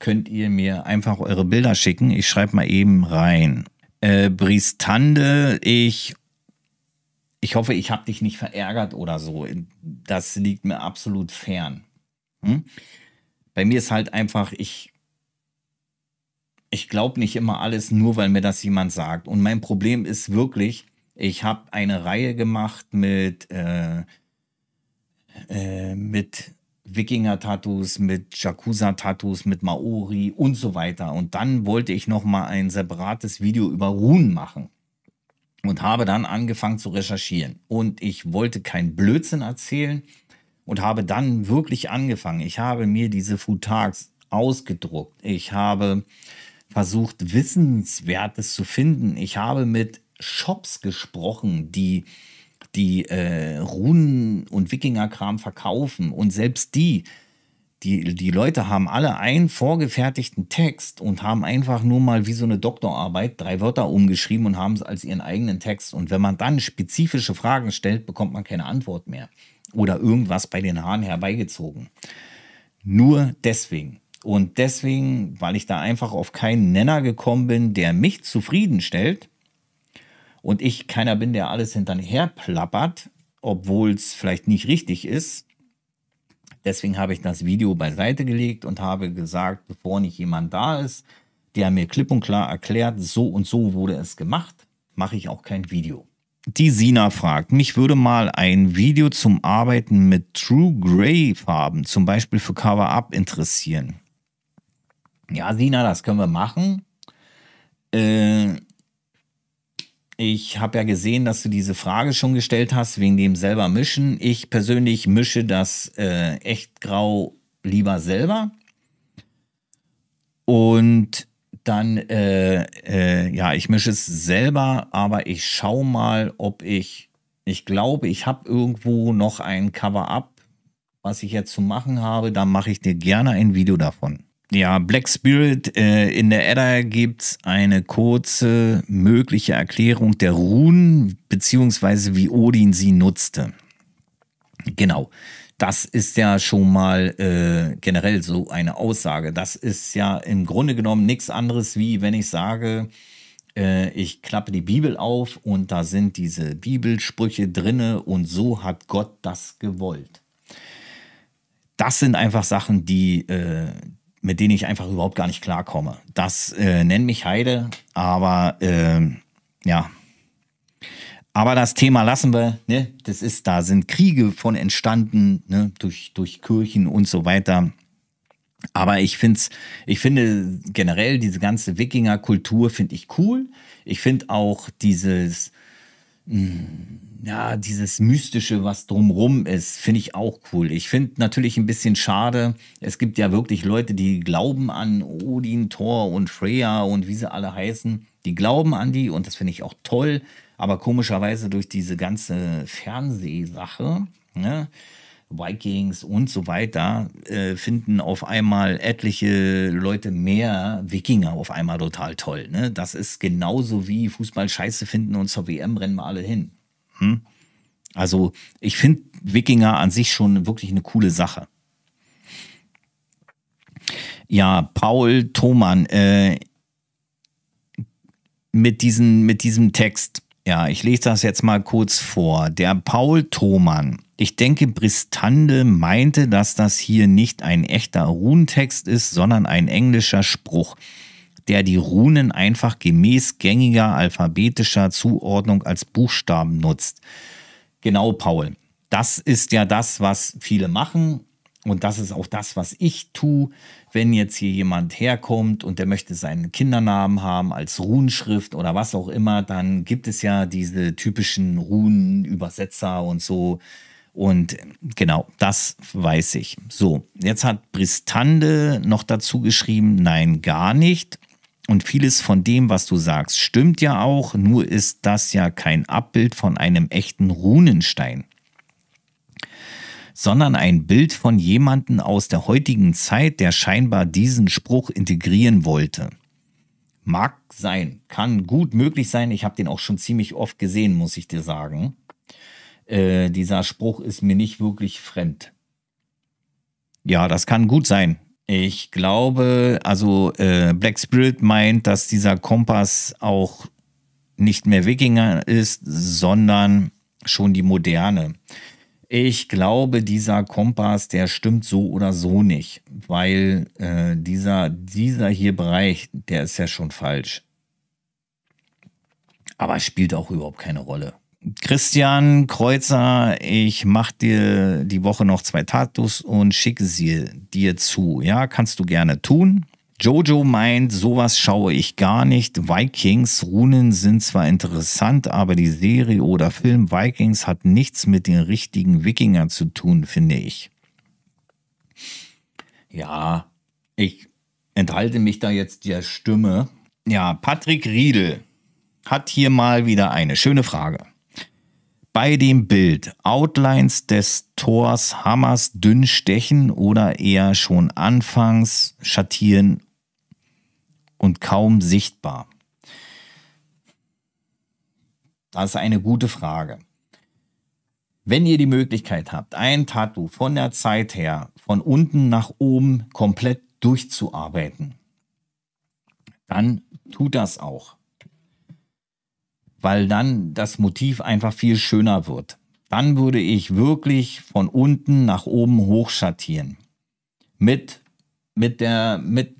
könnt ihr mir einfach eure Bilder schicken. Ich schreibe mal eben rein. Äh, Bristande, ich, ich hoffe, ich habe dich nicht verärgert oder so. Das liegt mir absolut fern. Hm? Bei mir ist halt einfach, ich, ich glaube nicht immer alles, nur weil mir das jemand sagt. Und mein Problem ist wirklich, ich habe eine Reihe gemacht mit, äh, äh, mit Wikinger-Tattoos, mit Jakuza-Tattoos, mit Maori und so weiter. Und dann wollte ich noch mal ein separates Video über Runen machen und habe dann angefangen zu recherchieren. Und ich wollte keinen Blödsinn erzählen und habe dann wirklich angefangen. Ich habe mir diese Futags ausgedruckt. Ich habe versucht, Wissenswertes zu finden. Ich habe mit Shops gesprochen, die die äh, Runen und Wikingerkram verkaufen. Und selbst die, die, die Leute haben alle einen vorgefertigten Text und haben einfach nur mal wie so eine Doktorarbeit drei Wörter umgeschrieben und haben es als ihren eigenen Text. Und wenn man dann spezifische Fragen stellt, bekommt man keine Antwort mehr oder irgendwas bei den Haaren herbeigezogen. Nur deswegen. Und deswegen, weil ich da einfach auf keinen Nenner gekommen bin, der mich zufriedenstellt und ich keiner bin, der alles hinterher plappert, obwohl es vielleicht nicht richtig ist. Deswegen habe ich das Video beiseite gelegt und habe gesagt, bevor nicht jemand da ist, der mir klipp und klar erklärt, so und so wurde es gemacht, mache ich auch kein Video. Die Sina fragt, mich würde mal ein Video zum Arbeiten mit True Gray Farben, zum Beispiel für Cover-Up, interessieren. Ja, Sina, das können wir machen. Äh, ich habe ja gesehen, dass du diese Frage schon gestellt hast, wegen dem selber mischen. Ich persönlich mische das äh, Echtgrau lieber selber. Und dann, äh, äh, ja, ich mische es selber, aber ich schaue mal, ob ich, ich glaube, ich habe irgendwo noch ein Cover-Up, was ich jetzt zu machen habe. Da mache ich dir gerne ein Video davon. Ja, Black Spirit, äh, in der Edda gibt es eine kurze mögliche Erklärung der Runen, beziehungsweise wie Odin sie nutzte. Genau das ist ja schon mal äh, generell so eine Aussage. Das ist ja im Grunde genommen nichts anderes, wie wenn ich sage, äh, ich klappe die Bibel auf und da sind diese Bibelsprüche drinne und so hat Gott das gewollt. Das sind einfach Sachen, die, äh, mit denen ich einfach überhaupt gar nicht klarkomme. Das äh, nennt mich Heide, aber äh, ja. Aber das Thema lassen wir, ne? Das ist, da sind Kriege von entstanden, ne? durch, durch Kirchen und so weiter. Aber ich finde ich finde generell diese ganze Wikinger-Kultur finde ich cool. Ich finde auch dieses, hm, ja, dieses Mystische, was drumrum ist, finde ich auch cool. Ich finde natürlich ein bisschen schade, es gibt ja wirklich Leute, die glauben an Odin, Thor und Freya und wie sie alle heißen. Die glauben an die und das finde ich auch toll. Aber komischerweise durch diese ganze Fernsehsache, ne, Vikings und so weiter, äh, finden auf einmal etliche Leute mehr Wikinger auf einmal total toll. Ne? Das ist genauso wie Fußball scheiße finden und zur WM rennen wir alle hin. Hm? Also ich finde Wikinger an sich schon wirklich eine coole Sache. Ja, Paul Thoman, äh, mit, diesen, mit diesem Text. Ja, ich lese das jetzt mal kurz vor. Der Paul Thoman. Ich denke, Bristande meinte, dass das hier nicht ein echter Runentext ist, sondern ein englischer Spruch der die Runen einfach gemäß gängiger alphabetischer Zuordnung als Buchstaben nutzt. Genau, Paul. Das ist ja das, was viele machen. Und das ist auch das, was ich tue, wenn jetzt hier jemand herkommt und der möchte seinen Kindernamen haben als Runenschrift oder was auch immer, dann gibt es ja diese typischen Runenübersetzer und so. Und genau, das weiß ich. So, jetzt hat Bristande noch dazu geschrieben, nein, gar nicht. Und vieles von dem, was du sagst, stimmt ja auch, nur ist das ja kein Abbild von einem echten Runenstein, sondern ein Bild von jemandem aus der heutigen Zeit, der scheinbar diesen Spruch integrieren wollte. Mag sein, kann gut möglich sein. Ich habe den auch schon ziemlich oft gesehen, muss ich dir sagen. Äh, dieser Spruch ist mir nicht wirklich fremd. Ja, das kann gut sein. Ich glaube, also äh, Black Spirit meint, dass dieser Kompass auch nicht mehr Wikinger ist, sondern schon die moderne. Ich glaube, dieser Kompass, der stimmt so oder so nicht, weil äh, dieser, dieser hier Bereich, der ist ja schon falsch. Aber spielt auch überhaupt keine Rolle. Christian Kreuzer, ich mach dir die Woche noch zwei Tattoos und schicke sie dir zu. Ja, kannst du gerne tun. Jojo meint, sowas schaue ich gar nicht. Vikings, Runen sind zwar interessant, aber die Serie oder Film Vikings hat nichts mit den richtigen Wikingern zu tun, finde ich. Ja, ich enthalte mich da jetzt der Stimme. Ja, Patrick Riedel hat hier mal wieder eine schöne Frage bei dem Bild Outlines des Tors Hammers dünn stechen oder eher schon anfangs schattieren und kaum sichtbar? Das ist eine gute Frage. Wenn ihr die Möglichkeit habt, ein Tattoo von der Zeit her von unten nach oben komplett durchzuarbeiten, dann tut das auch weil dann das Motiv einfach viel schöner wird. Dann würde ich wirklich von unten nach oben hochschattieren. Mit, mit der, mit,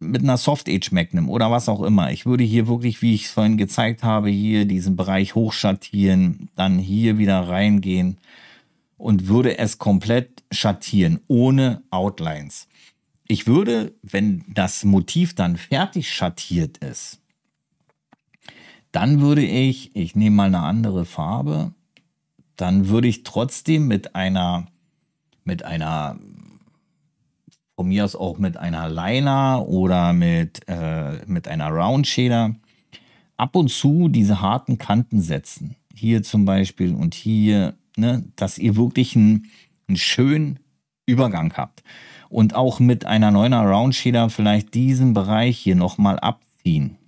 mit einer Soft Age Magnum oder was auch immer. Ich würde hier wirklich, wie ich es vorhin gezeigt habe, hier diesen Bereich hochschattieren, dann hier wieder reingehen und würde es komplett schattieren, ohne Outlines. Ich würde, wenn das Motiv dann fertig schattiert ist, dann würde ich, ich nehme mal eine andere Farbe, dann würde ich trotzdem mit einer, mit einer, von mir aus auch mit einer Liner oder mit, äh, mit einer Round Shader ab und zu diese harten Kanten setzen. Hier zum Beispiel und hier, ne, dass ihr wirklich einen, einen schönen Übergang habt. Und auch mit einer 9er Round Shader vielleicht diesen Bereich hier nochmal abziehen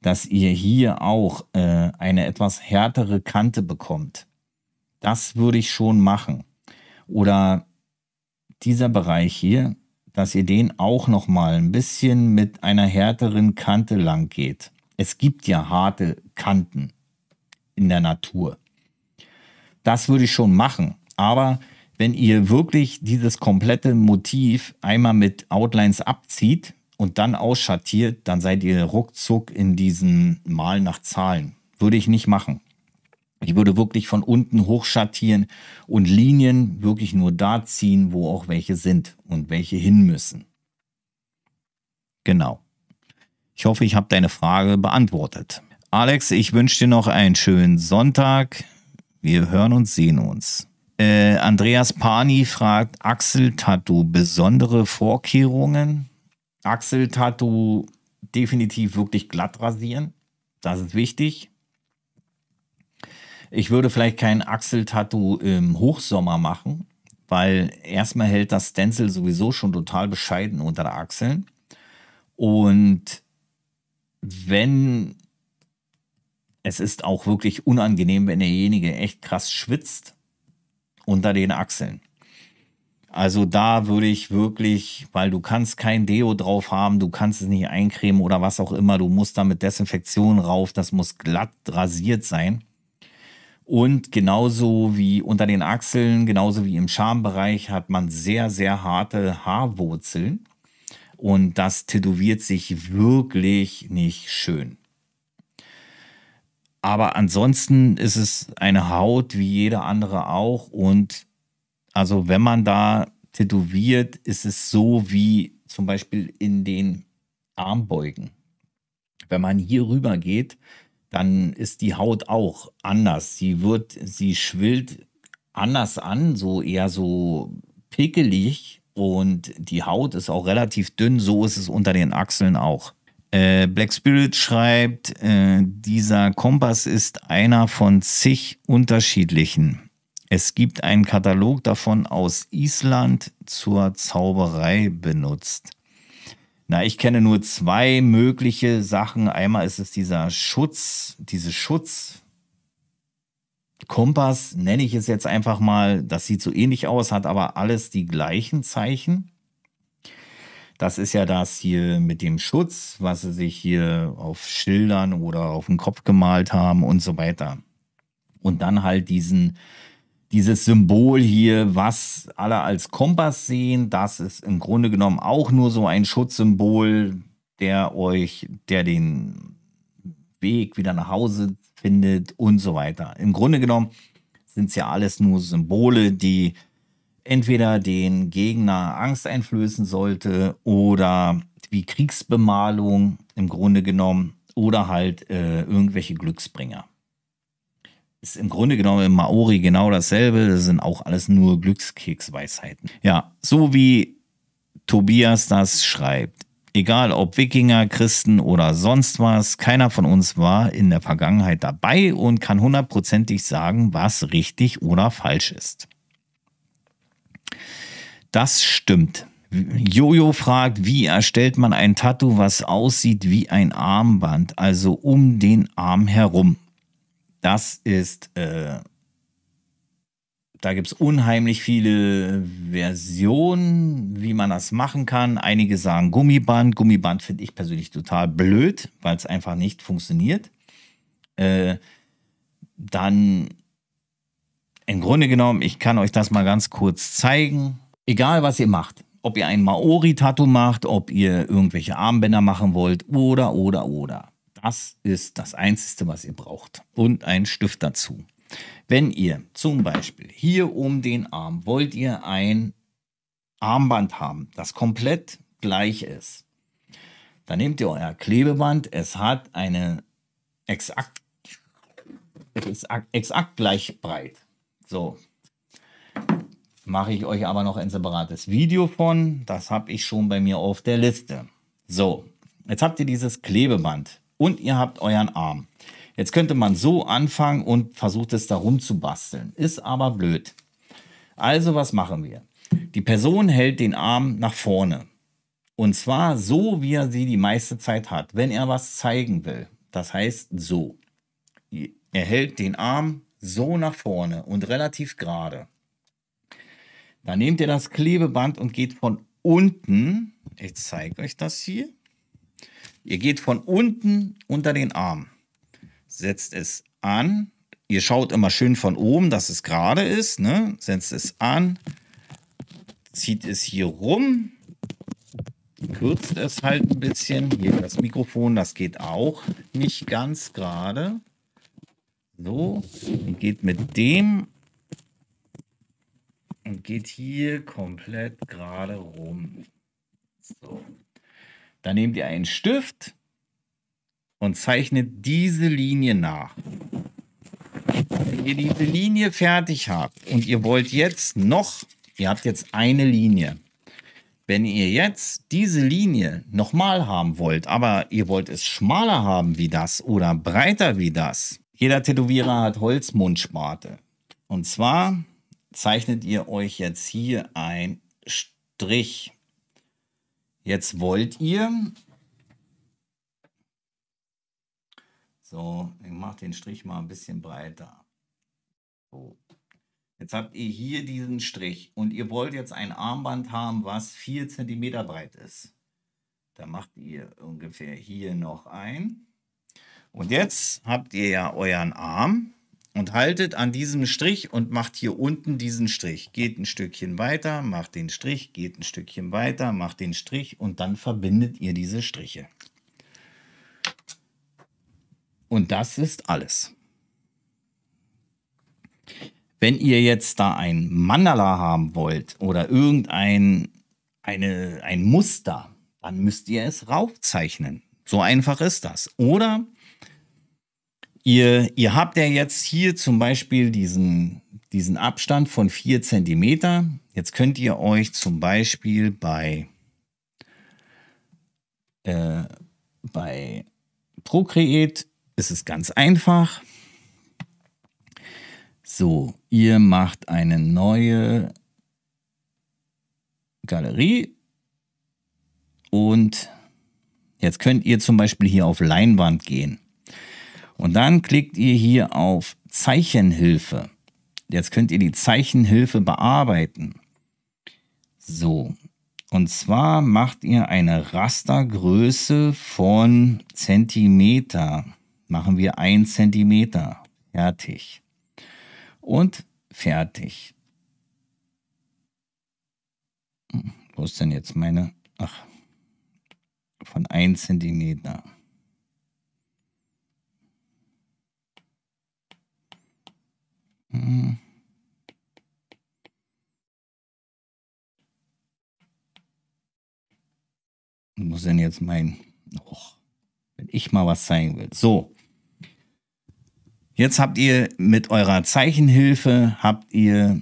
dass ihr hier auch äh, eine etwas härtere Kante bekommt. Das würde ich schon machen. Oder dieser Bereich hier, dass ihr den auch noch mal ein bisschen mit einer härteren Kante lang geht. Es gibt ja harte Kanten in der Natur. Das würde ich schon machen. Aber wenn ihr wirklich dieses komplette Motiv einmal mit Outlines abzieht und dann ausschattiert, dann seid ihr ruckzuck in diesen Mal nach Zahlen. Würde ich nicht machen. Ich würde wirklich von unten hochschattieren und Linien wirklich nur da ziehen, wo auch welche sind und welche hin müssen. Genau. Ich hoffe, ich habe deine Frage beantwortet. Alex, ich wünsche dir noch einen schönen Sonntag. Wir hören und sehen uns. Äh, Andreas Pani fragt, Achseltattoo, besondere Vorkehrungen? Achseltattoo definitiv wirklich glatt rasieren. Das ist wichtig. Ich würde vielleicht kein Achseltattoo im Hochsommer machen, weil erstmal hält das Stencil sowieso schon total bescheiden unter der Achseln. Und wenn es ist auch wirklich unangenehm, wenn derjenige echt krass schwitzt unter den Achseln. Also da würde ich wirklich, weil du kannst kein Deo drauf haben, du kannst es nicht eincremen oder was auch immer, du musst da mit Desinfektion rauf, das muss glatt rasiert sein. Und genauso wie unter den Achseln, genauso wie im Schambereich hat man sehr, sehr harte Haarwurzeln. Und das tätowiert sich wirklich nicht schön. Aber ansonsten ist es eine Haut wie jede andere auch. Und also wenn man da tätowiert, ist es so wie zum Beispiel in den Armbeugen. Wenn man hier rüber geht, dann ist die Haut auch anders. Sie wird, sie schwillt anders an, so eher so pickelig und die Haut ist auch relativ dünn. So ist es unter den Achseln auch. Äh, Black Spirit schreibt, äh, dieser Kompass ist einer von zig unterschiedlichen. Es gibt einen Katalog davon aus Island zur Zauberei benutzt. Na, ich kenne nur zwei mögliche Sachen. Einmal ist es dieser Schutz, diese Schutzkompass, nenne ich es jetzt einfach mal. Das sieht so ähnlich aus, hat aber alles die gleichen Zeichen. Das ist ja das hier mit dem Schutz, was sie sich hier auf Schildern oder auf den Kopf gemalt haben und so weiter. Und dann halt diesen, dieses Symbol hier, was alle als Kompass sehen, das ist im Grunde genommen auch nur so ein Schutzsymbol, der euch, der den Weg wieder nach Hause findet und so weiter. Im Grunde genommen sind es ja alles nur Symbole, die entweder den Gegner Angst einflößen sollte oder wie Kriegsbemalung im Grunde genommen oder halt äh, irgendwelche Glücksbringer. Ist im Grunde genommen im Maori genau dasselbe. Das sind auch alles nur Glückskeksweisheiten. Ja, so wie Tobias das schreibt. Egal ob Wikinger, Christen oder sonst was, keiner von uns war in der Vergangenheit dabei und kann hundertprozentig sagen, was richtig oder falsch ist. Das stimmt. Jojo fragt, wie erstellt man ein Tattoo, was aussieht wie ein Armband, also um den Arm herum. Das ist, äh, da gibt es unheimlich viele Versionen, wie man das machen kann. Einige sagen Gummiband. Gummiband finde ich persönlich total blöd, weil es einfach nicht funktioniert. Äh, dann im Grunde genommen, ich kann euch das mal ganz kurz zeigen. Egal, was ihr macht. Ob ihr ein Maori-Tattoo macht, ob ihr irgendwelche Armbänder machen wollt oder, oder, oder. Das ist das Einzige, was ihr braucht. Und ein Stift dazu. Wenn ihr zum Beispiel hier um den Arm wollt ihr ein Armband haben, das komplett gleich ist, dann nehmt ihr euer Klebeband. Es hat eine exakt, exakt, exakt gleich breit. So, mache ich euch aber noch ein separates Video von. Das habe ich schon bei mir auf der Liste. So, jetzt habt ihr dieses Klebeband und ihr habt euren Arm. Jetzt könnte man so anfangen und versucht es darum zu basteln. Ist aber blöd. Also was machen wir? Die Person hält den Arm nach vorne. Und zwar so, wie er sie die meiste Zeit hat, wenn er was zeigen will. Das heißt so. Er hält den Arm so nach vorne und relativ gerade. Dann nehmt ihr das Klebeband und geht von unten, ich zeige euch das hier, ihr geht von unten unter den Arm, setzt es an ihr schaut immer schön von oben, dass es gerade ist, ne? setzt es an, zieht es hier rum, kürzt es halt ein bisschen. Hier das Mikrofon, das geht auch nicht ganz gerade. So, und geht mit dem und geht hier komplett gerade rum. So. Dann nehmt ihr einen Stift und zeichnet diese Linie nach. Wenn ihr diese Linie fertig habt und ihr wollt jetzt noch, ihr habt jetzt eine Linie. Wenn ihr jetzt diese Linie nochmal haben wollt, aber ihr wollt es schmaler haben wie das oder breiter wie das, jeder Tätowierer hat Holzmundsparte. Und zwar zeichnet ihr euch jetzt hier ein Strich. Jetzt wollt ihr, so, ich mache den Strich mal ein bisschen breiter. So. Jetzt habt ihr hier diesen Strich und ihr wollt jetzt ein Armband haben, was 4 cm breit ist. Da macht ihr ungefähr hier noch ein. Und jetzt habt ihr ja euren Arm und haltet an diesem Strich und macht hier unten diesen Strich. Geht ein Stückchen weiter, macht den Strich, geht ein Stückchen weiter, macht den Strich und dann verbindet ihr diese Striche. Und das ist alles. Wenn ihr jetzt da ein Mandala haben wollt oder irgendein eine, ein Muster, dann müsst ihr es raufzeichnen. So einfach ist das. Oder Ihr, ihr habt ja jetzt hier zum Beispiel diesen, diesen Abstand von 4 cm. Jetzt könnt ihr euch zum Beispiel bei, äh, bei Procreate ist es ganz einfach. So, ihr macht eine neue Galerie und jetzt könnt ihr zum Beispiel hier auf Leinwand gehen. Und dann klickt ihr hier auf Zeichenhilfe. Jetzt könnt ihr die Zeichenhilfe bearbeiten. So. Und zwar macht ihr eine Rastergröße von Zentimeter. Machen wir ein Zentimeter. Fertig. Und fertig. Wo ist denn jetzt meine? Ach, von 1 Zentimeter. Hm. Muss denn jetzt mein, oh, wenn ich mal was zeigen will. So. Jetzt habt ihr mit eurer Zeichenhilfe, habt ihr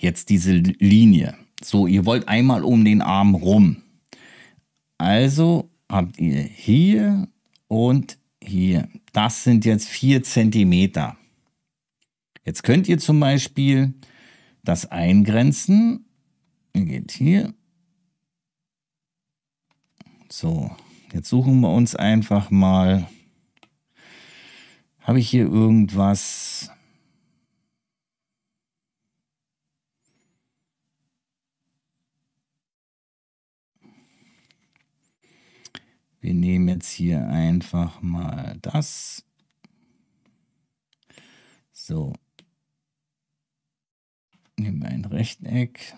jetzt diese Linie. So, ihr wollt einmal um den Arm rum. Also habt ihr hier und hier. Das sind jetzt vier Zentimeter. Jetzt könnt ihr zum Beispiel das eingrenzen. Ihr geht hier. So, jetzt suchen wir uns einfach mal. Habe ich hier irgendwas? Wir nehmen jetzt hier einfach mal das. So, Nehmen wir ein Rechteck.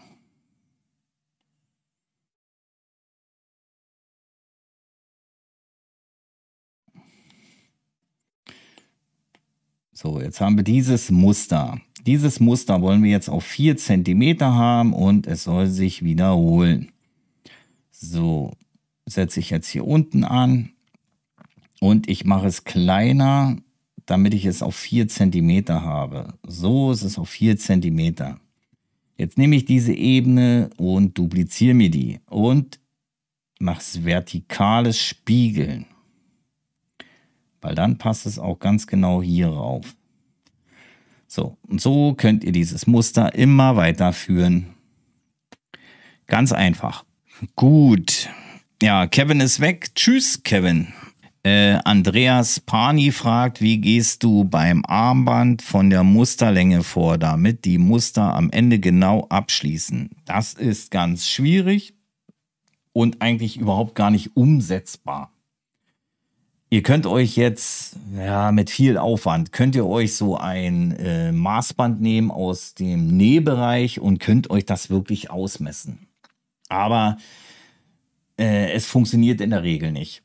So, jetzt haben wir dieses Muster. Dieses Muster wollen wir jetzt auf 4 cm haben und es soll sich wiederholen. So, setze ich jetzt hier unten an und ich mache es kleiner, damit ich es auf 4 cm habe. So ist es auf 4 cm. Jetzt nehme ich diese Ebene und dupliziere mir die und mache es vertikales Spiegeln. Weil dann passt es auch ganz genau hier rauf. So, und so könnt ihr dieses Muster immer weiterführen. Ganz einfach. Gut. Ja, Kevin ist weg. Tschüss, Kevin. Äh, Andreas Pani fragt, wie gehst du beim Armband von der Musterlänge vor, damit die Muster am Ende genau abschließen? Das ist ganz schwierig und eigentlich überhaupt gar nicht umsetzbar. Ihr könnt euch jetzt, ja, mit viel Aufwand, könnt ihr euch so ein äh, Maßband nehmen aus dem Nähbereich und könnt euch das wirklich ausmessen. Aber äh, es funktioniert in der Regel nicht.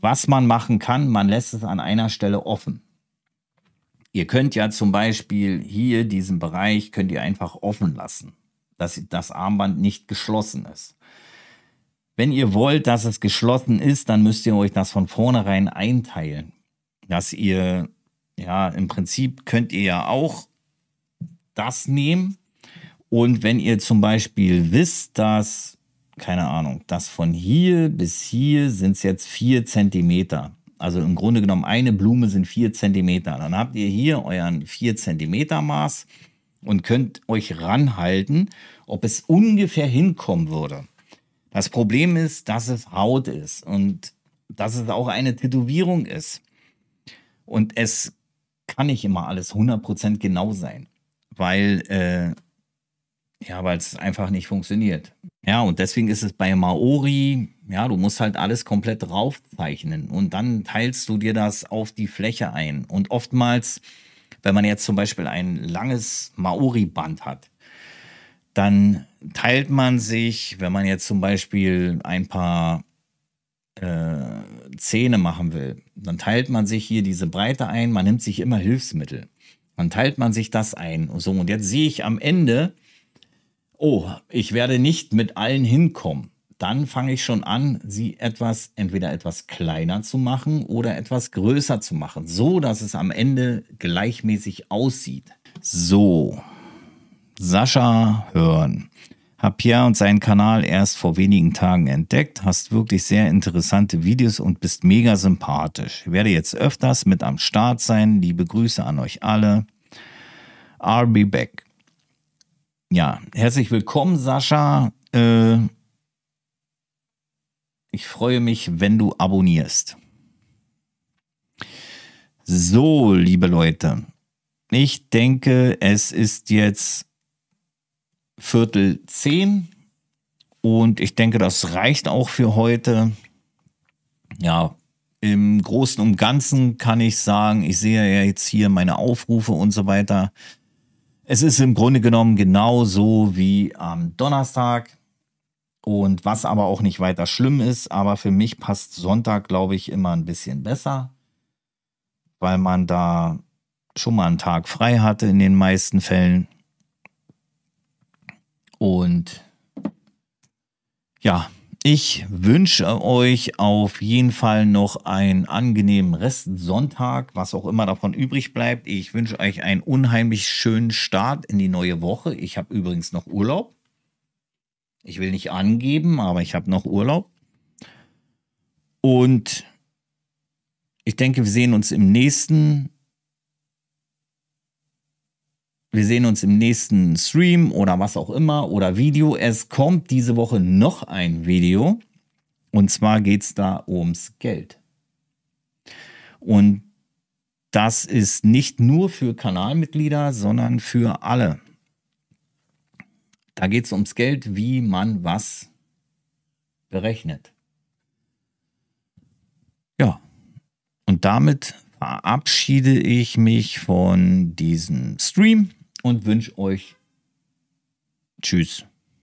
Was man machen kann, man lässt es an einer Stelle offen. Ihr könnt ja zum Beispiel hier diesen Bereich, könnt ihr einfach offen lassen, dass das Armband nicht geschlossen ist. Wenn ihr wollt, dass es geschlossen ist, dann müsst ihr euch das von vornherein einteilen. Dass ihr, ja, im Prinzip könnt ihr ja auch das nehmen. Und wenn ihr zum Beispiel wisst, dass, keine Ahnung, dass von hier bis hier sind es jetzt vier Zentimeter. Also im Grunde genommen eine Blume sind vier Zentimeter. Dann habt ihr hier euren vier Zentimeter Maß und könnt euch ranhalten, ob es ungefähr hinkommen würde. Das Problem ist, dass es Haut ist und dass es auch eine Tätowierung ist. Und es kann nicht immer alles 100% genau sein, weil äh, ja, weil es einfach nicht funktioniert. Ja, und deswegen ist es bei Maori, ja, du musst halt alles komplett draufzeichnen und dann teilst du dir das auf die Fläche ein. Und oftmals, wenn man jetzt zum Beispiel ein langes Maori-Band hat, dann teilt man sich, wenn man jetzt zum Beispiel ein paar äh, Zähne machen will, dann teilt man sich hier diese Breite ein, man nimmt sich immer Hilfsmittel. Dann teilt man sich das ein. So, und jetzt sehe ich am Ende, oh, ich werde nicht mit allen hinkommen. Dann fange ich schon an, sie etwas, entweder etwas kleiner zu machen oder etwas größer zu machen, so dass es am Ende gleichmäßig aussieht. So, Sascha hören. Hab Pierre und seinen Kanal erst vor wenigen Tagen entdeckt, hast wirklich sehr interessante Videos und bist mega sympathisch. Werde jetzt öfters mit am Start sein. Liebe Grüße an euch alle. I'll be back. Ja, herzlich willkommen, Sascha. Äh, ich freue mich, wenn du abonnierst. So, liebe Leute, ich denke, es ist jetzt Viertel zehn. Und ich denke, das reicht auch für heute. Ja, im Großen und Ganzen kann ich sagen, ich sehe ja jetzt hier meine Aufrufe und so weiter. Es ist im Grunde genommen genauso wie am Donnerstag. Und was aber auch nicht weiter schlimm ist, aber für mich passt Sonntag, glaube ich, immer ein bisschen besser, weil man da schon mal einen Tag frei hatte in den meisten Fällen. Und ja, ich wünsche euch auf jeden Fall noch einen angenehmen Restsonntag, was auch immer davon übrig bleibt. Ich wünsche euch einen unheimlich schönen Start in die neue Woche. Ich habe übrigens noch Urlaub. Ich will nicht angeben, aber ich habe noch Urlaub. Und ich denke, wir sehen uns im nächsten Wir sehen uns im nächsten Stream oder was auch immer oder Video. Es kommt diese Woche noch ein Video. Und zwar geht es da ums Geld. Und das ist nicht nur für Kanalmitglieder, sondern für alle. Da geht es ums Geld, wie man was berechnet. Ja, und damit verabschiede ich mich von diesem Stream und wünsche euch Tschüss.